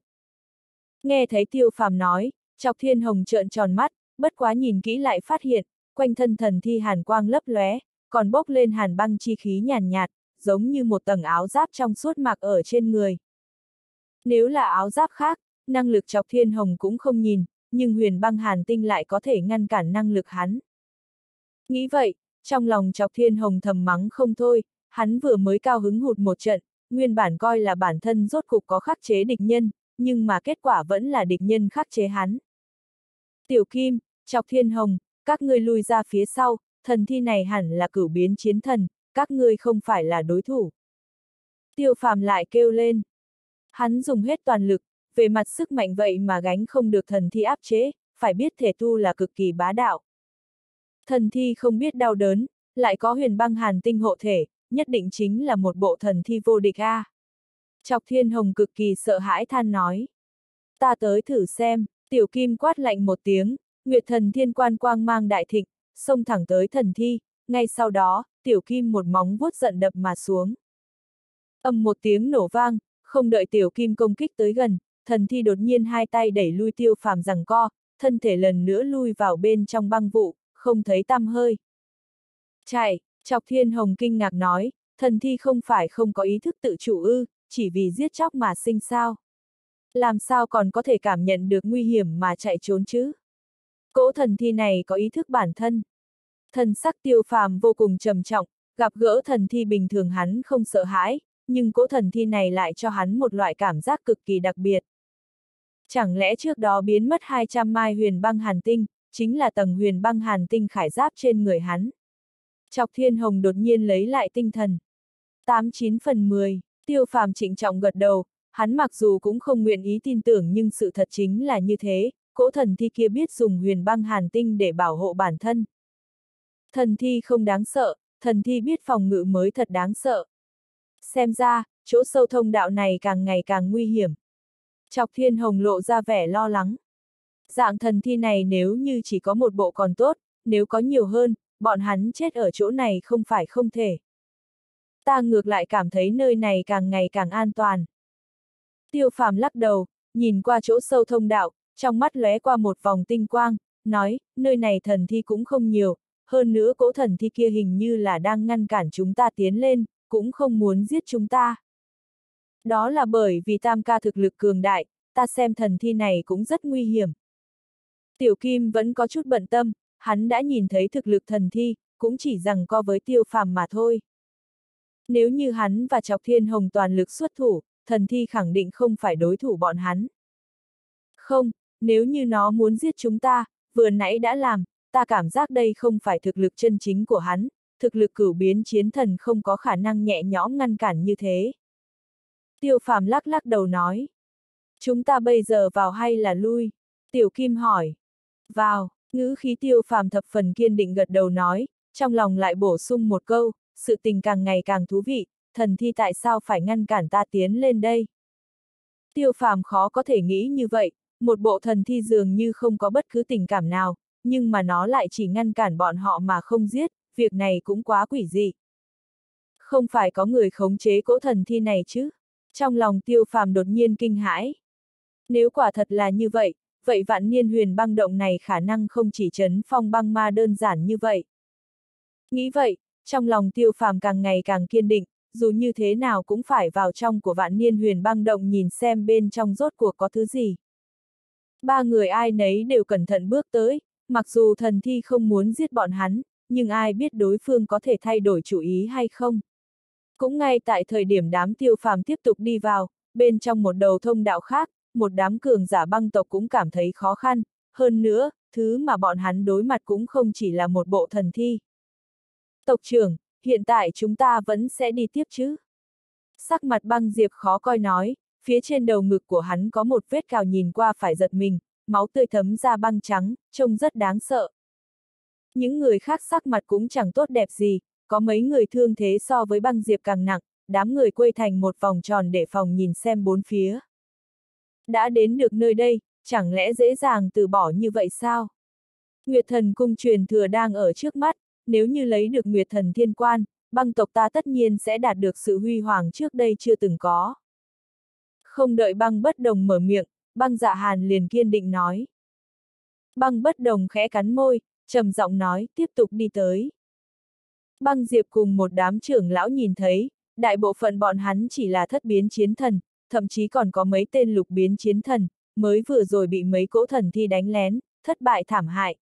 Nghe thấy tiêu phàm nói, chọc thiên hồng trợn tròn mắt, bất quá nhìn kỹ lại phát hiện, quanh thân thần thi hàn quang lấp lóe, còn bốc lên hàn băng chi khí nhàn nhạt, giống như một tầng áo giáp trong suốt mặc ở trên người. Nếu là áo giáp khác, năng lực chọc thiên hồng cũng không nhìn, nhưng huyền băng hàn tinh lại có thể ngăn cản năng lực hắn. Nghĩ vậy, trong lòng chọc thiên hồng thầm mắng không thôi, hắn vừa mới cao hứng hụt một trận, nguyên bản coi là bản thân rốt cục có khắc chế địch nhân, nhưng mà kết quả vẫn là địch nhân khắc chế hắn. Tiểu Kim, chọc thiên hồng, các ngươi lui ra phía sau, thần thi này hẳn là cửu biến chiến thần, các ngươi không phải là đối thủ. Tiêu phàm lại kêu lên. Hắn dùng hết toàn lực, về mặt sức mạnh vậy mà gánh không được thần thi áp chế, phải biết thể tu là cực kỳ bá đạo. Thần thi không biết đau đớn, lại có huyền băng hàn tinh hộ thể, nhất định chính là một bộ thần thi vô địch a. À. Chọc thiên hồng cực kỳ sợ hãi than nói. Ta tới thử xem, tiểu kim quát lạnh một tiếng, nguyệt thần thiên quan quang mang đại thịnh, xông thẳng tới thần thi, ngay sau đó, tiểu kim một móng vuốt giận đập mà xuống. Âm một tiếng nổ vang, không đợi tiểu kim công kích tới gần, thần thi đột nhiên hai tay đẩy lui tiêu phàm rằng co, thân thể lần nữa lui vào bên trong băng vụ, không thấy tăm hơi. Chạy, chọc thiên hồng kinh ngạc nói, thần thi không phải không có ý thức tự chủ ư, chỉ vì giết chóc mà sinh sao. Làm sao còn có thể cảm nhận được nguy hiểm mà chạy trốn chứ? Cỗ thần thi này có ý thức bản thân. Thần sắc tiêu phàm vô cùng trầm trọng, gặp gỡ thần thi bình thường hắn không sợ hãi, nhưng cỗ thần thi này lại cho hắn một loại cảm giác cực kỳ đặc biệt. Chẳng lẽ trước đó biến mất 200 mai huyền băng hàn tinh, chính là tầng huyền băng hàn tinh khải giáp trên người hắn. Chọc thiên hồng đột nhiên lấy lại tinh thần. 89 phần 10, tiêu phàm trịnh trọng gật đầu, hắn mặc dù cũng không nguyện ý tin tưởng nhưng sự thật chính là như thế, cỗ thần thi kia biết dùng huyền băng hàn tinh để bảo hộ bản thân. Thần thi không đáng sợ, thần thi biết phòng ngự mới thật đáng sợ. Xem ra, chỗ sâu thông đạo này càng ngày càng nguy hiểm. Chọc thiên hồng lộ ra vẻ lo lắng. Dạng thần thi này nếu như chỉ có một bộ còn tốt, nếu có nhiều hơn, bọn hắn chết ở chỗ này không phải không thể. Ta ngược lại cảm thấy nơi này càng ngày càng an toàn. Tiêu phàm lắc đầu, nhìn qua chỗ sâu thông đạo, trong mắt lóe qua một vòng tinh quang, nói, nơi này thần thi cũng không nhiều, hơn nữa cỗ thần thi kia hình như là đang ngăn cản chúng ta tiến lên, cũng không muốn giết chúng ta. Đó là bởi vì tam ca thực lực cường đại, ta xem thần thi này cũng rất nguy hiểm. Tiểu Kim vẫn có chút bận tâm, hắn đã nhìn thấy thực lực thần thi, cũng chỉ rằng co với tiêu phàm mà thôi. Nếu như hắn và Chọc Thiên Hồng toàn lực xuất thủ, thần thi khẳng định không phải đối thủ bọn hắn. Không, nếu như nó muốn giết chúng ta, vừa nãy đã làm, ta cảm giác đây không phải thực lực chân chính của hắn, thực lực cửu biến chiến thần không có khả năng nhẹ nhõm ngăn cản như thế. Tiêu phàm lắc lắc đầu nói. Chúng ta bây giờ vào hay là lui? Tiểu Kim hỏi. Vào, ngữ khí tiêu phàm thập phần kiên định gật đầu nói, trong lòng lại bổ sung một câu, sự tình càng ngày càng thú vị, thần thi tại sao phải ngăn cản ta tiến lên đây? Tiêu phàm khó có thể nghĩ như vậy, một bộ thần thi dường như không có bất cứ tình cảm nào, nhưng mà nó lại chỉ ngăn cản bọn họ mà không giết, việc này cũng quá quỷ dị. Không phải có người khống chế cỗ thần thi này chứ? Trong lòng tiêu phàm đột nhiên kinh hãi. Nếu quả thật là như vậy, vậy vạn niên huyền băng động này khả năng không chỉ chấn phong băng ma đơn giản như vậy. Nghĩ vậy, trong lòng tiêu phàm càng ngày càng kiên định, dù như thế nào cũng phải vào trong của vạn niên huyền băng động nhìn xem bên trong rốt cuộc có thứ gì. Ba người ai nấy đều cẩn thận bước tới, mặc dù thần thi không muốn giết bọn hắn, nhưng ai biết đối phương có thể thay đổi chủ ý hay không. Cũng ngay tại thời điểm đám tiêu phàm tiếp tục đi vào, bên trong một đầu thông đạo khác, một đám cường giả băng tộc cũng cảm thấy khó khăn, hơn nữa, thứ mà bọn hắn đối mặt cũng không chỉ là một bộ thần thi. Tộc trưởng, hiện tại chúng ta vẫn sẽ đi tiếp chứ? Sắc mặt băng diệp khó coi nói, phía trên đầu ngực của hắn có một vết cào nhìn qua phải giật mình, máu tươi thấm ra băng trắng, trông rất đáng sợ. Những người khác sắc mặt cũng chẳng tốt đẹp gì, có mấy người thương thế so với băng diệp càng nặng, đám người quây thành một vòng tròn để phòng nhìn xem bốn phía. Đã đến được nơi đây, chẳng lẽ dễ dàng từ bỏ như vậy sao? Nguyệt thần cung truyền thừa đang ở trước mắt, nếu như lấy được Nguyệt thần thiên quan, băng tộc ta tất nhiên sẽ đạt được sự huy hoàng trước đây chưa từng có. Không đợi băng bất đồng mở miệng, băng dạ hàn liền kiên định nói. Băng bất đồng khẽ cắn môi, trầm giọng nói, tiếp tục đi tới. Băng diệp cùng một đám trưởng lão nhìn thấy, đại bộ phận bọn hắn chỉ là thất biến chiến thần, thậm chí còn có mấy tên lục biến chiến thần, mới vừa rồi bị mấy cỗ thần thi đánh lén, thất bại thảm hại.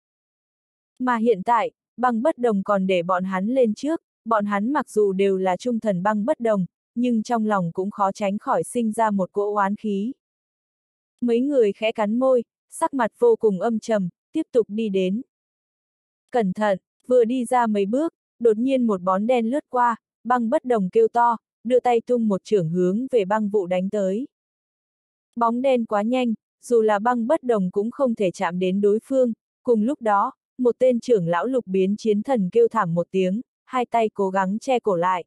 Mà hiện tại, băng bất đồng còn để bọn hắn lên trước, bọn hắn mặc dù đều là trung thần băng bất đồng, nhưng trong lòng cũng khó tránh khỏi sinh ra một cỗ oán khí. Mấy người khẽ cắn môi, sắc mặt vô cùng âm trầm, tiếp tục đi đến. Cẩn thận, vừa đi ra mấy bước, đột nhiên một bón đen lướt qua, băng bất đồng kêu to, đưa tay tung một trưởng hướng về băng vụ đánh tới. Bóng đen quá nhanh, dù là băng bất đồng cũng không thể chạm đến đối phương, cùng lúc đó, một tên trưởng lão lục biến chiến thần kêu thảm một tiếng, hai tay cố gắng che cổ lại.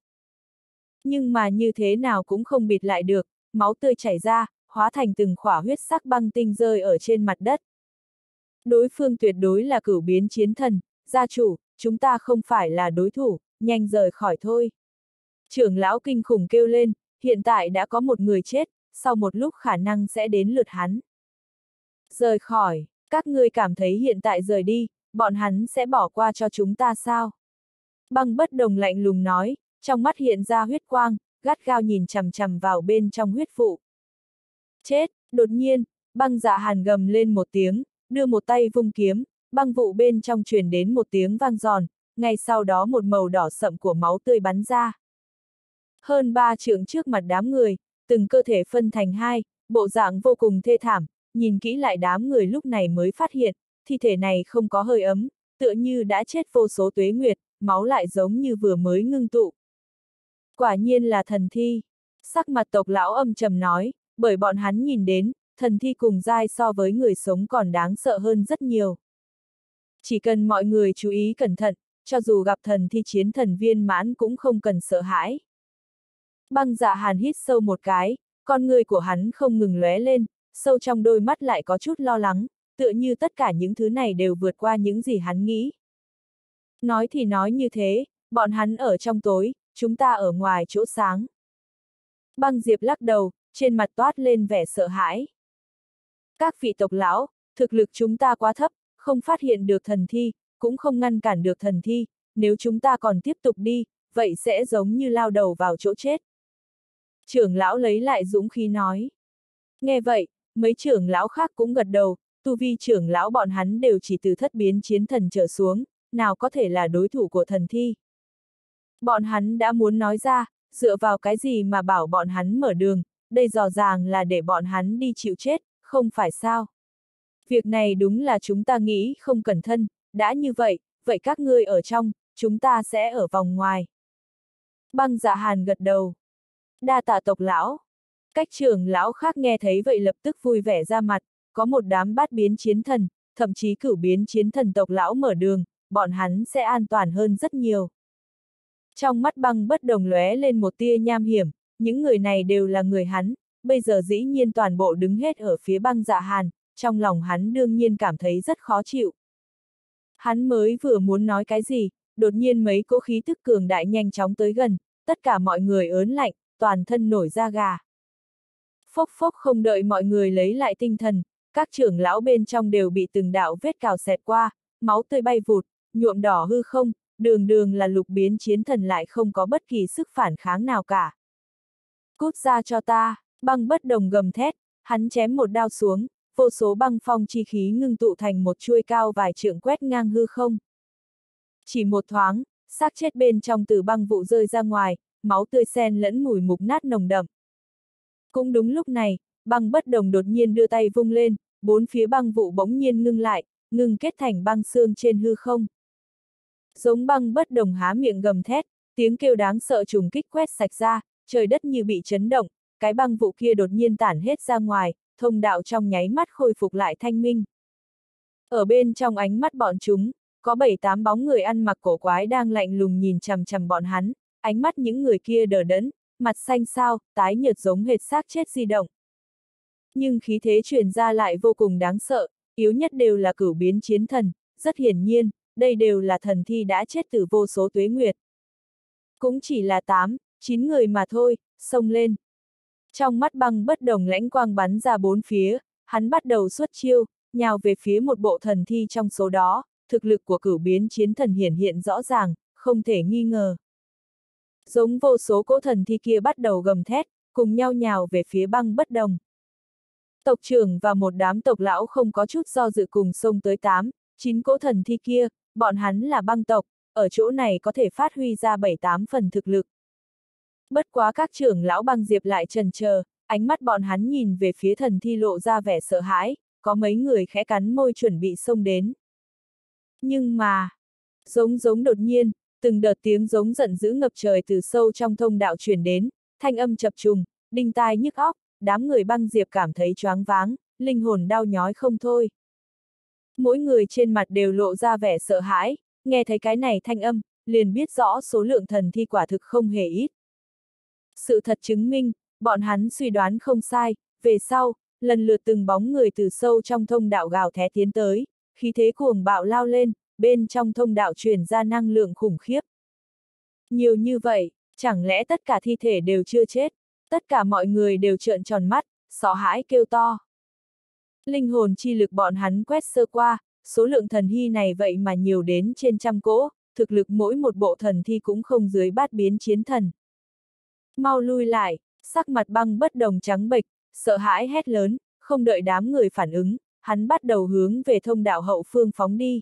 Nhưng mà như thế nào cũng không bịt lại được, máu tươi chảy ra, hóa thành từng khỏa huyết sắc băng tinh rơi ở trên mặt đất. Đối phương tuyệt đối là cửu biến chiến thần, gia chủ, chúng ta không phải là đối thủ, nhanh rời khỏi thôi. Trưởng lão kinh khủng kêu lên, hiện tại đã có một người chết, sau một lúc khả năng sẽ đến lượt hắn. Rời khỏi, các ngươi cảm thấy hiện tại rời đi, bọn hắn sẽ bỏ qua cho chúng ta sao? Băng bất đồng lạnh lùng nói, trong mắt hiện ra huyết quang, gắt gao nhìn chằm chằm vào bên trong huyết phụ. Chết, đột nhiên, băng dạ hàn gầm lên một tiếng, đưa một tay vung kiếm, băng vụ bên trong truyền đến một tiếng vang giòn, ngay sau đó một màu đỏ sậm của máu tươi bắn ra. Hơn ba trượng trước mặt đám người, từng cơ thể phân thành hai, bộ dạng vô cùng thê thảm, nhìn kỹ lại đám người lúc này mới phát hiện, thi thể này không có hơi ấm, tựa như đã chết vô số tuế nguyệt, máu lại giống như vừa mới ngưng tụ. Quả nhiên là thần thi. Sắc mặt tộc lão âm trầm nói, bởi bọn hắn nhìn đến, thần thi cùng dai so với người sống còn đáng sợ hơn rất nhiều. Chỉ cần mọi người chú ý cẩn thận, cho dù gặp thần thi chiến thần viên mãn cũng không cần sợ hãi. Băng dạ hàn hít sâu một cái, con người của hắn không ngừng lóe lên, sâu trong đôi mắt lại có chút lo lắng, tựa như tất cả những thứ này đều vượt qua những gì hắn nghĩ. Nói thì nói như thế, bọn hắn ở trong tối, chúng ta ở ngoài chỗ sáng. Băng Diệp lắc đầu, trên mặt toát lên vẻ sợ hãi. Các vị tộc lão, thực lực chúng ta quá thấp, không phát hiện được thần thi, cũng không ngăn cản được thần thi, nếu chúng ta còn tiếp tục đi, vậy sẽ giống như lao đầu vào chỗ chết. Trưởng lão lấy lại dũng khí nói. Nghe vậy, mấy trưởng lão khác cũng gật đầu, tu vi trưởng lão bọn hắn đều chỉ từ thất biến chiến thần trở xuống, nào có thể là đối thủ của thần thi. Bọn hắn đã muốn nói ra, dựa vào cái gì mà bảo bọn hắn mở đường, đây rõ ràng là để bọn hắn đi chịu chết, không phải sao. Việc này đúng là chúng ta nghĩ không cẩn thân, đã như vậy, vậy các ngươi ở trong, chúng ta sẽ ở vòng ngoài. Băng dạ hàn gật đầu. Đa tạ tộc lão. Cách trưởng lão khác nghe thấy vậy lập tức vui vẻ ra mặt, có một đám bát biến chiến thần, thậm chí cửu biến chiến thần tộc lão mở đường, bọn hắn sẽ an toàn hơn rất nhiều. Trong mắt băng bất đồng lóe lên một tia nham hiểm, những người này đều là người hắn, bây giờ dĩ nhiên toàn bộ đứng hết ở phía băng dạ hàn, trong lòng hắn đương nhiên cảm thấy rất khó chịu. Hắn mới vừa muốn nói cái gì, đột nhiên mấy cỗ khí tức cường đại nhanh chóng tới gần, tất cả mọi người ớn lạnh, toàn thân nổi da gà. Phốc phốc không đợi mọi người lấy lại tinh thần, các trưởng lão bên trong đều bị từng đạo vết cào xẹt qua, máu tươi bay vụt, nhuộm đỏ hư không, đường đường là lục biến chiến thần lại không có bất kỳ sức phản kháng nào cả. Cút ra cho ta, băng bất đồng gầm thét, hắn chém một đao xuống, vô số băng phong chi khí ngưng tụ thành một chuôi cao vài trượng quét ngang hư không. Chỉ một thoáng, xác chết bên trong từ băng vụ rơi ra ngoài, máu tươi sen lẫn mùi mục nát nồng đậm. Cũng đúng lúc này, băng bất đồng đột nhiên đưa tay vung lên, bốn phía băng vụ bỗng nhiên ngưng lại, ngưng kết thành băng xương trên hư không. Giống băng bất đồng há miệng gầm thét, tiếng kêu đáng sợ trùng kích quét sạch ra, trời đất như bị chấn động, cái băng vụ kia đột nhiên tản hết ra ngoài, thông đạo trong nháy mắt khôi phục lại thanh minh. Ở bên trong ánh mắt bọn chúng, có bảy tám bóng người ăn mặc cổ quái đang lạnh lùng nhìn chằm chằm bọn hắn, ánh mắt những người kia đờ đẫn, mặt xanh xao, tái nhợt giống hệt xác chết di động. Nhưng khí thế truyền ra lại vô cùng đáng sợ, yếu nhất đều là cửu biến chiến thần, rất hiển nhiên, đây đều là thần thi đã chết từ vô số tuế nguyệt. Cũng chỉ là tám, chín người mà thôi, xông lên. Trong mắt băng bất đồng lãnh quang bắn ra bốn phía, hắn bắt đầu xuất chiêu, nhào về phía một bộ thần thi trong số đó, thực lực của cửu biến chiến thần hiển hiện rõ ràng, không thể nghi ngờ. Giống vô số cỗ thần thi kia bắt đầu gầm thét, cùng nhau nhào về phía băng bất đồng. Tộc trưởng và một đám tộc lão không có chút do dự cùng xông tới tám, chín cỗ thần thi kia, bọn hắn là băng tộc, ở chỗ này có thể phát huy ra bảy tám phần thực lực. Bất quá các trưởng lão băng diệp lại trần chờ, ánh mắt bọn hắn nhìn về phía thần thi lộ ra vẻ sợ hãi, có mấy người khẽ cắn môi chuẩn bị xông đến. Nhưng mà, giống giống đột nhiên, từng đợt tiếng giống giận dữ ngập trời từ sâu trong thông đạo truyền đến, thanh âm chập trùng, đinh tai nhức óc, đám người băng diệp cảm thấy choáng váng, linh hồn đau nhói không thôi. Mỗi người trên mặt đều lộ ra vẻ sợ hãi, nghe thấy cái này thanh âm, liền biết rõ số lượng thần thi quả thực không hề ít. Sự thật chứng minh, bọn hắn suy đoán không sai, về sau, lần lượt từng bóng người từ sâu trong thông đạo gào thét tiến tới, khí thế cuồng bạo lao lên, bên trong thông đạo truyền ra năng lượng khủng khiếp. Nhiều như vậy, chẳng lẽ tất cả thi thể đều chưa chết, tất cả mọi người đều trợn tròn mắt, sợ hãi kêu to. Linh hồn chi lực bọn hắn quét sơ qua, số lượng thần hy này vậy mà nhiều đến trên trăm cỗ, thực lực mỗi một bộ thần thi cũng không dưới bát biến chiến thần. Mau lui lại, sắc mặt băng bất đồng trắng bệch, sợ hãi hét lớn, không đợi đám người phản ứng, hắn bắt đầu hướng về thông đạo hậu phương phóng đi.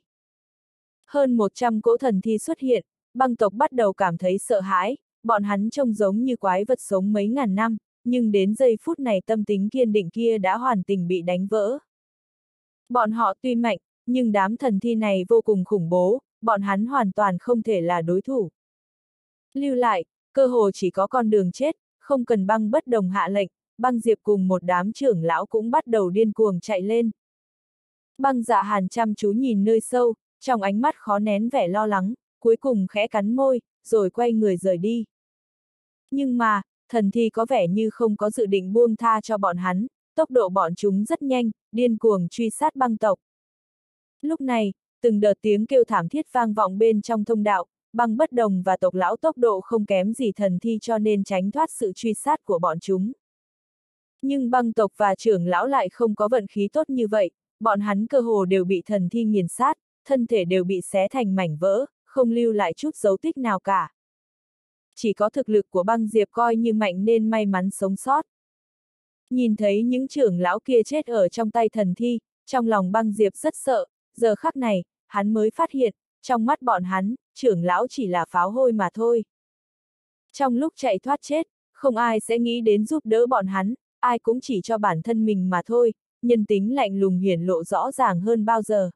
Hơn 100 cỗ thần thi xuất hiện, băng tộc bắt đầu cảm thấy sợ hãi, bọn hắn trông giống như quái vật sống mấy ngàn năm, nhưng đến giây phút này tâm tính kiên định kia đã hoàn tình bị đánh vỡ. Bọn họ tuy mạnh, nhưng đám thần thi này vô cùng khủng bố, bọn hắn hoàn toàn không thể là đối thủ. Lưu lại, cơ hồ chỉ có con đường chết, không cần băng bất đồng hạ lệnh, băng diệp cùng một đám trưởng lão cũng bắt đầu điên cuồng chạy lên. Băng dạ hàn chăm chú nhìn nơi sâu, trong ánh mắt khó nén vẻ lo lắng, cuối cùng khẽ cắn môi, rồi quay người rời đi. Nhưng mà, thần thi có vẻ như không có dự định buông tha cho bọn hắn, tốc độ bọn chúng rất nhanh, điên cuồng truy sát băng tộc. Lúc này, từng đợt tiếng kêu thảm thiết vang vọng bên trong thông đạo, băng bất đồng và tộc lão tốc độ không kém gì thần thi cho nên tránh thoát sự truy sát của bọn chúng. Nhưng băng tộc và trưởng lão lại không có vận khí tốt như vậy, bọn hắn cơ hồ đều bị thần thi nghiền sát, thân thể đều bị xé thành mảnh vỡ, không lưu lại chút dấu tích nào cả. Chỉ có thực lực của băng diệp coi như mạnh nên may mắn sống sót. Nhìn thấy những trưởng lão kia chết ở trong tay thần thi, trong lòng băng diệp rất sợ, giờ khắc này, hắn mới phát hiện, trong mắt bọn hắn, trưởng lão chỉ là pháo hôi mà thôi. Trong lúc chạy thoát chết, không ai sẽ nghĩ đến giúp đỡ bọn hắn, ai cũng chỉ cho bản thân mình mà thôi, nhân tính lạnh lùng hiển lộ rõ ràng hơn bao giờ.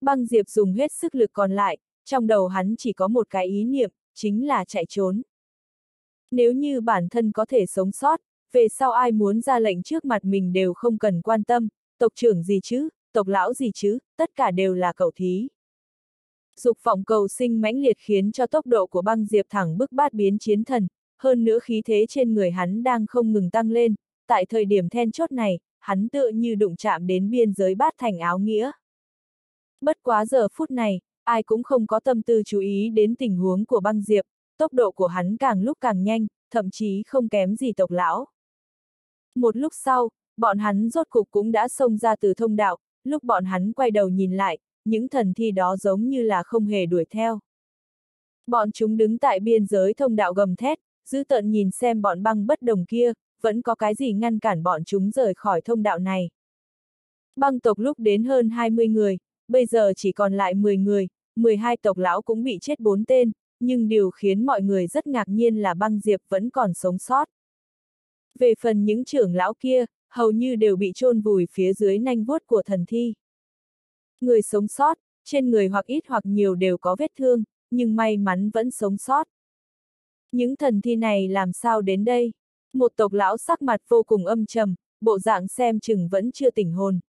Băng Diệp dùng hết sức lực còn lại, trong đầu hắn chỉ có một cái ý niệm, chính là chạy trốn. Nếu như bản thân có thể sống sót, về sau ai muốn ra lệnh trước mặt mình đều không cần quan tâm, tộc trưởng gì chứ, tộc lão gì chứ, tất cả đều là cậu thí. Dục vọng cầu sinh mãnh liệt khiến cho tốc độ của băng diệp thẳng bức bát biến chiến thần, hơn nữa khí thế trên người hắn đang không ngừng tăng lên, tại thời điểm then chốt này, hắn tựa như đụng chạm đến biên giới bát thành áo nghĩa. Bất quá giờ phút này, ai cũng không có tâm tư chú ý đến tình huống của băng diệp, tốc độ của hắn càng lúc càng nhanh, thậm chí không kém gì tộc lão. Một lúc sau, bọn hắn rốt cục cũng đã xông ra từ thông đạo, lúc bọn hắn quay đầu nhìn lại, những thần thi đó giống như là không hề đuổi theo. Bọn chúng đứng tại biên giới thông đạo gầm thét, giữ tận nhìn xem bọn băng bất đồng kia, vẫn có cái gì ngăn cản bọn chúng rời khỏi thông đạo này. Băng tộc lúc đến hơn 20 người, bây giờ chỉ còn lại 10 người, 12 tộc lão cũng bị chết 4 tên, nhưng điều khiến mọi người rất ngạc nhiên là băng diệp vẫn còn sống sót. Về phần những trưởng lão kia, hầu như đều bị chôn vùi phía dưới nanh vuốt của thần thi. Người sống sót, trên người hoặc ít hoặc nhiều đều có vết thương, nhưng may mắn vẫn sống sót. Những thần thi này làm sao đến đây? Một tộc lão sắc mặt vô cùng âm trầm, bộ dạng xem chừng vẫn chưa tỉnh hồn.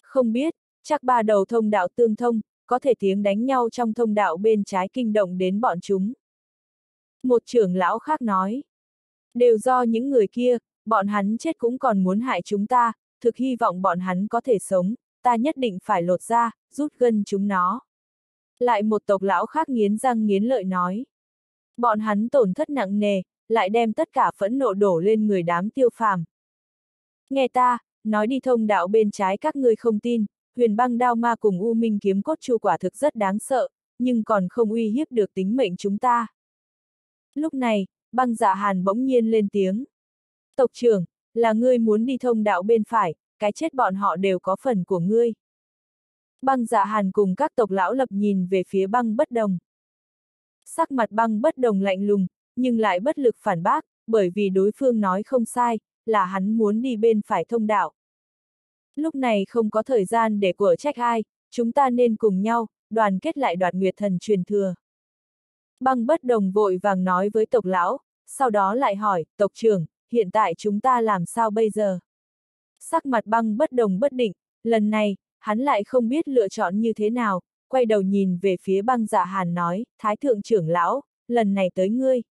Không biết, chắc ba đầu thông đạo tương thông, có thể tiếng đánh nhau trong thông đạo bên trái kinh động đến bọn chúng. Một trưởng lão khác nói. Đều do những người kia, bọn hắn chết cũng còn muốn hại chúng ta, thực hy vọng bọn hắn có thể sống, ta nhất định phải lột ra, rút gân chúng nó. Lại một tộc lão khác nghiến răng nghiến lợi nói. Bọn hắn tổn thất nặng nề, lại đem tất cả phẫn nộ đổ lên người đám tiêu phàm. Nghe ta, nói đi thông đạo bên trái các ngươi không tin, huyền băng đao ma cùng u minh kiếm cốt chu quả thực rất đáng sợ, nhưng còn không uy hiếp được tính mệnh chúng ta. Lúc này, băng dạ hàn bỗng nhiên lên tiếng. Tộc trưởng, là ngươi muốn đi thông đạo bên phải, cái chết bọn họ đều có phần của ngươi. Băng dạ hàn cùng các tộc lão lập nhìn về phía băng bất đồng. Sắc mặt băng bất đồng lạnh lùng, nhưng lại bất lực phản bác, bởi vì đối phương nói không sai, là hắn muốn đi bên phải thông đạo. Lúc này không có thời gian để của trách ai, chúng ta nên cùng nhau, đoàn kết lại đoạt nguyệt thần truyền thừa. Băng bất đồng vội vàng nói với tộc lão, sau đó lại hỏi, tộc trưởng, hiện tại chúng ta làm sao bây giờ? Sắc mặt băng bất đồng bất định, lần này, hắn lại không biết lựa chọn như thế nào, quay đầu nhìn về phía băng dạ hàn nói, Thái thượng trưởng lão, lần này tới ngươi.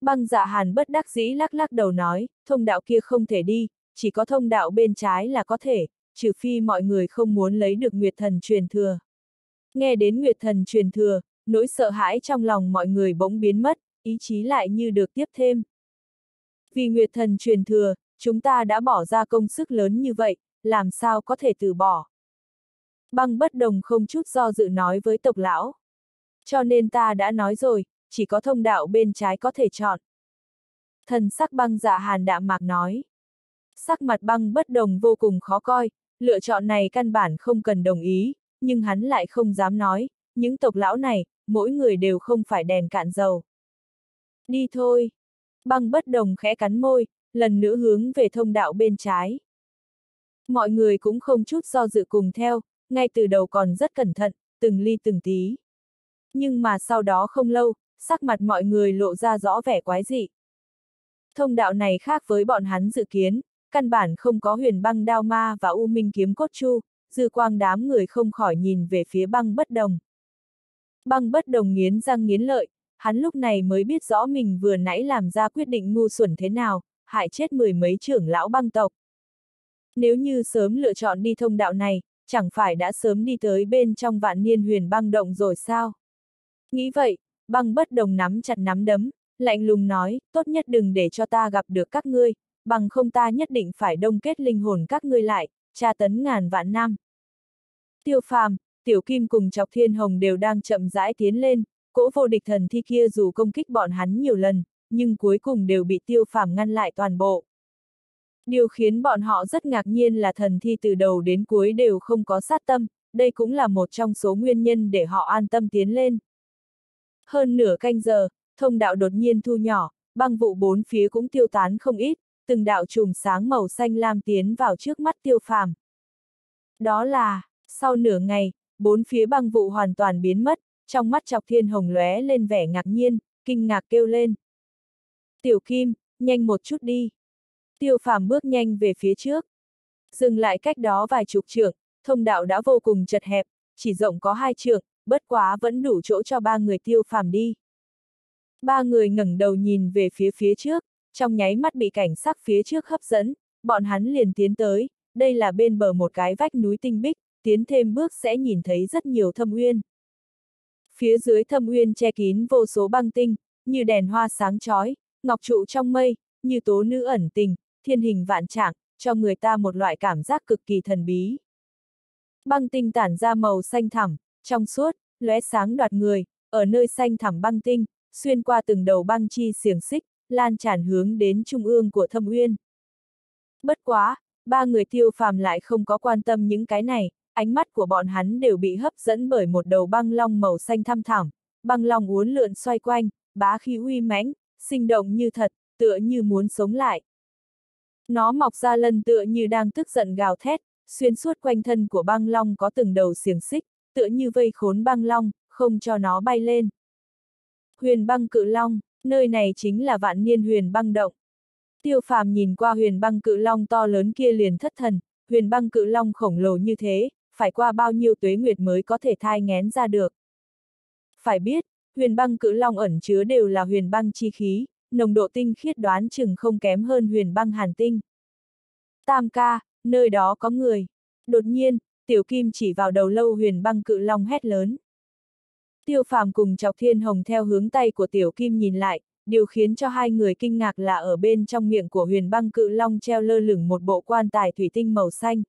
Băng dạ hàn bất đắc dĩ lắc lắc đầu nói, thông đạo kia không thể đi, chỉ có thông đạo bên trái là có thể, trừ phi mọi người không muốn lấy được Nguyệt Thần truyền thừa. Nghe đến Nguyệt Thần truyền thừa, nỗi sợ hãi trong lòng mọi người bỗng biến mất, ý chí lại như được tiếp thêm. Vì Nguyệt Thần truyền thừa, chúng ta đã bỏ ra công sức lớn như vậy, làm sao có thể từ bỏ. Băng bất đồng không chút do dự nói với tộc lão. Cho nên ta đã nói rồi, chỉ có thông đạo bên trái có thể chọn. Thần sắc băng dạ hàn đạm mạc nói. Sắc mặt băng bất đồng vô cùng khó coi, lựa chọn này căn bản không cần đồng ý, nhưng hắn lại không dám nói, những tộc lão này, mỗi người đều không phải đèn cạn dầu. Đi thôi. Băng bất đồng khẽ cắn môi, lần nữa hướng về thông đạo bên trái. Mọi người cũng không chút do dự cùng theo, ngay từ đầu còn rất cẩn thận, từng ly từng tí. Nhưng mà sau đó không lâu, sắc mặt mọi người lộ ra rõ vẻ quái dị. Thông đạo này khác với bọn hắn dự kiến, căn bản không có huyền băng đao ma và u minh kiếm cốt chu, dư quang đám người không khỏi nhìn về phía băng bất đồng. Băng bất đồng nghiến răng nghiến lợi, hắn lúc này mới biết rõ mình vừa nãy làm ra quyết định ngu xuẩn thế nào, hại chết mười mấy trưởng lão băng tộc. Nếu như sớm lựa chọn đi thông đạo này, chẳng phải đã sớm đi tới bên trong vạn niên huyền băng động rồi sao? Nghĩ vậy, băng bất đồng nắm chặt nắm đấm, lạnh lùng nói, tốt nhất đừng để cho ta gặp được các ngươi, bằng không ta nhất định phải đông kết linh hồn các ngươi lại, tra tấn ngàn vạn năm. Tiêu phàm, tiểu kim cùng chọc thiên hồng đều đang chậm rãi tiến lên, cỗ vô địch thần thi kia dù công kích bọn hắn nhiều lần, nhưng cuối cùng đều bị tiêu phàm ngăn lại toàn bộ. Điều khiến bọn họ rất ngạc nhiên là thần thi từ đầu đến cuối đều không có sát tâm, đây cũng là một trong số nguyên nhân để họ an tâm tiến lên. Hơn nửa canh giờ, thông đạo đột nhiên thu nhỏ, băng vụ bốn phía cũng tiêu tán không ít, từng đạo chùm sáng màu xanh lam tiến vào trước mắt tiêu phàm. Đó là, sau nửa ngày, bốn phía băng vụ hoàn toàn biến mất, trong mắt chọc thiên hồng lóe lên vẻ ngạc nhiên, kinh ngạc kêu lên. Tiểu Kim, nhanh một chút đi. Tiêu phàm bước nhanh về phía trước. Dừng lại cách đó vài chục trượng, thông đạo đã vô cùng chật hẹp, chỉ rộng có hai trượng, bất quá vẫn đủ chỗ cho ba người tiêu phàm đi. Ba người ngẩng đầu nhìn về phía phía trước, trong nháy mắt bị cảnh sắc phía trước hấp dẫn, bọn hắn liền tiến tới, đây là bên bờ một cái vách núi tinh bích, tiến thêm bước sẽ nhìn thấy rất nhiều thâm uyên. Phía dưới thâm uyên che kín vô số băng tinh, như đèn hoa sáng chói, ngọc trụ trong mây, như tố nữ ẩn tình, thiên hình vạn trạng, cho người ta một loại cảm giác cực kỳ thần bí. Băng tinh tản ra màu xanh thẳm, trong suốt, lóe sáng đoạt người, ở nơi xanh thẳm băng tinh, xuyên qua từng đầu băng chi xiềng xích, lan tràn hướng đến trung ương của thâm uyên. Bất quá, ba người tiêu phàm lại không có quan tâm những cái này, ánh mắt của bọn hắn đều bị hấp dẫn bởi một đầu băng long màu xanh thăm thẳm, băng long uốn lượn xoay quanh, bá khí uy mãnh, sinh động như thật, tựa như muốn sống lại. Nó mọc ra lần tựa như đang tức giận gào thét, xuyên suốt quanh thân của băng long có từng đầu xiềng xích, tựa như vây khốn băng long, không cho nó bay lên. Huyền băng cự long, nơi này chính là vạn niên huyền băng động. Tiêu phàm nhìn qua huyền băng cự long to lớn kia liền thất thần, huyền băng cự long khổng lồ như thế, phải qua bao nhiêu tuế nguyệt mới có thể thai ngén ra được. Phải biết, huyền băng cự long ẩn chứa đều là huyền băng chi khí, nồng độ tinh khiết đoán chừng không kém hơn huyền băng hàn tinh. Tam ca, nơi đó có người. Đột nhiên, tiểu kim chỉ vào đầu lâu huyền băng cự long hét lớn. Tiêu phàm cùng chọc thiên hồng theo hướng tay của tiểu kim nhìn lại, điều khiến cho hai người kinh ngạc là ở bên trong miệng của huyền băng cự long treo lơ lửng một bộ quan tài thủy tinh màu xanh.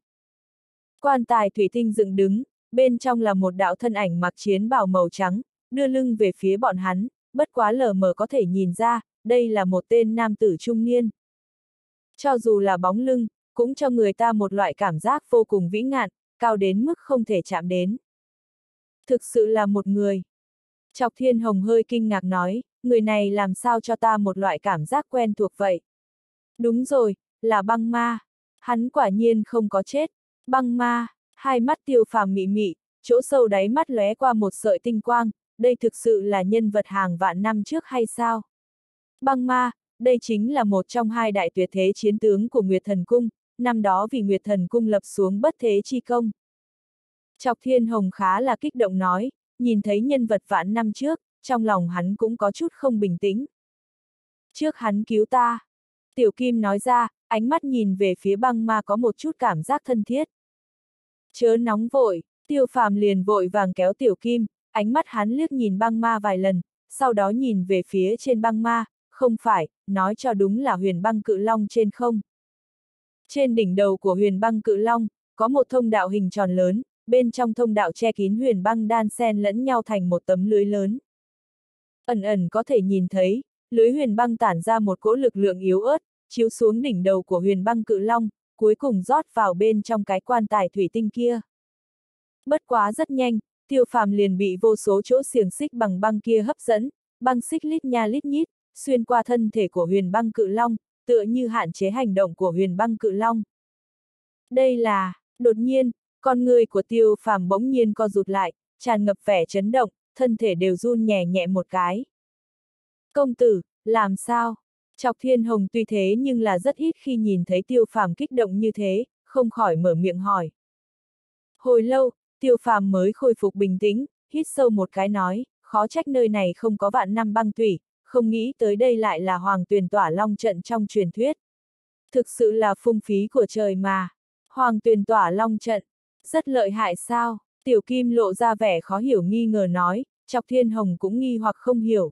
Quan tài thủy tinh dựng đứng, bên trong là một đạo thân ảnh mặc chiến bào màu trắng, đưa lưng về phía bọn hắn, bất quá lờ mờ có thể nhìn ra, đây là một tên nam tử trung niên. Cho dù là bóng lưng, cũng cho người ta một loại cảm giác vô cùng vĩ ngạn, cao đến mức không thể chạm đến. Thực sự là một người. Chọc Thiên Hồng hơi kinh ngạc nói, người này làm sao cho ta một loại cảm giác quen thuộc vậy. Đúng rồi, là băng ma. Hắn quả nhiên không có chết. Băng ma, hai mắt tiêu phàm mị mị, chỗ sâu đáy mắt lóe qua một sợi tinh quang, đây thực sự là nhân vật hàng vạn năm trước hay sao? Băng ma, đây chính là một trong hai đại tuyệt thế chiến tướng của Nguyệt Thần Cung, năm đó vì Nguyệt Thần Cung lập xuống bất thế chi công. Chọc Thiên Hồng khá là kích động nói, nhìn thấy nhân vật vạn năm trước, trong lòng hắn cũng có chút không bình tĩnh. Trước hắn cứu ta. Tiểu Kim nói ra, ánh mắt nhìn về phía băng ma có một chút cảm giác thân thiết. Chớ nóng vội, tiêu phàm liền vội vàng kéo Tiểu Kim, ánh mắt hắn liếc nhìn băng ma vài lần, sau đó nhìn về phía trên băng ma, không phải, nói cho đúng là huyền băng cự long trên không. Trên đỉnh đầu của huyền băng cự long, có một thông đạo hình tròn lớn, bên trong thông đạo che kín huyền băng đan sen lẫn nhau thành một tấm lưới lớn. Ẩn ẩn có thể nhìn thấy, lưới huyền băng tản ra một cỗ lực lượng yếu ớt, chiếu xuống đỉnh đầu của huyền băng cự long, cuối cùng rót vào bên trong cái quan tài thủy tinh kia. Bất quá rất nhanh, tiêu phàm liền bị vô số chỗ xiềng xích bằng băng kia hấp dẫn, băng xích lít nha lít nhít, xuyên qua thân thể của huyền băng cự long, tựa như hạn chế hành động của huyền băng cự long. Đây là, đột nhiên, con người của tiêu phàm bỗng nhiên co rụt lại, tràn ngập vẻ chấn động, thân thể đều run nhẹ nhẹ một cái. Công tử, làm sao? Chọc thiên hồng tuy thế nhưng là rất ít khi nhìn thấy tiêu phàm kích động như thế, không khỏi mở miệng hỏi. Hồi lâu, tiêu phàm mới khôi phục bình tĩnh, hít sâu một cái nói, khó trách nơi này không có vạn năm băng thủy, không nghĩ tới đây lại là hoàng tuyền tỏa long trận trong truyền thuyết. Thực sự là phung phí của trời mà. Hoàng tuyền tỏa long trận, rất lợi hại sao? Tiểu Kim lộ ra vẻ khó hiểu nghi ngờ nói, chọc thiên hồng cũng nghi hoặc không hiểu.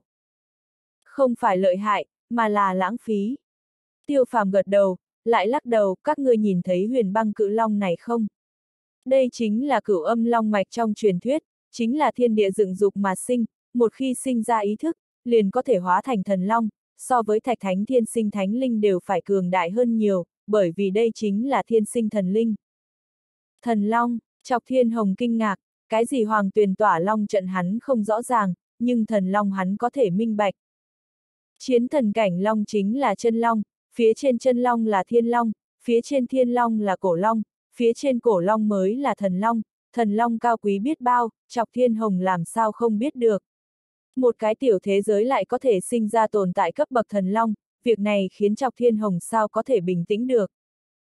Không phải lợi hại, mà là lãng phí. Tiêu phàm gật đầu, lại lắc đầu, các ngươi nhìn thấy huyền băng cự long này không? Đây chính là cửu âm long mạch trong truyền thuyết, chính là thiên địa dựng dục mà sinh, một khi sinh ra ý thức, liền có thể hóa thành thần long, so với thạch thánh thiên sinh thánh linh đều phải cường đại hơn nhiều, bởi vì đây chính là thiên sinh thần linh. Thần long, chọc thiên hồng kinh ngạc, cái gì hoàng tuyền tỏa long trận hắn không rõ ràng, nhưng thần long hắn có thể minh bạch. Chiến thần cảnh long chính là chân long, phía trên chân long là thiên long, phía trên thiên long là cổ long, phía trên cổ long mới là thần long, thần long cao quý biết bao, chọc thiên hồng làm sao không biết được. Một cái tiểu thế giới lại có thể sinh ra tồn tại cấp bậc thần long, việc này khiến chọc thiên hồng sao có thể bình tĩnh được.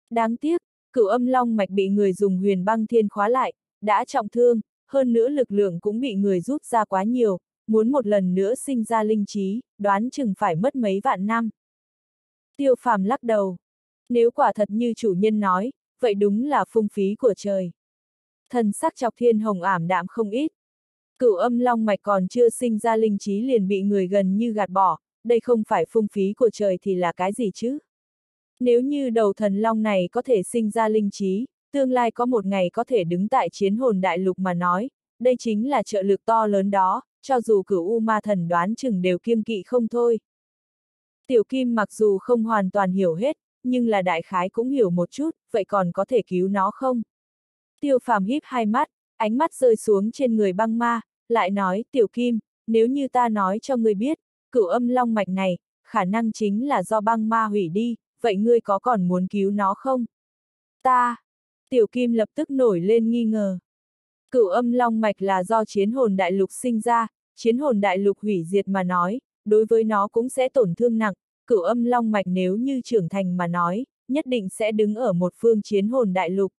Đáng tiếc, cửu âm long mạch bị người dùng huyền băng thiên khóa lại, đã trọng thương, hơn nữa lực lượng cũng bị người rút ra quá nhiều, muốn một lần nữa sinh ra linh trí, đoán chừng phải mất mấy vạn năm. Tiêu phàm lắc đầu. Nếu quả thật như chủ nhân nói, vậy đúng là phung phí của trời. Thần sắc chọc thiên hồng ảm đạm không ít. Cửu âm long mạch còn chưa sinh ra linh trí liền bị người gần như gạt bỏ, đây không phải phung phí của trời thì là cái gì chứ? Nếu như đầu thần long này có thể sinh ra linh trí, tương lai có một ngày có thể đứng tại chiến hồn đại lục mà nói, đây chính là trợ lực to lớn đó, cho dù cửu U ma thần đoán chừng đều kiêng kỵ không thôi. Tiểu Kim mặc dù không hoàn toàn hiểu hết, nhưng là đại khái cũng hiểu một chút, vậy còn có thể cứu nó không? Tiêu phàm híp hai mắt, ánh mắt rơi xuống trên người băng ma, lại nói, Tiểu Kim, nếu như ta nói cho ngươi biết, cửu âm long mạch này, khả năng chính là do băng ma hủy đi, vậy ngươi có còn muốn cứu nó không? Ta! Tiểu Kim lập tức nổi lên nghi ngờ. Cửu âm long mạch là do chiến hồn đại lục sinh ra, chiến hồn đại lục hủy diệt mà nói, đối với nó cũng sẽ tổn thương nặng, cửu âm long mạch nếu như trưởng thành mà nói, nhất định sẽ đứng ở một phương chiến hồn đại lục.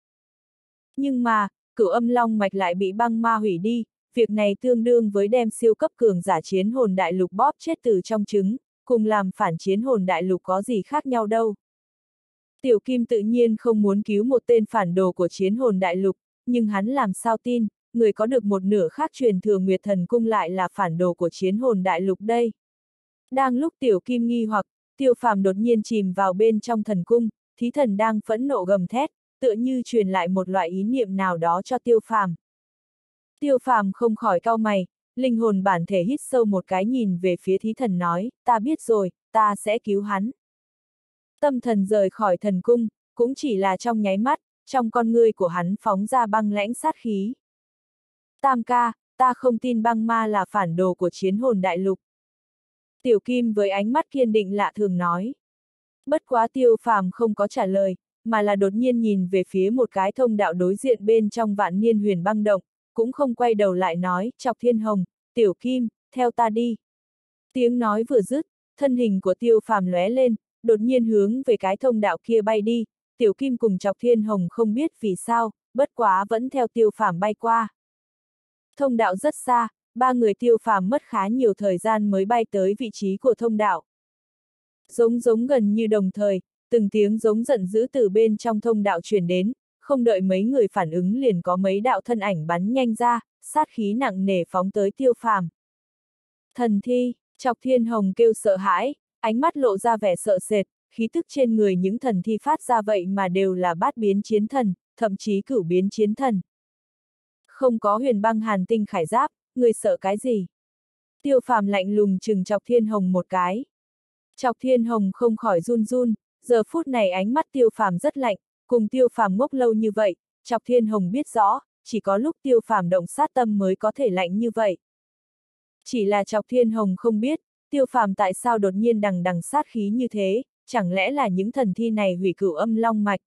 Nhưng mà, cửu âm long mạch lại bị băng ma hủy đi, việc này tương đương với đem siêu cấp cường giả chiến hồn đại lục bóp chết từ trong trứng, cùng làm phản chiến hồn đại lục có gì khác nhau đâu. Tiểu Kim tự nhiên không muốn cứu một tên phản đồ của chiến hồn đại lục, nhưng hắn làm sao tin, người có được một nửa khác truyền thừa Nguyệt Thần Cung lại là phản đồ của chiến hồn đại lục đây. Đang lúc Tiểu Kim nghi hoặc, Tiêu Phàm đột nhiên chìm vào bên trong thần cung, thí thần đang phẫn nộ gầm thét, tựa như truyền lại một loại ý niệm nào đó cho Tiêu Phàm. Tiêu Phàm không khỏi cau mày, linh hồn bản thể hít sâu một cái nhìn về phía thí thần nói, ta biết rồi, ta sẽ cứu hắn. Tâm thần rời khỏi thần cung, cũng chỉ là trong nháy mắt, trong con ngươi của hắn phóng ra băng lãnh sát khí. Tam ca, ta không tin băng ma là phản đồ của chiến hồn đại lục. Tiểu Kim với ánh mắt kiên định lạ thường nói. Bất quá tiêu phàm không có trả lời, mà là đột nhiên nhìn về phía một cái thông đạo đối diện bên trong vạn niên huyền băng động, cũng không quay đầu lại nói, chọc thiên hồng, tiểu kim, theo ta đi. Tiếng nói vừa dứt, thân hình của tiêu phàm lóe lên, đột nhiên hướng về cái thông đạo kia bay đi, tiểu kim cùng chọc thiên hồng không biết vì sao, bất quá vẫn theo tiêu phàm bay qua. Thông đạo rất xa, ba người tiêu phàm mất khá nhiều thời gian mới bay tới vị trí của thông đạo. Giống giống gần như đồng thời, từng tiếng giống giận dữ từ bên trong thông đạo truyền đến, không đợi mấy người phản ứng liền có mấy đạo thân ảnh bắn nhanh ra, sát khí nặng nề phóng tới tiêu phàm. Thần thi, chọc thiên hồng kêu sợ hãi, ánh mắt lộ ra vẻ sợ sệt, khí tức trên người những thần thi phát ra vậy mà đều là bát biến chiến thần, thậm chí cửu biến chiến thần. Không có huyền băng hàn tinh khải giáp, người sợ cái gì? Tiêu phàm lạnh lùng chừng chọc thiên hồng một cái. Chọc thiên hồng không khỏi run run, giờ phút này ánh mắt tiêu phàm rất lạnh, cùng tiêu phàm ngốc lâu như vậy, chọc thiên hồng biết rõ, chỉ có lúc tiêu phàm động sát tâm mới có thể lạnh như vậy. Chỉ là chọc thiên hồng không biết, tiêu phàm tại sao đột nhiên đằng đằng sát khí như thế, chẳng lẽ là những thần thi này hủy cửu âm long mạch.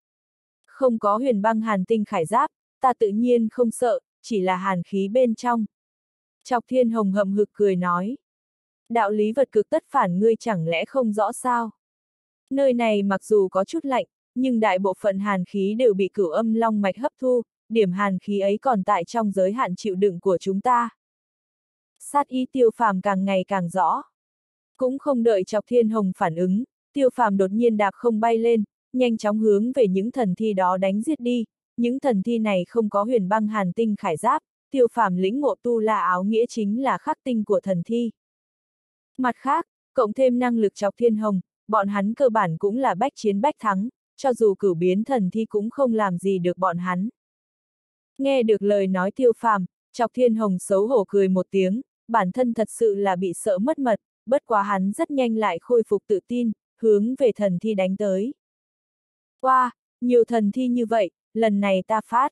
Không có huyền băng hàn tinh khải giáp, ta tự nhiên không sợ, chỉ là hàn khí bên trong. Chọc thiên hồng hậm hực cười nói. Đạo lý vật cực tất phản ngươi chẳng lẽ không rõ sao? Nơi này mặc dù có chút lạnh, nhưng đại bộ phận hàn khí đều bị cửu âm long mạch hấp thu, điểm hàn khí ấy còn tại trong giới hạn chịu đựng của chúng ta. Sát ý tiêu phàm càng ngày càng rõ. Cũng không đợi chọc thiên hồng phản ứng, tiêu phàm đột nhiên đạp không bay lên, nhanh chóng hướng về những thần thi đó đánh giết đi, những thần thi này không có huyền băng hàn tinh khải giáp, tiêu phàm lĩnh ngộ tu la áo nghĩa chính là khắc tinh của thần thi. Mặt khác, cộng thêm năng lực chọc thiên hồng, bọn hắn cơ bản cũng là bách chiến bách thắng, cho dù cửu biến thần thi cũng không làm gì được bọn hắn. Nghe được lời nói tiêu phàm, chọc thiên hồng xấu hổ cười một tiếng, bản thân thật sự là bị sợ mất mật, bất quá hắn rất nhanh lại khôi phục tự tin, hướng về thần thi đánh tới. Qua, wow, nhiều thần thi như vậy, lần này ta phát.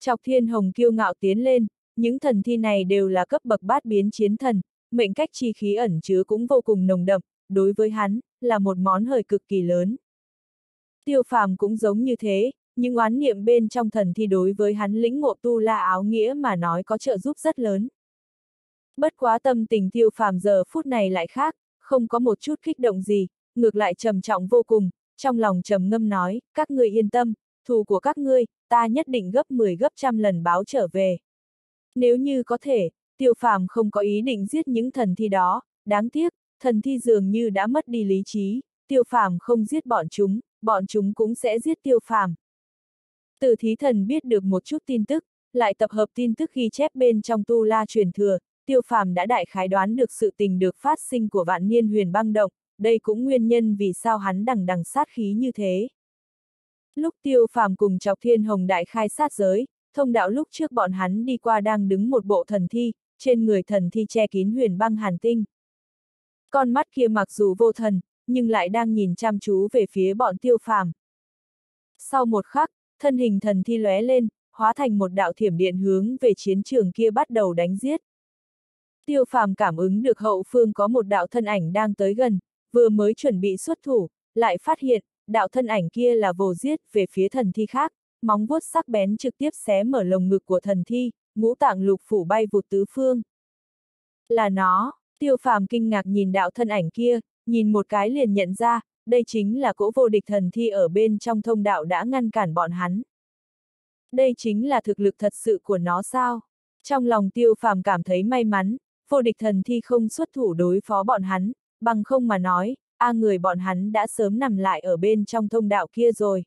Chọc thiên hồng kiêu ngạo tiến lên, những thần thi này đều là cấp bậc bát biến chiến thần, mệnh cách chi khí ẩn chứa cũng vô cùng nồng đậm, đối với hắn, là một món hời cực kỳ lớn. Tiêu phàm cũng giống như thế, nhưng oán niệm bên trong thần thi đối với hắn lĩnh ngộ tu la áo nghĩa mà nói có trợ giúp rất lớn. Bất quá tâm tình tiêu phàm giờ phút này lại khác, không có một chút kích động gì, ngược lại trầm trọng vô cùng, trong lòng trầm ngâm nói, các ngươi yên tâm, thù của các ngươi, ta nhất định gấp 10 gấp trăm lần báo trở về. Nếu như có thể, tiêu phàm không có ý định giết những thần thi đó, đáng tiếc, thần thi dường như đã mất đi lý trí, tiêu phàm không giết bọn chúng, bọn chúng cũng sẽ giết tiêu phàm. Từ thí thần biết được một chút tin tức, lại tập hợp tin tức ghi chép bên trong tu la truyền thừa, tiêu phàm đã đại khái đoán được sự tình được phát sinh của vạn niên huyền băng động, đây cũng nguyên nhân vì sao hắn đằng đằng sát khí như thế. Lúc tiêu phàm cùng chọc thiên hồng đại khai sát giới, thông đạo lúc trước bọn hắn đi qua đang đứng một bộ thần thi, trên người thần thi che kín huyền băng hàn tinh. Con mắt kia mặc dù vô thần, nhưng lại đang nhìn chăm chú về phía bọn tiêu phàm. Sau một khắc, thân hình thần thi lóe lên, hóa thành một đạo thiểm điện hướng về chiến trường kia bắt đầu đánh giết. Tiêu phàm cảm ứng được hậu phương có một đạo thân ảnh đang tới gần, vừa mới chuẩn bị xuất thủ, lại phát hiện, đạo thân ảnh kia là vồ giết về phía thần thi khác, móng vuốt sắc bén trực tiếp xé mở lồng ngực của thần thi, ngũ tạng lục phủ bay vụt tứ phương. Là nó, tiêu phàm kinh ngạc nhìn đạo thân ảnh kia, nhìn một cái liền nhận ra, đây chính là cỗ vô địch thần thi ở bên trong thông đạo đã ngăn cản bọn hắn. Đây chính là thực lực thật sự của nó sao? Trong lòng tiêu phàm cảm thấy may mắn, vô địch thần thi không xuất thủ đối phó bọn hắn, bằng không mà nói, a người bọn hắn đã sớm nằm lại ở bên trong thông đạo kia rồi.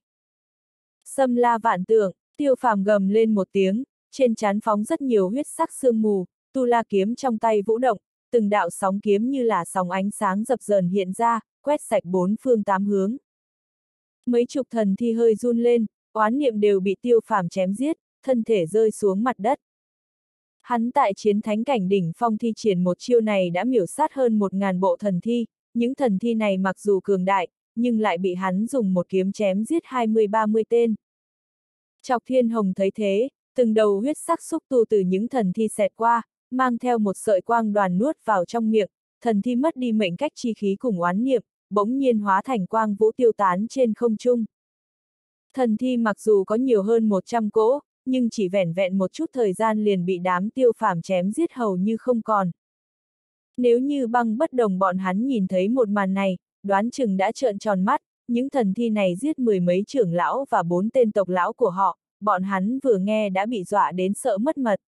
Xâm la vạn tượng, tiêu phàm gầm lên một tiếng, trên chán phóng rất nhiều huyết sắc sương mù, tu la kiếm trong tay vũ động, từng đạo sóng kiếm như là sóng ánh sáng dập dờn hiện ra, quét sạch bốn phương tám hướng. Mấy chục thần thi hơi run lên, oán niệm đều bị tiêu phàm chém giết, thân thể rơi xuống mặt đất. Hắn tại chiến thánh cảnh đỉnh phong thi triển một chiêu này đã miểu sát hơn một ngàn bộ thần thi, những thần thi này mặc dù cường đại, nhưng lại bị hắn dùng một kiếm chém giết 20-30 tên. Chọc Thiên Hồng thấy thế, từng đầu huyết sắc xúc tu từ những thần thi xẹt qua, mang theo một sợi quang đoàn nuốt vào trong miệng, thần thi mất đi mệnh cách chi khí cùng oán niệm, bỗng nhiên hóa thành quang vũ tiêu tán trên không trung. Thần thi mặc dù có nhiều hơn 100 cỗ, nhưng chỉ vẻn vẹn một chút thời gian liền bị đám tiêu phàm chém giết hầu như không còn. Nếu như băng bất đồng bọn hắn nhìn thấy một màn này, đoán chừng đã trợn tròn mắt, những thần thi này giết mười mấy trưởng lão và bốn tên tộc lão của họ, bọn hắn vừa nghe đã bị dọa đến sợ mất mật.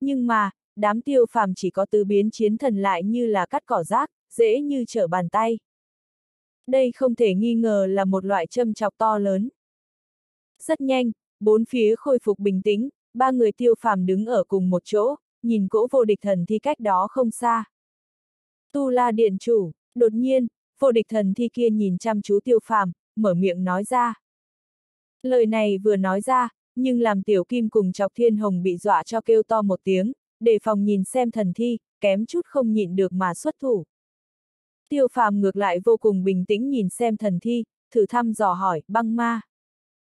Nhưng mà, đám tiêu phàm chỉ có tứ biến chiến thần lại như là cắt cỏ rác, dễ như trở bàn tay. Đây không thể nghi ngờ là một loại châm chọc to lớn. Rất nhanh, bốn phía khôi phục bình tĩnh, ba người tiêu phàm đứng ở cùng một chỗ, nhìn cỗ vô địch thần thi cách đó không xa. Tu la điện chủ, đột nhiên, vô địch thần thi kia nhìn chăm chú tiêu phàm, mở miệng nói ra. Lời này vừa nói ra, nhưng làm tiểu kim cùng chọc thiên hồng bị dọa cho kêu to một tiếng, để phòng nhìn xem thần thi, kém chút không nhịn được mà xuất thủ. Tiêu phàm ngược lại vô cùng bình tĩnh nhìn xem thần thi, thử thăm dò hỏi, băng ma.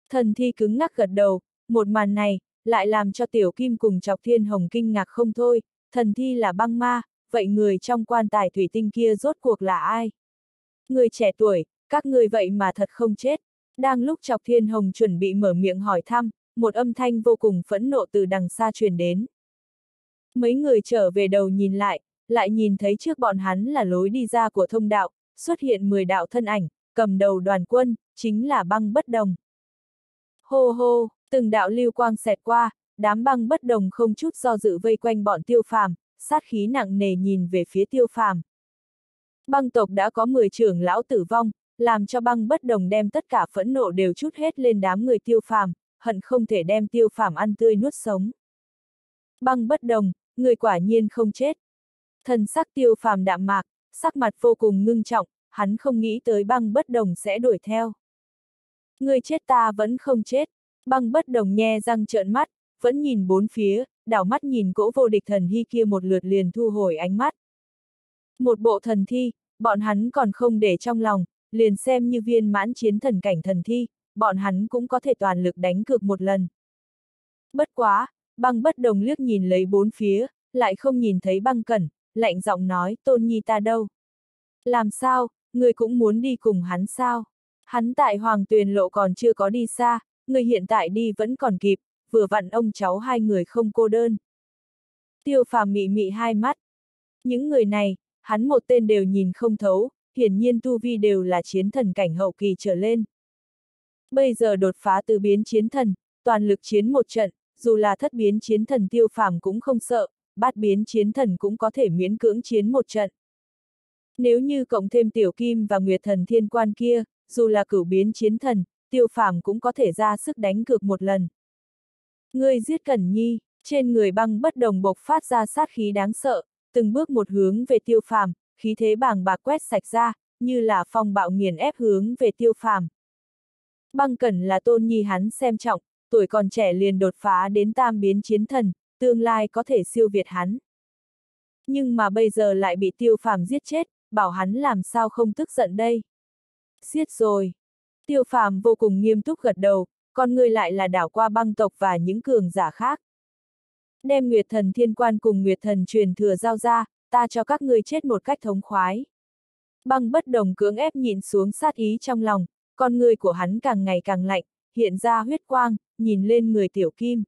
Thần thi cứng ngắc gật đầu, một màn này, lại làm cho tiểu kim cùng chọc thiên hồng kinh ngạc không thôi, thần thi là băng ma, vậy người trong quan tài thủy tinh kia rốt cuộc là ai? Người trẻ tuổi, các người vậy mà thật không chết. Đang lúc chọc thiên hồng chuẩn bị mở miệng hỏi thăm, một âm thanh vô cùng phẫn nộ từ đằng xa truyền đến. Mấy người trở về đầu nhìn lại, lại nhìn thấy trước bọn hắn là lối đi ra của thông đạo, xuất hiện 10 đạo thân ảnh, cầm đầu đoàn quân, chính là băng bất đồng. Hô hô, từng đạo lưu quang xẹt qua, đám băng bất đồng không chút do dự vây quanh bọn tiêu phàm, sát khí nặng nề nhìn về phía tiêu phàm. Băng tộc đã có 10 trưởng lão tử vong, làm cho băng bất đồng đem tất cả phẫn nộ đều chút hết lên đám người tiêu phàm, hận không thể đem tiêu phàm ăn tươi nuốt sống. Băng bất đồng, người quả nhiên không chết. Thần sắc tiêu phàm đạm mạc, sắc mặt vô cùng ngưng trọng, hắn không nghĩ tới băng bất đồng sẽ đuổi theo. Người chết ta vẫn không chết, băng bất đồng nhe răng trợn mắt, vẫn nhìn bốn phía, đảo mắt nhìn cỗ vô địch thần hy kia một lượt liền thu hồi ánh mắt. Một bộ thần thi, bọn hắn còn không để trong lòng, liền xem như viên mãn chiến thần cảnh thần thi, bọn hắn cũng có thể toàn lực đánh cược một lần. Bất quá, băng bất đồng liếc nhìn lấy bốn phía, lại không nhìn thấy băng cẩn, lạnh giọng nói, tôn nhi ta đâu? Làm sao, người cũng muốn đi cùng hắn sao? Hắn tại hoàng tuyền lộ còn chưa có đi xa, người hiện tại đi vẫn còn kịp, vừa vặn ông cháu hai người không cô đơn. Tiêu phàm mị mị hai mắt. Những người này, hắn một tên đều nhìn không thấu, hiển nhiên tu vi đều là chiến thần cảnh hậu kỳ trở lên. Bây giờ đột phá từ biến chiến thần, toàn lực chiến một trận, dù là thất biến chiến thần tiêu phàm cũng không sợ, bát biến chiến thần cũng có thể miễn cưỡng chiến một trận. Nếu như cộng thêm tiểu kim và nguyệt thần thiên quan kia, dù là cửu biến chiến thần, tiêu phàm cũng có thể ra sức đánh cược một lần. Ngươi giết Cẩn Nhi, trên người băng bất đồng bộc phát ra sát khí đáng sợ, từng bước một hướng về tiêu phàm, khí thế bàng bạc quét sạch ra, như là phong bạo nghiền ép hướng về tiêu phàm. Băng Cẩn là tôn nhi hắn xem trọng, tuổi còn trẻ liền đột phá đến tam biến chiến thần, tương lai có thể siêu việt hắn. Nhưng mà bây giờ lại bị tiêu phàm giết chết, bảo hắn làm sao không tức giận đây. Giết rồi. Tiêu phàm vô cùng nghiêm túc gật đầu, con người lại là đảo qua băng tộc và những cường giả khác. Đem Nguyệt Thần Thiên Quan cùng Nguyệt Thần truyền thừa giao ra, ta cho các ngươi chết một cách thống khoái. Băng bất đồng cưỡng ép nhìn xuống sát ý trong lòng, con người của hắn càng ngày càng lạnh, hiện ra huyết quang, nhìn lên người tiểu kim.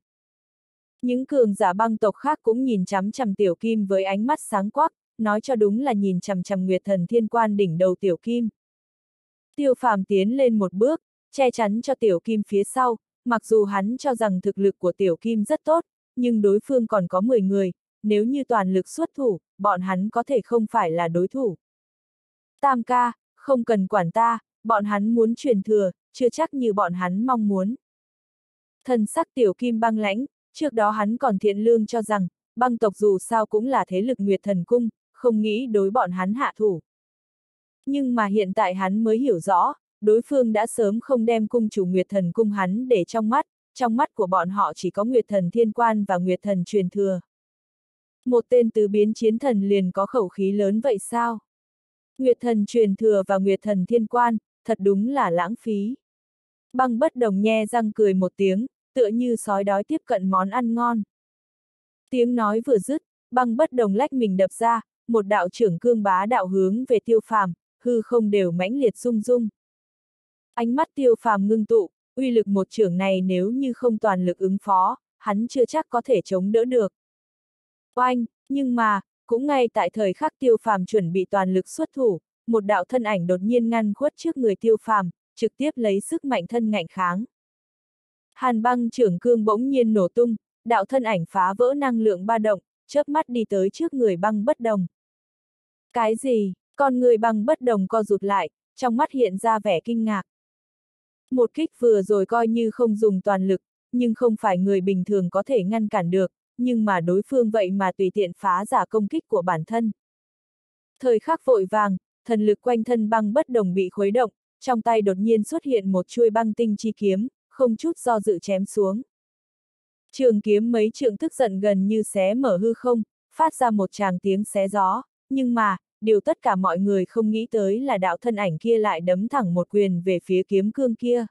Những cường giả băng tộc khác cũng nhìn chằm chằm tiểu kim với ánh mắt sáng quắc, nói cho đúng là nhìn chằm chằm Nguyệt Thần Thiên Quan đỉnh đầu tiểu kim. Tiêu phàm tiến lên một bước, che chắn cho tiểu kim phía sau, mặc dù hắn cho rằng thực lực của tiểu kim rất tốt, nhưng đối phương còn có 10 người, nếu như toàn lực xuất thủ, bọn hắn có thể không phải là đối thủ. Tam ca, không cần quản ta, bọn hắn muốn truyền thừa, chưa chắc như bọn hắn mong muốn. Thần sắc tiểu kim băng lãnh, trước đó hắn còn thiện lương cho rằng, băng tộc dù sao cũng là thế lực Nguyệt Thần Cung, không nghĩ đối bọn hắn hạ thủ. Nhưng mà hiện tại hắn mới hiểu rõ, đối phương đã sớm không đem cung chủ Nguyệt Thần Cung hắn để trong mắt, trong mắt của bọn họ chỉ có Nguyệt Thần Thiên Quan và Nguyệt Thần truyền thừa. Một tên tứ biến chiến thần liền có khẩu khí lớn vậy sao? Nguyệt Thần truyền thừa và Nguyệt Thần Thiên Quan, thật đúng là lãng phí. Băng bất đồng nhe răng cười một tiếng, tựa như sói đói tiếp cận món ăn ngon. Tiếng nói vừa dứt, băng bất đồng lách mình đập ra, một đạo trưởng cương bá đạo hướng về tiêu phàm, hư không đều mãnh liệt rung rung. Ánh mắt tiêu phàm ngưng tụ, uy lực một trưởng này nếu như không toàn lực ứng phó, hắn chưa chắc có thể chống đỡ được. Oanh, nhưng mà, cũng ngay tại thời khắc tiêu phàm chuẩn bị toàn lực xuất thủ, một đạo thân ảnh đột nhiên ngăn khuất trước người tiêu phàm, trực tiếp lấy sức mạnh thân ngạnh kháng. Hàn băng trưởng cương bỗng nhiên nổ tung, đạo thân ảnh phá vỡ năng lượng ba động, chớp mắt đi tới trước người băng bất đồng. Cái gì? Con người băng bất đồng co rụt lại, trong mắt hiện ra vẻ kinh ngạc. Một kích vừa rồi coi như không dùng toàn lực, nhưng không phải người bình thường có thể ngăn cản được, nhưng mà đối phương vậy mà tùy tiện phá giả công kích của bản thân. Thời khắc vội vàng, thần lực quanh thân băng bất đồng bị khuấy động, trong tay đột nhiên xuất hiện một chuôi băng tinh chi kiếm, không chút do dự chém xuống. Trường kiếm mấy trượng tức giận gần như xé mở hư không, phát ra một tràng tiếng xé gió, nhưng mà, điều tất cả mọi người không nghĩ tới là đạo thân ảnh kia lại đấm thẳng một quyền về phía kiếm cương kia.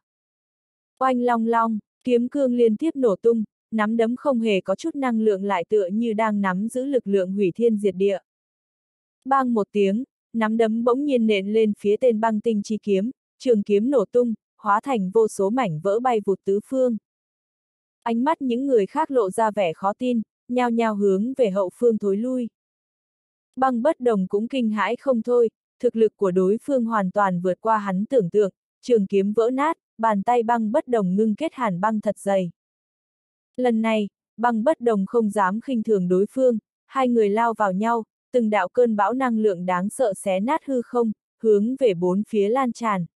Oanh long long, kiếm cương liên tiếp nổ tung, nắm đấm không hề có chút năng lượng lại tựa như đang nắm giữ lực lượng hủy thiên diệt địa. Bang một tiếng, nắm đấm bỗng nhiên nện lên phía tên băng tinh chi kiếm, trường kiếm nổ tung, hóa thành vô số mảnh vỡ bay vụt tứ phương. Ánh mắt những người khác lộ ra vẻ khó tin, nhao nhao hướng về hậu phương thối lui. Băng bất đồng cũng kinh hãi không thôi, thực lực của đối phương hoàn toàn vượt qua hắn tưởng tượng, trường kiếm vỡ nát, bàn tay băng bất đồng ngưng kết hàn băng thật dày. Lần này, băng bất đồng không dám khinh thường đối phương, hai người lao vào nhau, từng đạo cơn bão năng lượng đáng sợ xé nát hư không, hướng về bốn phía lan tràn.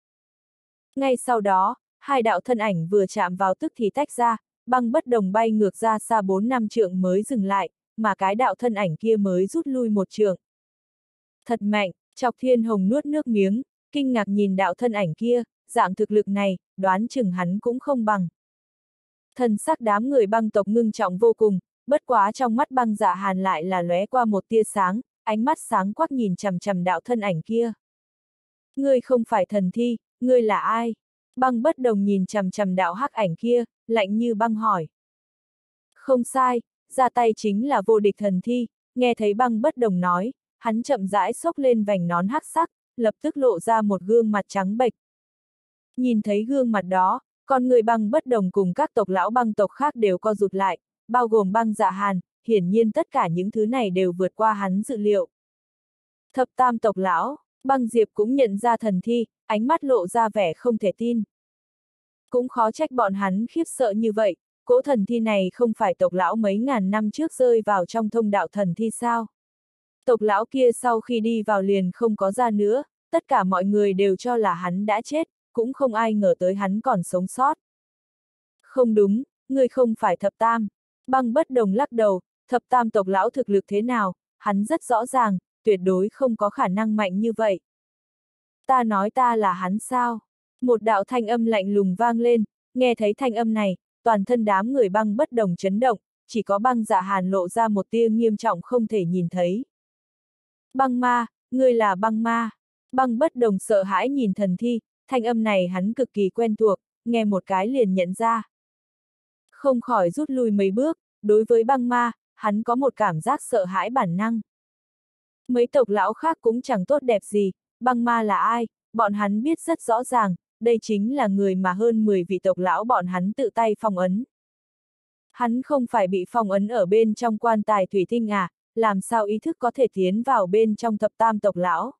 Ngay sau đó, hai đạo thân ảnh vừa chạm vào tức thì tách ra, băng bất đồng bay ngược ra xa bốn năm trượng mới dừng lại, mà cái đạo thân ảnh kia mới rút lui một trượng. Thật mạnh, chọc thiên hồng nuốt nước miếng, kinh ngạc nhìn đạo thân ảnh kia, dạng thực lực này, đoán chừng hắn cũng không bằng. Thần sắc đám người băng tộc ngưng trọng vô cùng, bất quá trong mắt băng dạ hàn lại là lóe qua một tia sáng, ánh mắt sáng quắc nhìn chầm chầm đạo thân ảnh kia. Ngươi không phải thần thi, ngươi là ai? Băng bất đồng nhìn chầm chầm đạo hắc ảnh kia, lạnh như băng hỏi. Không sai, ra tay chính là vô địch thần thi, nghe thấy băng bất đồng nói, hắn chậm rãi xốc lên vành nón hắc sắc, lập tức lộ ra một gương mặt trắng bệch. Nhìn thấy gương mặt đó, con người băng bất đồng cùng các tộc lão băng tộc khác đều co rụt lại, bao gồm băng dạ hàn, hiển nhiên tất cả những thứ này đều vượt qua hắn dự liệu. Thập tam tộc lão, băng diệp cũng nhận ra thần thi, ánh mắt lộ ra vẻ không thể tin. Cũng khó trách bọn hắn khiếp sợ như vậy, cỗ thần thi này không phải tộc lão mấy ngàn năm trước rơi vào trong thông đạo thần thi sao. Tộc lão kia sau khi đi vào liền không có ra nữa, tất cả mọi người đều cho là hắn đã chết, cũng không ai ngờ tới hắn còn sống sót. Không đúng, người không phải thập tam. Băng bất đồng lắc đầu, thập tam tộc lão thực lực thế nào, hắn rất rõ ràng, tuyệt đối không có khả năng mạnh như vậy. Ta nói ta là hắn sao? Một đạo thanh âm lạnh lùng vang lên, nghe thấy thanh âm này, toàn thân đám người băng bất đồng chấn động, chỉ có băng dạ hàn lộ ra một tia nghiêm trọng không thể nhìn thấy. Băng ma, ngươi là băng ma. Băng bất đồng sợ hãi nhìn thần thi, thanh âm này hắn cực kỳ quen thuộc, nghe một cái liền nhận ra. Không khỏi rút lui mấy bước, đối với băng ma, hắn có một cảm giác sợ hãi bản năng. Mấy tộc lão khác cũng chẳng tốt đẹp gì, băng ma là ai, bọn hắn biết rất rõ ràng, đây chính là người mà hơn 10 vị tộc lão bọn hắn tự tay phong ấn. Hắn không phải bị phong ấn ở bên trong quan tài thủy tinh à, làm sao ý thức có thể tiến vào bên trong thập tam tộc lão.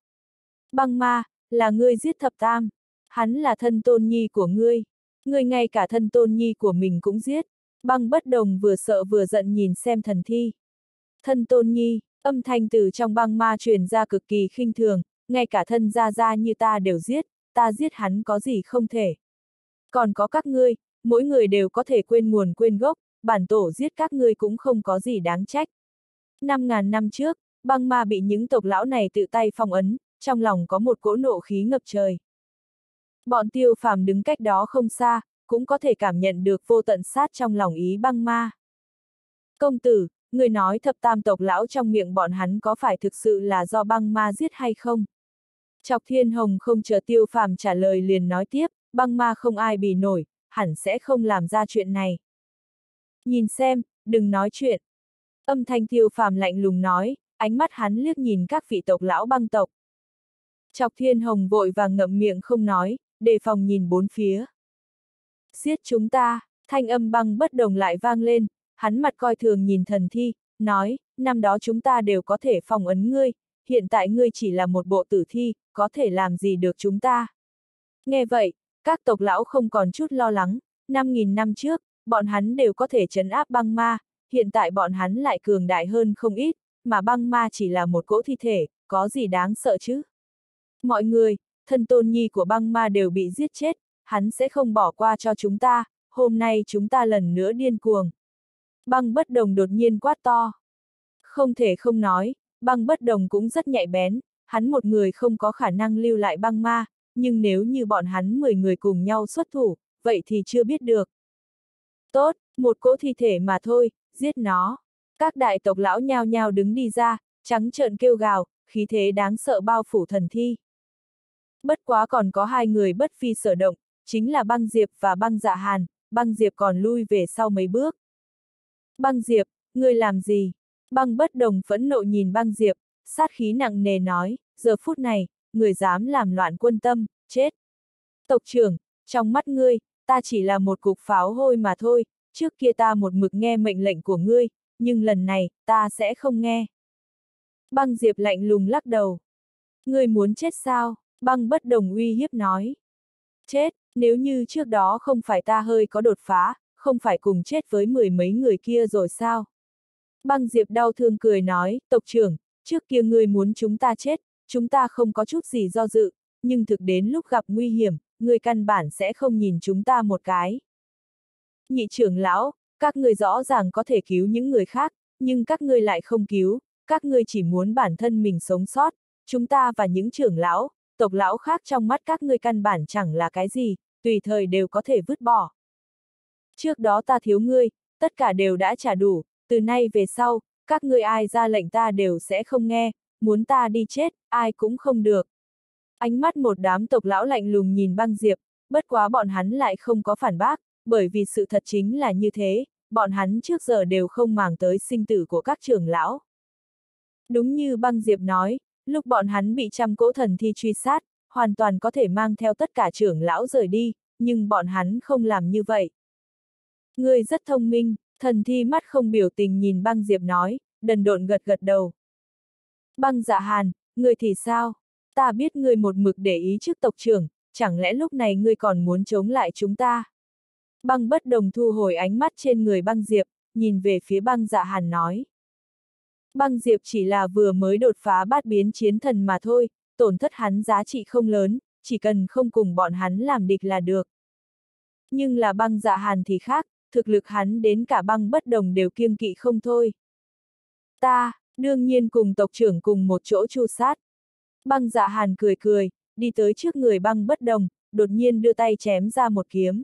Băng ma, là ngươi giết thập tam. Hắn là thân tôn nhi của ngươi người ngay cả thân tôn nhi của mình cũng giết. Băng bất đồng vừa sợ vừa giận nhìn xem thần thi. Thân tôn nhi, âm thanh từ trong băng ma truyền ra cực kỳ khinh thường, ngay cả thân gia gia như ta đều giết, ta giết hắn có gì không thể. Còn có các ngươi, mỗi người đều có thể quên nguồn quên gốc, bản tổ giết các ngươi cũng không có gì đáng trách. Năm ngàn năm trước, băng ma bị những tộc lão này tự tay phong ấn, trong lòng có một cỗ nộ khí ngập trời. Bọn tiêu phàm đứng cách đó không xa, cũng có thể cảm nhận được vô tận sát trong lòng ý băng ma. Công tử, người nói thập tam tộc lão trong miệng bọn hắn có phải thực sự là do băng ma giết hay không? Chọc Thiên Hồng không chờ Tiêu Phàm trả lời liền nói tiếp, băng ma không ai bì nổi, hẳn sẽ không làm ra chuyện này. Nhìn xem, đừng nói chuyện. Âm thanh Tiêu Phàm lạnh lùng nói, ánh mắt hắn liếc nhìn các vị tộc lão băng tộc. Chọc Thiên Hồng vội vàng ngậm miệng không nói, đề phòng nhìn bốn phía. Giết chúng ta, thanh âm băng bất đồng lại vang lên, hắn mặt coi thường nhìn thần thi, nói, năm đó chúng ta đều có thể phòng ấn ngươi, hiện tại ngươi chỉ là một bộ tử thi, có thể làm gì được chúng ta. Nghe vậy, các tộc lão không còn chút lo lắng, 5.000 năm trước, bọn hắn đều có thể chấn áp băng ma, hiện tại bọn hắn lại cường đại hơn không ít, mà băng ma chỉ là một cỗ thi thể, có gì đáng sợ chứ? Mọi người, thân tôn nhi của băng ma đều bị giết chết, hắn sẽ không bỏ qua cho chúng ta, hôm nay chúng ta lần nữa điên cuồng. Băng bất đồng đột nhiên quát to. Không thể không nói, băng bất đồng cũng rất nhạy bén, hắn một người không có khả năng lưu lại băng ma, nhưng nếu như bọn hắn 10 người cùng nhau xuất thủ, vậy thì chưa biết được. Tốt, một cỗ thi thể mà thôi, giết nó. Các đại tộc lão nhao nhao đứng đi ra, trắng trợn kêu gào, khí thế đáng sợ bao phủ thần thi. Bất quá còn có hai người bất phi sở động, chính là băng diệp và băng dạ hàn, băng diệp còn lui về sau mấy bước. Băng diệp, ngươi làm gì? Băng bất đồng phẫn nộ nhìn băng diệp, sát khí nặng nề nói, giờ phút này, người dám làm loạn quân tâm, chết. Tộc trưởng, trong mắt ngươi, ta chỉ là một cục pháo hôi mà thôi, trước kia ta một mực nghe mệnh lệnh của ngươi, nhưng lần này, ta sẽ không nghe. Băng Diệp lạnh lùng lắc đầu. Ngươi muốn chết sao? Băng bất đồng uy hiếp nói. Chết, nếu như trước đó không phải ta hơi có đột phá, không phải cùng chết với mười mấy người kia rồi sao? Băng Diệp đau thương cười nói, tộc trưởng, trước kia ngươi muốn chúng ta chết, chúng ta không có chút gì do dự, nhưng thực đến lúc gặp nguy hiểm, ngươi căn bản sẽ không nhìn chúng ta một cái. Nhị trưởng lão, các ngươi rõ ràng có thể cứu những người khác, nhưng các ngươi lại không cứu, các ngươi chỉ muốn bản thân mình sống sót, chúng ta và những trưởng lão, tộc lão khác trong mắt các ngươi căn bản chẳng là cái gì, tùy thời đều có thể vứt bỏ. Trước đó ta thiếu ngươi, tất cả đều đã trả đủ, từ nay về sau, các ngươi ai ra lệnh ta đều sẽ không nghe, muốn ta đi chết, ai cũng không được. Ánh mắt một đám tộc lão lạnh lùng nhìn băng diệp, bất quá bọn hắn lại không có phản bác, bởi vì sự thật chính là như thế, bọn hắn trước giờ đều không màng tới sinh tử của các trưởng lão. Đúng như băng diệp nói, lúc bọn hắn bị trăm cỗ thần thi truy sát, hoàn toàn có thể mang theo tất cả trưởng lão rời đi, nhưng bọn hắn không làm như vậy. Ngươi rất thông minh, thần thi mắt không biểu tình nhìn băng diệp nói, đần độn gật gật đầu. Băng dạ hàn, ngươi thì sao? Ta biết ngươi một mực để ý trước tộc trưởng, chẳng lẽ lúc này ngươi còn muốn chống lại chúng ta? Băng bất đồng thu hồi ánh mắt trên người băng diệp, nhìn về phía băng dạ hàn nói. Băng diệp chỉ là vừa mới đột phá bát biến chiến thần mà thôi, tổn thất hắn giá trị không lớn, chỉ cần không cùng bọn hắn làm địch là được. Nhưng là băng dạ hàn thì khác, thực lực hắn đến cả băng bất đồng đều kiêng kỵ không thôi. Ta, đương nhiên cùng tộc trưởng cùng một chỗ chu sát. Băng dạ hàn cười cười, đi tới trước người băng bất đồng, đột nhiên đưa tay chém ra một kiếm.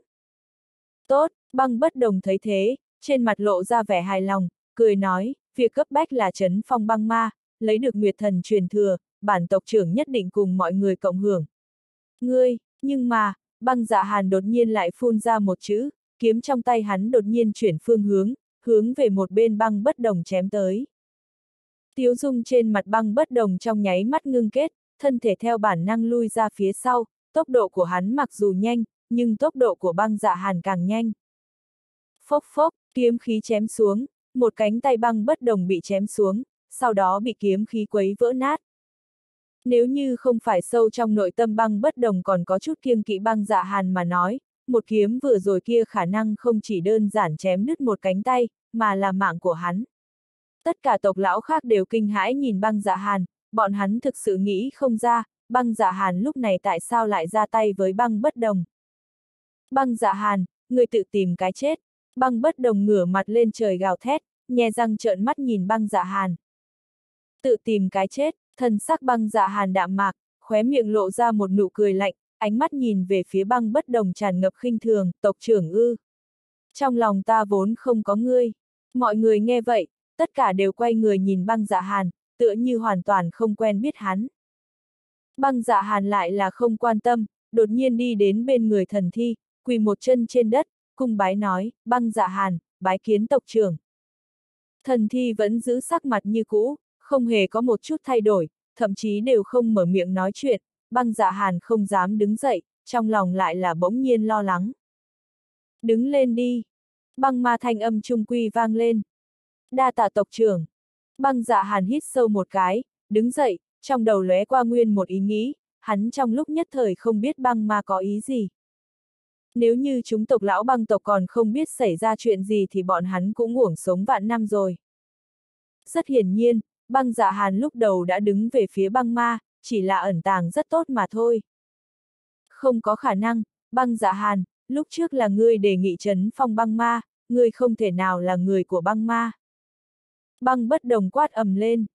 Tốt, băng bất đồng thấy thế, trên mặt lộ ra vẻ hài lòng, cười nói, việc cấp bách là chấn phong băng ma, lấy được nguyệt thần truyền thừa, bản tộc trưởng nhất định cùng mọi người cộng hưởng. Ngươi, nhưng mà, băng dạ hàn đột nhiên lại phun ra một chữ, kiếm trong tay hắn đột nhiên chuyển phương hướng, hướng về một bên băng bất đồng chém tới. Tiếu dung trên mặt băng bất đồng trong nháy mắt ngưng kết, thân thể theo bản năng lui ra phía sau, tốc độ của hắn mặc dù nhanh, nhưng tốc độ của băng dạ hàn càng nhanh. Phốc phốc, kiếm khí chém xuống, một cánh tay băng bất đồng bị chém xuống, sau đó bị kiếm khí quấy vỡ nát. Nếu như không phải sâu trong nội tâm băng bất đồng còn có chút kiêng kỵ băng dạ hàn mà nói, một kiếm vừa rồi kia khả năng không chỉ đơn giản chém đứt một cánh tay, mà là mạng của hắn. Tất cả tộc lão khác đều kinh hãi nhìn băng dạ hàn, bọn hắn thực sự nghĩ không ra, băng dạ hàn lúc này tại sao lại ra tay với băng bất đồng. Băng dạ hàn, người tự tìm cái chết. Băng bất đồng ngửa mặt lên trời gào thét, nhè răng trợn mắt nhìn băng dạ hàn. Tự tìm cái chết, thần sắc băng dạ hàn đạm mạc, khóe miệng lộ ra một nụ cười lạnh, ánh mắt nhìn về phía băng bất đồng tràn ngập khinh thường, tộc trưởng ư. Trong lòng ta vốn không có ngươi. Mọi người nghe vậy, tất cả đều quay người nhìn băng dạ hàn, tựa như hoàn toàn không quen biết hắn. Băng dạ hàn lại là không quan tâm, đột nhiên đi đến bên người thần thi, quỳ một chân trên đất, cung bái nói, băng dạ hàn, bái kiến tộc trưởng. Thần thi vẫn giữ sắc mặt như cũ, không hề có một chút thay đổi, thậm chí đều không mở miệng nói chuyện, băng dạ hàn không dám đứng dậy, trong lòng lại là bỗng nhiên lo lắng. Đứng lên đi. Băng ma thanh âm trung quy vang lên. Đa tạ tộc trưởng. Băng dạ hàn hít sâu một cái, đứng dậy, trong đầu lóe qua nguyên một ý nghĩ, hắn trong lúc nhất thời không biết băng ma có ý gì. Nếu như chúng tộc lão băng tộc còn không biết xảy ra chuyện gì thì bọn hắn cũng uổng sống vạn năm rồi. Rất hiển nhiên, băng dạ hàn lúc đầu đã đứng về phía băng ma, chỉ là ẩn tàng rất tốt mà thôi. Không có khả năng, băng dạ hàn, lúc trước là ngươi đề nghị trấn phong băng ma, ngươi không thể nào là người của băng ma. Băng bất đồng quát ầm lên.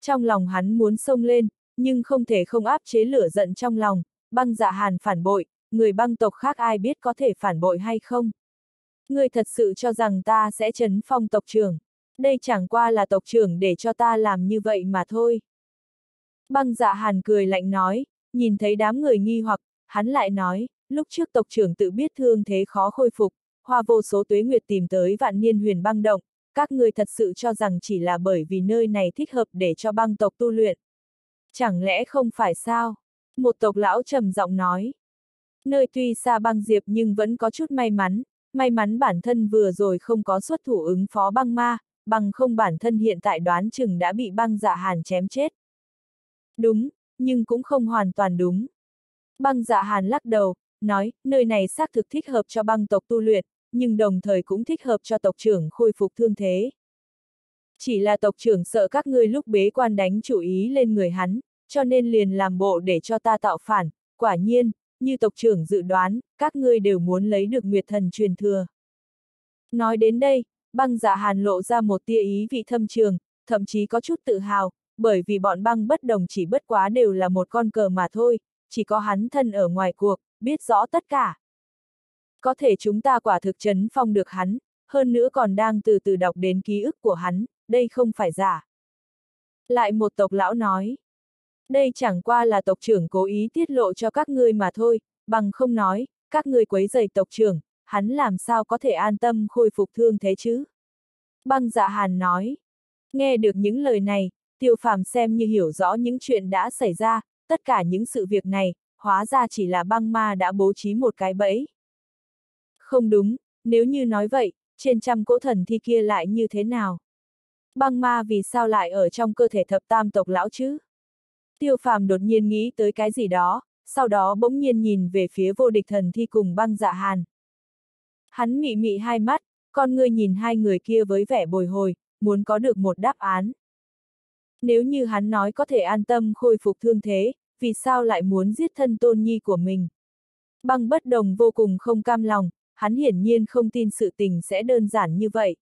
Trong lòng hắn muốn xông lên, nhưng không thể không áp chế lửa giận trong lòng, băng dạ hàn phản bội, người băng tộc khác ai biết có thể phản bội hay không. Ngươi thật sự cho rằng ta sẽ chấn phong tộc trưởng. Đây chẳng qua là tộc trưởng để cho ta làm như vậy mà thôi. Băng dạ hàn cười lạnh nói, nhìn thấy đám người nghi hoặc, hắn lại nói, lúc trước tộc trưởng tự biết thương thế khó khôi phục, hoa vô số tuế nguyệt tìm tới vạn niên huyền băng động, các người thật sự cho rằng chỉ là bởi vì nơi này thích hợp để cho băng tộc tu luyện. Chẳng lẽ không phải sao? Một tộc lão trầm giọng nói. Nơi tuy xa băng diệp nhưng vẫn có chút may mắn, may mắn bản thân vừa rồi không có xuất thủ ứng phó băng ma, bằng không bản thân hiện tại đoán chừng đã bị băng dạ hàn chém chết. Đúng, nhưng cũng không hoàn toàn đúng. Băng dạ hàn lắc đầu, nói, nơi này xác thực thích hợp cho băng tộc tu luyện, nhưng đồng thời cũng thích hợp cho tộc trưởng khôi phục thương thế. Chỉ là tộc trưởng sợ các ngươi lúc bế quan đánh chủ ý lên người hắn, cho nên liền làm bộ để cho ta tạo phản, quả nhiên, như tộc trưởng dự đoán, các ngươi đều muốn lấy được Nguyệt Thần truyền thừa. Nói đến đây, băng dạ hàn lộ ra một tia ý vị thâm trường, thậm chí có chút tự hào, bởi vì bọn băng bất đồng chỉ bất quá đều là một con cờ mà thôi, chỉ có hắn thân ở ngoài cuộc, biết rõ tất cả. Có thể chúng ta quả thực chấn phong được hắn, hơn nữa còn đang từ từ đọc đến ký ức của hắn, đây không phải giả. Lại một tộc lão nói. Đây chẳng qua là tộc trưởng cố ý tiết lộ cho các ngươi mà thôi, bằng không nói, các ngươi quấy rầy tộc trưởng, hắn làm sao có thể an tâm khôi phục thương thế chứ? Băng dạ hàn nói. Nghe được những lời này, tiêu phàm xem như hiểu rõ những chuyện đã xảy ra, tất cả những sự việc này, hóa ra chỉ là băng ma đã bố trí một cái bẫy. Không đúng, nếu như nói vậy, trên trăm cỗ thần thi kia lại như thế nào? Băng ma vì sao lại ở trong cơ thể thập tam tộc lão chứ? Tiêu phàm đột nhiên nghĩ tới cái gì đó, sau đó bỗng nhiên nhìn về phía vô địch thần thi cùng băng dạ hàn. Hắn mị mị hai mắt, con ngươi nhìn hai người kia với vẻ bồi hồi, muốn có được một đáp án. Nếu như hắn nói có thể an tâm khôi phục thương thế, vì sao lại muốn giết thân tôn nhi của mình? Băng bất đồng vô cùng không cam lòng, hắn hiển nhiên không tin sự tình sẽ đơn giản như vậy.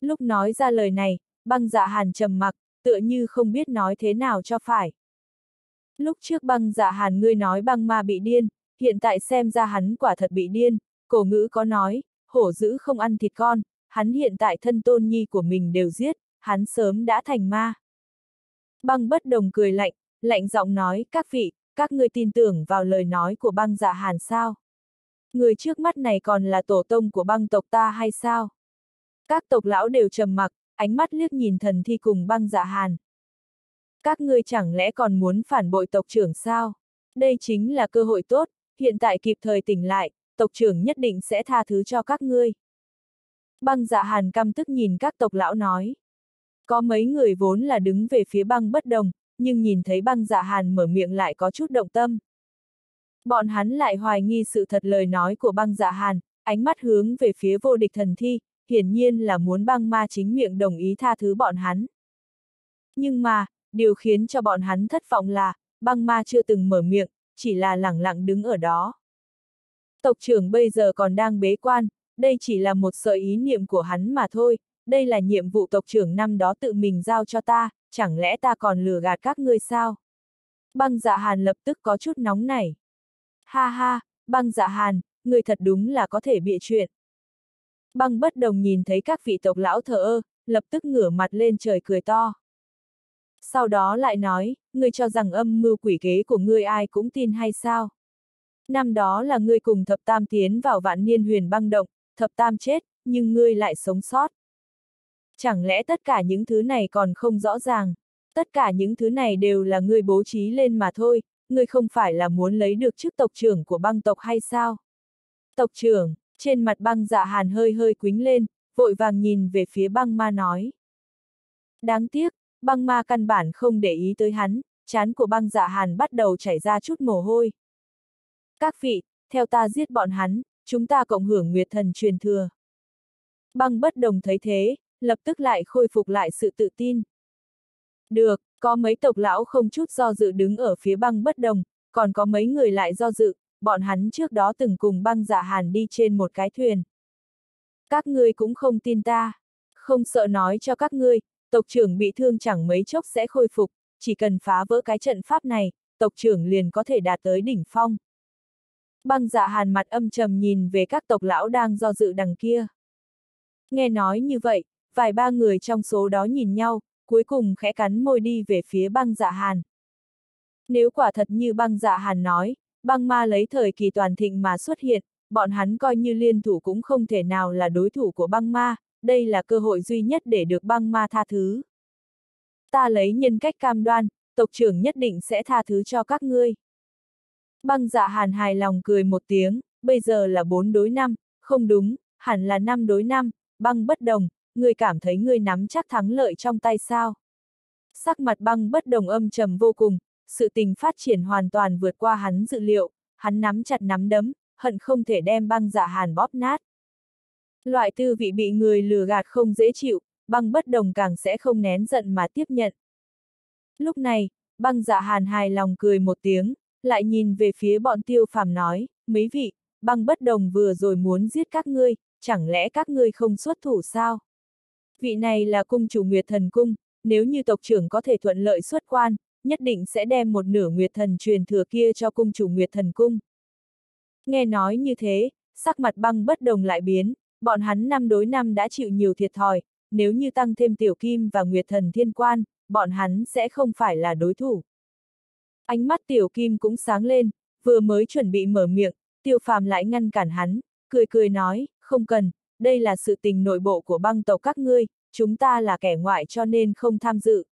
Lúc nói ra lời này, băng dạ hàn trầm mặc, tựa như không biết nói thế nào cho phải. Lúc trước băng dạ hàn ngươi nói băng ma bị điên, hiện tại xem ra hắn quả thật bị điên, cổ ngữ có nói, hổ dữ không ăn thịt con, hắn hiện tại thân tôn nhi của mình đều giết, hắn sớm đã thành ma. Băng bất đồng cười lạnh, lạnh giọng nói, các vị, các ngươi tin tưởng vào lời nói của băng dạ hàn sao? Người trước mắt này còn là tổ tông của băng tộc ta hay sao? Các tộc lão đều trầm mặc, ánh mắt liếc nhìn thần thi cùng băng dạ hàn. Các ngươi chẳng lẽ còn muốn phản bội tộc trưởng sao? Đây chính là cơ hội tốt, hiện tại kịp thời tỉnh lại, tộc trưởng nhất định sẽ tha thứ cho các ngươi. Băng dạ hàn căm tức nhìn các tộc lão nói. Có mấy người vốn là đứng về phía băng bất đồng, nhưng nhìn thấy băng dạ hàn mở miệng lại có chút động tâm. Bọn hắn lại hoài nghi sự thật lời nói của băng dạ hàn, ánh mắt hướng về phía vô địch thần thi, hiển nhiên là muốn băng ma chính miệng đồng ý tha thứ bọn hắn. Nhưng mà, điều khiến cho bọn hắn thất vọng là, băng ma chưa từng mở miệng, chỉ là lẳng lặng đứng ở đó. Tộc trưởng bây giờ còn đang bế quan, đây chỉ là một sợi ý niệm của hắn mà thôi, đây là nhiệm vụ tộc trưởng năm đó tự mình giao cho ta, chẳng lẽ ta còn lừa gạt các ngươi sao? Băng dạ hàn lập tức có chút nóng nảy. Ha ha, băng dạ hàn, người thật đúng là có thể bịa chuyện. Băng bất đồng nhìn thấy các vị tộc lão thờ ơ, lập tức ngửa mặt lên trời cười to. Sau đó lại nói, ngươi cho rằng âm mưu quỷ kế của ngươi ai cũng tin hay sao? Năm đó là ngươi cùng thập tam tiến vào vạn niên huyền băng động, thập tam chết, nhưng ngươi lại sống sót. Chẳng lẽ tất cả những thứ này còn không rõ ràng? Tất cả những thứ này đều là ngươi bố trí lên mà thôi, ngươi không phải là muốn lấy được chức tộc trưởng của băng tộc hay sao? Tộc trưởng, trên mặt băng dạ hàn hơi hơi quính lên, vội vàng nhìn về phía băng ma nói. Đáng tiếc, băng ma căn bản không để ý tới hắn, chán của băng dạ hàn bắt đầu chảy ra chút mồ hôi. Các vị, theo ta giết bọn hắn, chúng ta cộng hưởng nguyệt thần truyền thừa. Băng bất đồng thấy thế, lập tức lại khôi phục lại sự tự tin. Được, có mấy tộc lão không chút do dự đứng ở phía băng bất đồng, còn có mấy người lại do dự, bọn hắn trước đó từng cùng băng dạ hàn đi trên một cái thuyền. Các ngươi cũng không tin ta, không sợ nói cho các ngươi, tộc trưởng bị thương chẳng mấy chốc sẽ khôi phục, chỉ cần phá vỡ cái trận pháp này, tộc trưởng liền có thể đạt tới đỉnh phong. Băng dạ hàn mặt âm trầm nhìn về các tộc lão đang do dự đằng kia. Nghe nói như vậy, vài ba người trong số đó nhìn nhau, cuối cùng khẽ cắn môi đi về phía băng dạ hàn. Nếu quả thật như băng dạ hàn nói, băng ma lấy thời kỳ toàn thịnh mà xuất hiện, bọn hắn coi như liên thủ cũng không thể nào là đối thủ của băng ma, đây là cơ hội duy nhất để được băng ma tha thứ. Ta lấy nhân cách cam đoan, tộc trưởng nhất định sẽ tha thứ cho các ngươi. Băng dạ hàn hài lòng cười một tiếng, bây giờ là bốn đối năm, không đúng, hẳn là năm đối năm, băng bất đồng, ngươi cảm thấy ngươi nắm chắc thắng lợi trong tay sao. Sắc mặt băng bất đồng âm trầm vô cùng, sự tình phát triển hoàn toàn vượt qua hắn dự liệu, hắn nắm chặt nắm đấm, hận không thể đem băng dạ hàn bóp nát. Loại tư vị bị người lừa gạt không dễ chịu, băng bất đồng càng sẽ không nén giận mà tiếp nhận. Lúc này, băng dạ hàn hài lòng cười một tiếng, lại nhìn về phía bọn tiêu phàm nói, mấy vị, băng bất đồng vừa rồi muốn giết các ngươi, chẳng lẽ các ngươi không xuất thủ sao? Vị này là cung chủ Nguyệt Thần Cung, nếu như tộc trưởng có thể thuận lợi xuất quan, nhất định sẽ đem một nửa Nguyệt Thần truyền thừa kia cho cung chủ Nguyệt Thần Cung. Nghe nói như thế, sắc mặt băng bất đồng lại biến, bọn hắn năm đối năm đã chịu nhiều thiệt thòi, nếu như tăng thêm tiểu kim và Nguyệt Thần Thiên Quan, bọn hắn sẽ không phải là đối thủ. Ánh mắt tiểu kim cũng sáng lên, vừa mới chuẩn bị mở miệng, tiêu phàm lại ngăn cản hắn, cười cười nói, không cần, đây là sự tình nội bộ của băng tộc các ngươi, chúng ta là kẻ ngoại cho nên không tham dự.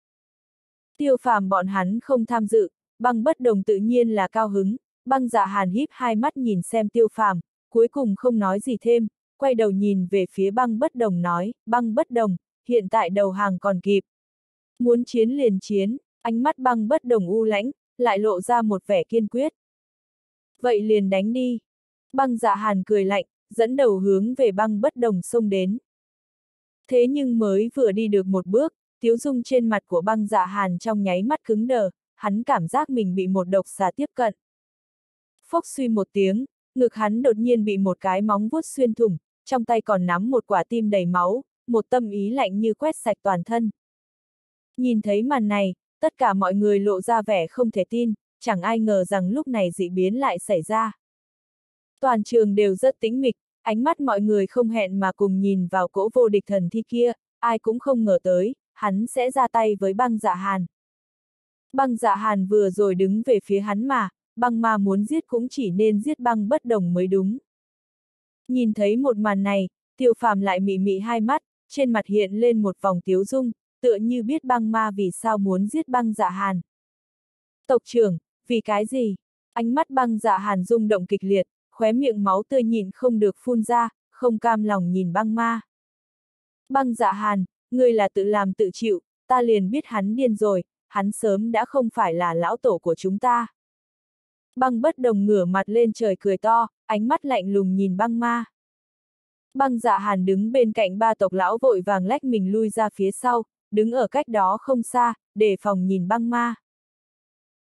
Tiêu phàm bọn hắn không tham dự, băng bất đồng tự nhiên là cao hứng, băng dạ hàn híp hai mắt nhìn xem tiêu phàm, cuối cùng không nói gì thêm, quay đầu nhìn về phía băng bất đồng nói, băng bất đồng, hiện tại đầu hàng còn kịp. Muốn chiến liền chiến, ánh mắt băng bất đồng u lãnh, lại lộ ra một vẻ kiên quyết. Vậy liền đánh đi. Băng dạ hàn cười lạnh, dẫn đầu hướng về băng bất đồng xông đến. Thế nhưng mới vừa đi được một bước, tiếu dung trên mặt của băng dạ hàn trong nháy mắt cứng đờ, hắn cảm giác mình bị một độc xà tiếp cận. Phốc suy một tiếng, ngực hắn đột nhiên bị một cái móng vuốt xuyên thủng, trong tay còn nắm một quả tim đầy máu, một tâm ý lạnh như quét sạch toàn thân. Nhìn thấy màn này, tất cả mọi người lộ ra vẻ không thể tin, chẳng ai ngờ rằng lúc này dị biến lại xảy ra. Toàn trường đều rất tĩnh mịch, ánh mắt mọi người không hẹn mà cùng nhìn vào cỗ vô địch thần thi kia, ai cũng không ngờ tới, hắn sẽ ra tay với băng dạ hàn. Băng dạ hàn vừa rồi đứng về phía hắn mà, băng ma muốn giết cũng chỉ nên giết băng bất đồng mới đúng. Nhìn thấy một màn này, tiêu phàm lại mị mị hai mắt, trên mặt hiện lên một vòng tiếu dung, tựa như biết băng ma vì sao muốn giết băng dạ hàn. Tộc trưởng, vì cái gì? Ánh mắt băng dạ hàn rung động kịch liệt, khóe miệng máu tươi nhìn không được phun ra, không cam lòng nhìn băng ma. Băng dạ hàn, ngươi là tự làm tự chịu, ta liền biết hắn điên rồi, hắn sớm đã không phải là lão tổ của chúng ta. Băng bất đồng ngửa mặt lên trời cười to, ánh mắt lạnh lùng nhìn băng ma. Băng dạ hàn đứng bên cạnh ba tộc lão vội vàng lách mình lui ra phía sau, đứng ở cách đó không xa, để phòng nhìn băng ma.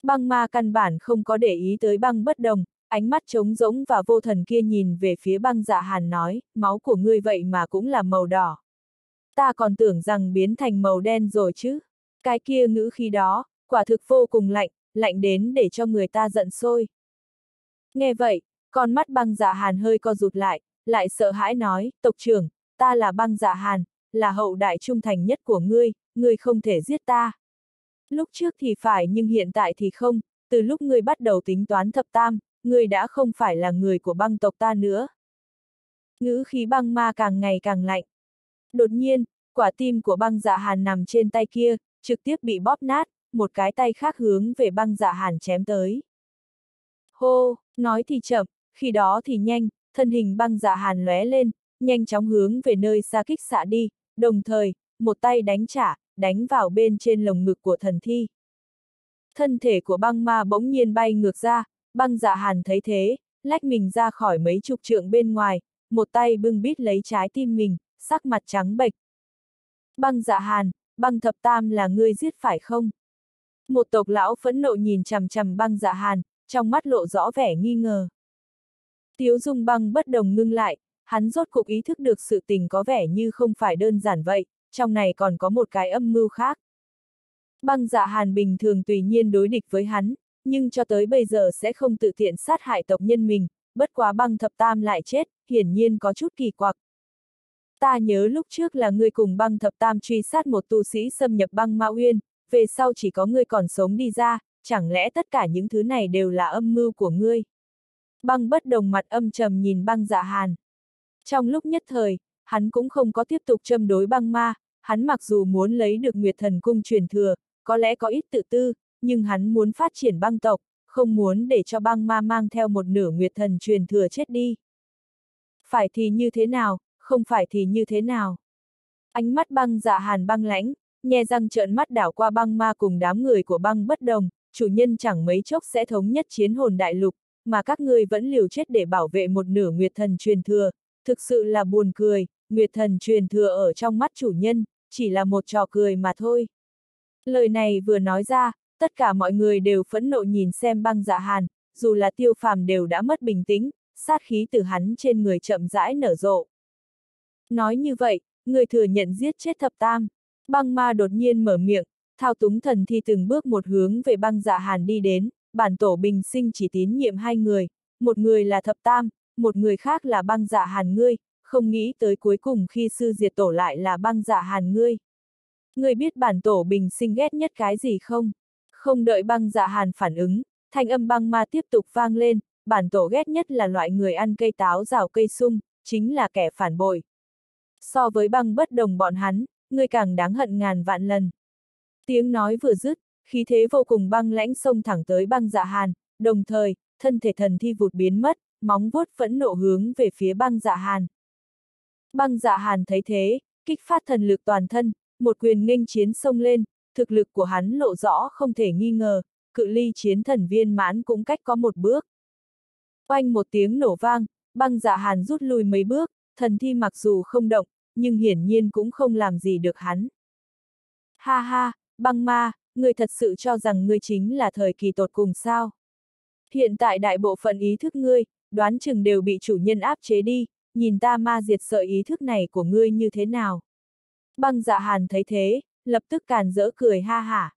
Băng ma căn bản không có để ý tới băng bất đồng, ánh mắt trống rỗng và vô thần kia nhìn về phía băng dạ hàn nói, máu của ngươi vậy mà cũng là màu đỏ. Ta còn tưởng rằng biến thành màu đen rồi chứ. Cái kia ngữ khi đó, quả thực vô cùng lạnh, lạnh đến để cho người ta giận sôi. Nghe vậy, con mắt băng dạ hàn hơi co rụt lại, lại sợ hãi nói, tộc trưởng, ta là băng dạ hàn, là hậu đại trung thành nhất của ngươi, ngươi không thể giết ta. Lúc trước thì phải nhưng hiện tại thì không, từ lúc ngươi bắt đầu tính toán thập tam, ngươi đã không phải là người của băng tộc ta nữa. Ngữ khí băng ma càng ngày càng lạnh. Đột nhiên, quả tim của băng dạ hàn nằm trên tay kia, trực tiếp bị bóp nát, một cái tay khác hướng về băng dạ hàn chém tới. Hô, nói thì chậm, khi đó thì nhanh, thân hình băng dạ hàn lóe lên, nhanh chóng hướng về nơi xa kích xạ đi, đồng thời, một tay đánh trả, đánh vào bên trên lồng ngực của thần thi. Thân thể của băng ma bỗng nhiên bay ngược ra, băng dạ hàn thấy thế, lách mình ra khỏi mấy chục trượng bên ngoài, một tay bưng bít lấy trái tim mình, sắc mặt trắng bệch. Băng dạ hàn, băng thập tam là ngươi giết phải không? Một tộc lão phẫn nộ nhìn chằm chằm băng dạ hàn, trong mắt lộ rõ vẻ nghi ngờ. Tiếu dung băng bất đồng ngưng lại, hắn rốt cục ý thức được sự tình có vẻ như không phải đơn giản vậy, trong này còn có một cái âm mưu khác. Băng dạ hàn bình thường tùy nhiên đối địch với hắn, nhưng cho tới bây giờ sẽ không tự tiện sát hại tộc nhân mình, bất quá băng thập tam lại chết, hiển nhiên có chút kỳ quặc. Ta nhớ lúc trước là ngươi cùng băng thập tam truy sát một tu sĩ xâm nhập băng ma uyên, về sau chỉ có ngươi còn sống đi ra, chẳng lẽ tất cả những thứ này đều là âm mưu của ngươi? Băng bất đồng mặt âm trầm nhìn băng dạ hàn. Trong lúc nhất thời, hắn cũng không có tiếp tục châm đối băng ma, hắn mặc dù muốn lấy được Nguyệt Thần Cung truyền thừa, có lẽ có ít tự tư, nhưng hắn muốn phát triển băng tộc, không muốn để cho băng ma mang theo một nửa Nguyệt Thần truyền thừa chết đi. Phải thì như thế nào, không phải thì như thế nào? Ánh mắt băng dạ hàn băng lãnh, nhe răng trợn mắt đảo qua băng ma cùng đám người của băng bất đồng, chủ nhân chẳng mấy chốc sẽ thống nhất chiến hồn đại lục, mà các ngươi vẫn liều chết để bảo vệ một nửa Nguyệt Thần truyền thừa, thực sự là buồn cười, Nguyệt Thần truyền thừa ở trong mắt chủ nhân, chỉ là một trò cười mà thôi. Lời này vừa nói ra, tất cả mọi người đều phẫn nộ nhìn xem băng dạ hàn, dù là tiêu phàm đều đã mất bình tĩnh, sát khí từ hắn trên người chậm rãi nở rộ. Nói như vậy, người thừa nhận giết chết thập tam. Băng ma đột nhiên mở miệng, thao túng thần thi từng bước một hướng về băng dạ hàn đi đến, bản tổ bình sinh chỉ tín nhiệm hai người, một người là thập tam, một người khác là băng dạ hàn ngươi, không nghĩ tới cuối cùng khi sư diệt tổ lại là băng dạ hàn ngươi. Ngươi biết bản tổ bình sinh ghét nhất cái gì không? Không đợi băng dạ hàn phản ứng, thanh âm băng ma tiếp tục vang lên, bản tổ ghét nhất là loại người ăn cây táo rào cây sung, chính là kẻ phản bội. So với băng bất đồng bọn hắn, ngươi càng đáng hận ngàn vạn lần. Tiếng nói vừa dứt, khí thế vô cùng băng lãnh xông thẳng tới băng dạ hàn, đồng thời, thân thể thần thi vụt biến mất, móng vuốt phẫn nộ hướng về phía băng dạ hàn. Băng dạ hàn thấy thế, kích phát thần lực toàn thân, một quyền nghênh chiến xông lên, thực lực của hắn lộ rõ không thể nghi ngờ, cự ly chiến thần viên mãn cũng cách có một bước. Oanh một tiếng nổ vang, băng dạ hàn rút lui mấy bước, thần thi mặc dù không động, nhưng hiển nhiên cũng không làm gì được hắn. Ha ha, băng ma, người thật sự cho rằng ngươi chính là thời kỳ tột cùng sao? Hiện tại đại bộ phận ý thức ngươi, đoán chừng đều bị chủ nhân áp chế đi, nhìn ta ma diệt sợi ý thức này của ngươi như thế nào? Băng dạ hàn thấy thế, lập tức càn rỡ cười ha hả.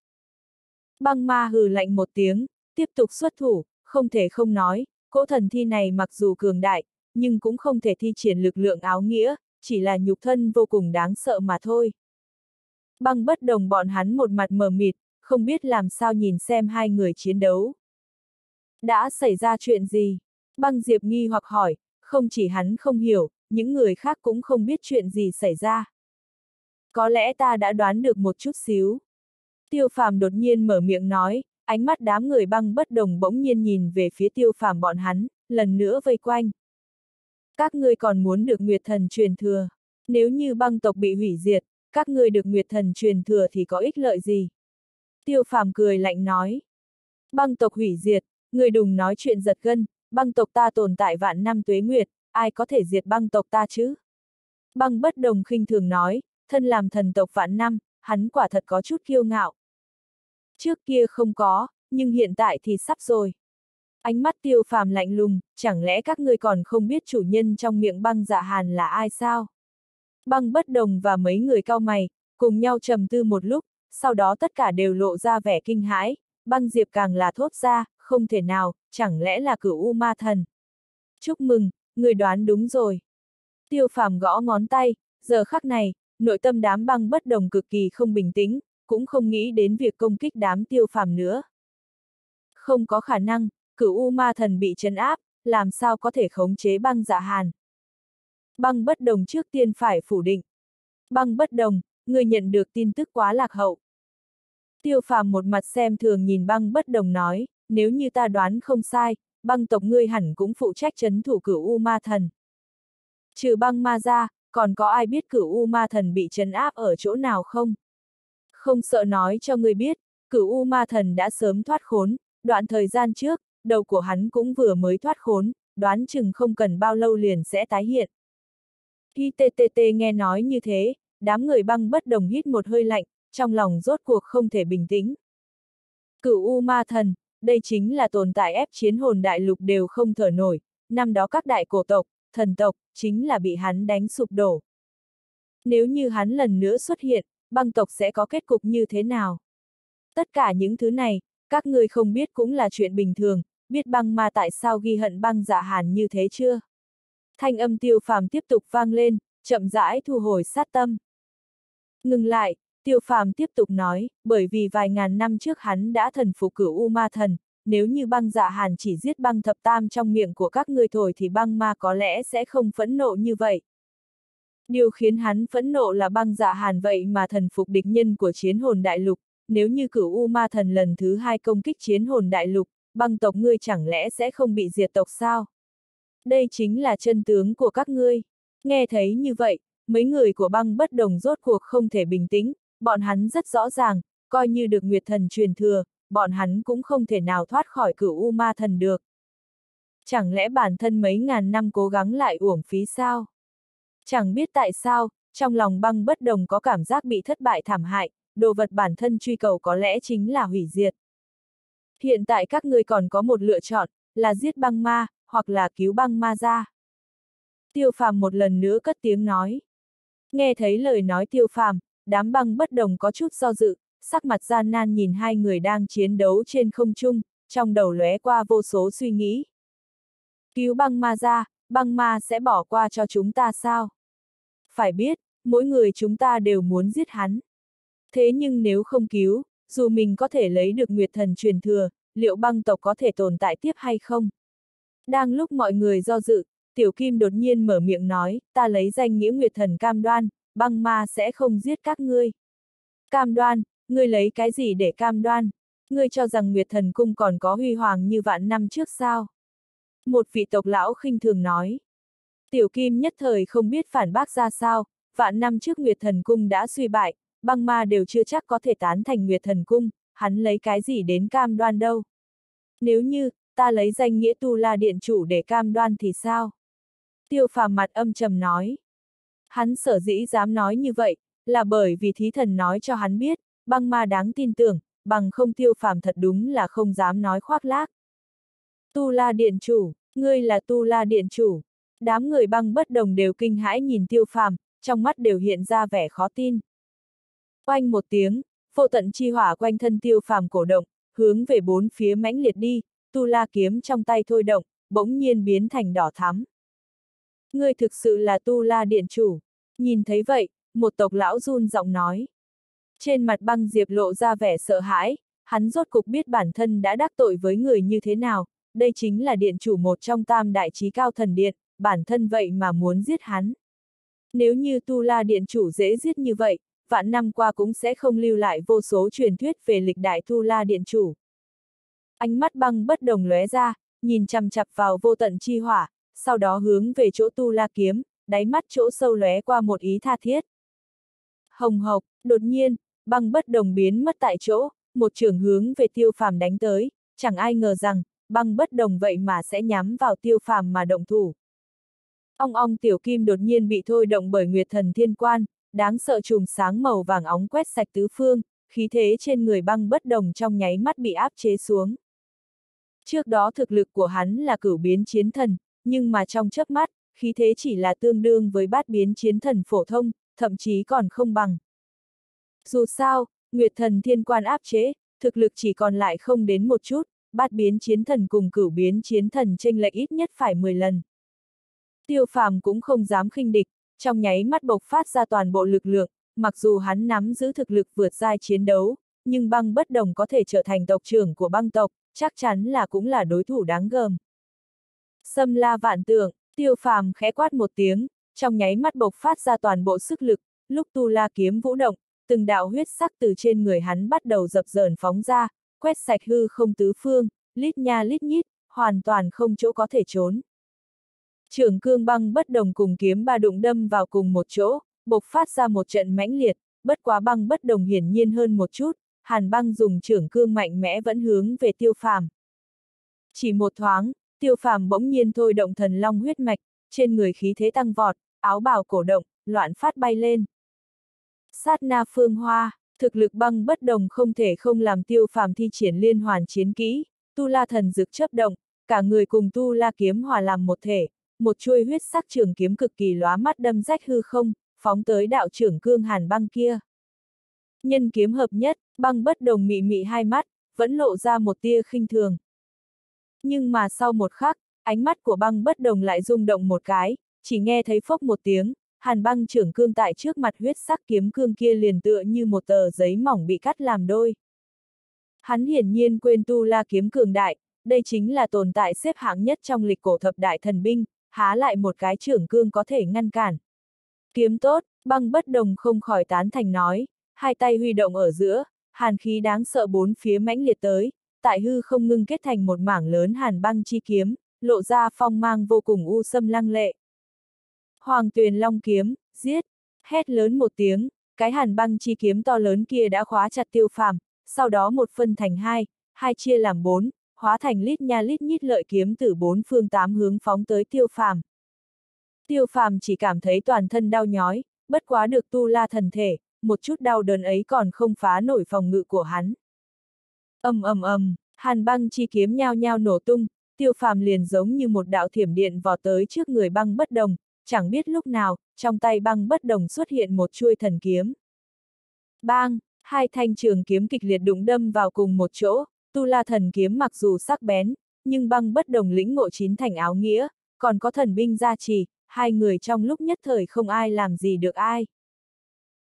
Băng ma hừ lạnh một tiếng, tiếp tục xuất thủ, không thể không nói, cỗ thần thi này mặc dù cường đại, nhưng cũng không thể thi triển lực lượng áo nghĩa, chỉ là nhục thân vô cùng đáng sợ mà thôi. Băng bất đồng bọn hắn một mặt mờ mịt, không biết làm sao nhìn xem hai người chiến đấu. Đã xảy ra chuyện gì? Băng Diệp nghi hoặc hỏi, không chỉ hắn không hiểu, những người khác cũng không biết chuyện gì xảy ra. Có lẽ ta đã đoán được một chút xíu. Tiêu phàm đột nhiên mở miệng nói, ánh mắt đám người băng bất đồng bỗng nhiên nhìn về phía tiêu phàm bọn hắn, lần nữa vây quanh. Các ngươi còn muốn được Nguyệt Thần truyền thừa. Nếu như băng tộc bị hủy diệt, các ngươi được Nguyệt Thần truyền thừa thì có ích lợi gì? Tiêu phàm cười lạnh nói. Băng tộc hủy diệt, người đùng nói chuyện giật gân, băng tộc ta tồn tại vạn năm tuế nguyệt, ai có thể diệt băng tộc ta chứ? Băng bất đồng khinh thường nói, thân làm thần tộc vạn năm, hắn quả thật có chút kiêu ngạo. Trước kia không có, nhưng hiện tại thì sắp rồi. Ánh mắt tiêu phàm lạnh lùng, chẳng lẽ các ngươi còn không biết chủ nhân trong miệng băng dạ hàn là ai sao? Băng bất đồng và mấy người cao mày, cùng nhau trầm tư một lúc, sau đó tất cả đều lộ ra vẻ kinh hãi, băng diệp càng là thốt ra, không thể nào, chẳng lẽ là cửu U ma thần. Chúc mừng, người đoán đúng rồi. Tiêu phàm gõ ngón tay, giờ khắc này, nội tâm đám băng bất đồng cực kỳ không bình tĩnh, cũng không nghĩ đến việc công kích đám tiêu phàm nữa. Không có khả năng, cửu U ma thần bị chấn áp, làm sao có thể khống chế băng dạ hàn. Băng bất đồng trước tiên phải phủ định. Băng bất đồng, người nhận được tin tức quá lạc hậu. Tiêu phàm một mặt xem thường nhìn băng bất đồng nói, nếu như ta đoán không sai, băng tộc ngươi hẳn cũng phụ trách chấn thủ cửu U ma thần. Trừ băng ma ra, còn có ai biết cửu U ma thần bị chấn áp ở chỗ nào không? Không sợ nói cho ngươi biết, cửu U ma thần đã sớm thoát khốn, đoạn thời gian trước, đầu của hắn cũng vừa mới thoát khốn, đoán chừng không cần bao lâu liền sẽ tái hiện. ITTT nghe nói như thế, đám người băng bất đồng hít một hơi lạnh, trong lòng rốt cuộc không thể bình tĩnh. Cửu U ma thần, đây chính là tồn tại ép chiến hồn đại lục đều không thở nổi, năm đó các đại cổ tộc, thần tộc, chính là bị hắn đánh sụp đổ. Nếu như hắn lần nữa xuất hiện, băng tộc sẽ có kết cục như thế nào? Tất cả những thứ này, các ngươi không biết cũng là chuyện bình thường, biết băng ma tại sao ghi hận băng dạ hàn như thế chưa? Thanh âm tiêu phàm tiếp tục vang lên, chậm rãi thu hồi sát tâm. Ngừng lại, tiêu phàm tiếp tục nói, bởi vì vài ngàn năm trước hắn đã thần phục cửu U ma thần, nếu như băng dạ hàn chỉ giết băng thập tam trong miệng của các người thổi thì băng ma có lẽ sẽ không phẫn nộ như vậy. Điều khiến hắn phẫn nộ là băng dạ hàn vậy mà thần phục địch nhân của chiến hồn đại lục, nếu như cửu U ma thần lần thứ hai công kích chiến hồn đại lục, băng tộc ngươi chẳng lẽ sẽ không bị diệt tộc sao? Đây chính là chân tướng của các ngươi. Nghe thấy như vậy, mấy người của băng bất đồng rốt cuộc không thể bình tĩnh, bọn hắn rất rõ ràng, coi như được Nguyệt Thần truyền thừa, bọn hắn cũng không thể nào thoát khỏi cửu U ma thần được. Chẳng lẽ bản thân mấy ngàn năm cố gắng lại uổng phí sao? Chẳng biết tại sao, trong lòng băng bất đồng có cảm giác bị thất bại thảm hại, đồ vật bản thân truy cầu có lẽ chính là hủy diệt. Hiện tại các người còn có một lựa chọn, là giết băng ma, hoặc là cứu băng ma ra. Tiêu phàm một lần nữa cất tiếng nói. Nghe thấy lời nói tiêu phàm, đám băng bất đồng có chút do dự, sắc mặt gian nan nhìn hai người đang chiến đấu trên không trung, trong đầu lóe qua vô số suy nghĩ. Cứu băng ma ra, băng ma sẽ bỏ qua cho chúng ta sao? Phải biết, mỗi người chúng ta đều muốn giết hắn. Thế nhưng nếu không cứu, dù mình có thể lấy được Nguyệt Thần truyền thừa, liệu băng tộc có thể tồn tại tiếp hay không? Đang lúc mọi người do dự, Tiểu Kim đột nhiên mở miệng nói, ta lấy danh nghĩa Nguyệt Thần cam đoan, băng ma sẽ không giết các ngươi. Cam đoan, ngươi lấy cái gì để cam đoan? Ngươi cho rằng Nguyệt Thần Cung còn có huy hoàng như vạn năm trước sao? Một vị tộc lão khinh thường nói. Tiểu Kim nhất thời không biết phản bác ra sao, vạn năm trước Nguyệt Thần Cung đã suy bại, băng ma đều chưa chắc có thể tán thành Nguyệt Thần Cung, hắn lấy cái gì đến cam đoan đâu. Nếu như, ta lấy danh nghĩa tu la điện chủ để cam đoan thì sao? Tiêu phàm mặt âm trầm nói. Hắn sở dĩ dám nói như vậy, là bởi vì thí thần nói cho hắn biết, băng ma đáng tin tưởng, bằng không tiêu phàm thật đúng là không dám nói khoác lác. Tu la điện chủ, ngươi là tu la điện chủ. Đám người băng bất đồng đều kinh hãi nhìn tiêu phàm, trong mắt đều hiện ra vẻ khó tin. Oanh một tiếng, vô tận chi hỏa quanh thân tiêu phàm cổ động, hướng về bốn phía mãnh liệt đi, tu la kiếm trong tay thôi động, bỗng nhiên biến thành đỏ thắm. Ngươi thực sự là tu la điện chủ. Nhìn thấy vậy, một tộc lão run giọng nói. Trên mặt băng diệp lộ ra vẻ sợ hãi, hắn rốt cục biết bản thân đã đắc tội với người như thế nào, đây chính là điện chủ một trong tam đại trí cao thần điện, bản thân vậy mà muốn giết hắn. Nếu như tu la điện chủ dễ giết như vậy, vạn năm qua cũng sẽ không lưu lại vô số truyền thuyết về lịch đại tu la điện chủ. Ánh mắt băng bất đồng lóe ra, nhìn chằm chặp vào vô tận chi hỏa, sau đó hướng về chỗ tu la kiếm, đáy mắt chỗ sâu lóe qua một ý tha thiết. Hồng hộc, đột nhiên, băng bất đồng biến mất tại chỗ, một trường hướng về tiêu phàm đánh tới, chẳng ai ngờ rằng, băng bất đồng vậy mà sẽ nhắm vào tiêu phàm mà động thủ. Ong ong tiểu kim đột nhiên bị thôi động bởi nguyệt thần thiên quan, đáng sợ chùm sáng màu vàng óng quét sạch tứ phương, khí thế trên người băng bất đồng trong nháy mắt bị áp chế xuống. Trước đó thực lực của hắn là cửu biến chiến thần, nhưng mà trong chớp mắt, khí thế chỉ là tương đương với bát biến chiến thần phổ thông, thậm chí còn không bằng. Dù sao, Nguyệt thần thiên quan áp chế, thực lực chỉ còn lại không đến một chút, bát biến chiến thần cùng cửu biến chiến thần tranh lệch ít nhất phải 10 lần. Tiêu phàm cũng không dám khinh địch, trong nháy mắt bộc phát ra toàn bộ lực lượng, mặc dù hắn nắm giữ thực lực vượt giai chiến đấu, nhưng băng bất đồng có thể trở thành tộc trưởng của băng tộc, chắc chắn là cũng là đối thủ đáng gờm. xâm la vạn tượng, tiêu phàm khẽ quát một tiếng, trong nháy mắt bộc phát ra toàn bộ sức lực, lúc tu la kiếm vũ động, từng đạo huyết sắc từ trên người hắn bắt đầu dập dờn phóng ra, quét sạch hư không tứ phương, lít nha lít nhít, hoàn toàn không chỗ có thể trốn. Trưởng cương băng bất đồng cùng kiếm ba đụng đâm vào cùng một chỗ, bộc phát ra một trận mãnh liệt, bất quá băng bất đồng hiển nhiên hơn một chút, hàn băng dùng trưởng cương mạnh mẽ vẫn hướng về tiêu phàm. Chỉ một thoáng, tiêu phàm bỗng nhiên thôi động thần long huyết mạch, trên người khí thế tăng vọt, áo bào cổ động, loạn phát bay lên. Sát na phương hoa, thực lực băng bất đồng không thể không làm tiêu phàm thi triển liên hoàn chiến kỹ, tu la thần dực chấp động, cả người cùng tu la kiếm hòa làm một thể, một chuôi huyết sắc trường kiếm cực kỳ lóa mắt đâm rách hư không, phóng tới đạo trưởng cương hàn băng kia. Nhân kiếm hợp nhất, băng bất đồng mị mị hai mắt, vẫn lộ ra một tia khinh thường. Nhưng mà sau một khắc, ánh mắt của băng bất đồng lại rung động một cái, chỉ nghe thấy phốc một tiếng, hàn băng trưởng cương tại trước mặt huyết sắc kiếm cương kia liền tựa như một tờ giấy mỏng bị cắt làm đôi. Hắn hiển nhiên quên tu la kiếm cường đại, đây chính là tồn tại xếp hạng nhất trong lịch cổ thập đại thần binh, há lại một cái trưởng cương có thể ngăn cản. Kiếm tốt, băng bất đồng không khỏi tán thành nói, hai tay huy động ở giữa, hàn khí đáng sợ bốn phía mãnh liệt tới, tại hư không ngưng kết thành một mảng lớn hàn băng chi kiếm, lộ ra phong mang vô cùng u sâm lăng lệ. Hoàng tuyền long kiếm, giết, hét lớn một tiếng, cái hàn băng chi kiếm to lớn kia đã khóa chặt tiêu phàm, sau đó một phân thành hai, hai chia làm bốn, hóa thành lít nha lít nhít lợi kiếm từ bốn phương tám hướng phóng tới tiêu phàm. Tiêu phàm chỉ cảm thấy toàn thân đau nhói, bất quá được tu la thần thể, một chút đau đớn ấy còn không phá nổi phòng ngự của hắn. ầm ầm ầm, hàn băng chi kiếm nhao nhao nổ tung, tiêu phàm liền giống như một đạo thiểm điện vò tới trước người băng bất đồng, chẳng biết lúc nào, trong tay băng bất đồng xuất hiện một chuôi thần kiếm. Bang, hai thanh trường kiếm kịch liệt đụng đâm vào cùng một chỗ, tu la thần kiếm mặc dù sắc bén, nhưng băng bất đồng lĩnh ngộ chín thành áo nghĩa, còn có thần binh gia trì, hai người trong lúc nhất thời không ai làm gì được ai.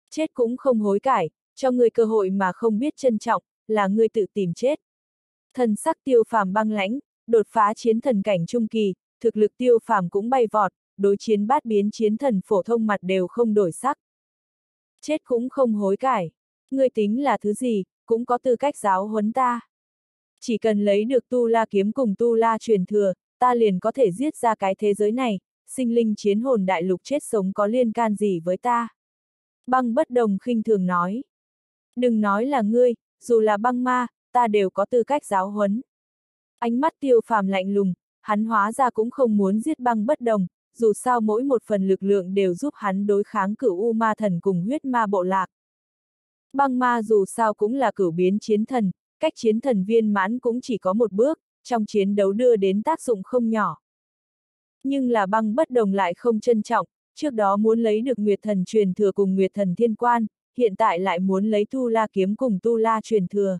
Chết cũng không hối cải, cho người cơ hội mà không biết trân trọng, là người tự tìm chết. Thần sắc tiêu phàm băng lãnh, đột phá chiến thần cảnh trung kỳ, thực lực tiêu phàm cũng bay vọt, đối chiến bát biến chiến thần phổ thông mặt đều không đổi sắc. Chết cũng không hối cải. Ngươi tính là thứ gì, cũng có tư cách giáo huấn ta. Chỉ cần lấy được tu la kiếm cùng tu la truyền thừa, ta liền có thể giết ra cái thế giới này, sinh linh chiến hồn đại lục chết sống có liên can gì với ta. Băng bất đồng khinh thường nói. Đừng nói là ngươi, dù là băng ma, ta đều có tư cách giáo huấn. Ánh mắt tiêu phàm lạnh lùng, hắn hóa ra cũng không muốn giết băng bất đồng, dù sao mỗi một phần lực lượng đều giúp hắn đối kháng cửu U ma thần cùng huyết ma bộ lạc. Băng ma dù sao cũng là cửu biến chiến thần, cách chiến thần viên mãn cũng chỉ có một bước, trong chiến đấu đưa đến tác dụng không nhỏ. Nhưng là băng bất đồng lại không trân trọng, trước đó muốn lấy được Nguyệt thần truyền thừa cùng Nguyệt thần thiên quan, hiện tại lại muốn lấy Tu La kiếm cùng Tu La truyền thừa.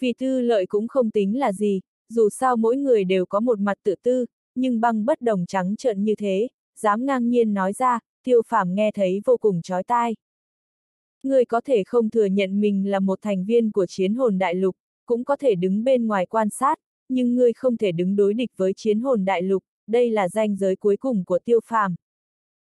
Vì tư lợi cũng không tính là gì, dù sao mỗi người đều có một mặt tự tư, nhưng băng bất đồng trắng trợn như thế, dám ngang nhiên nói ra, tiêu phàm nghe thấy vô cùng chói tai. Người có thể không thừa nhận mình là một thành viên của chiến hồn đại lục, cũng có thể đứng bên ngoài quan sát, nhưng ngươi không thể đứng đối địch với chiến hồn đại lục, đây là danh giới cuối cùng của tiêu phàm.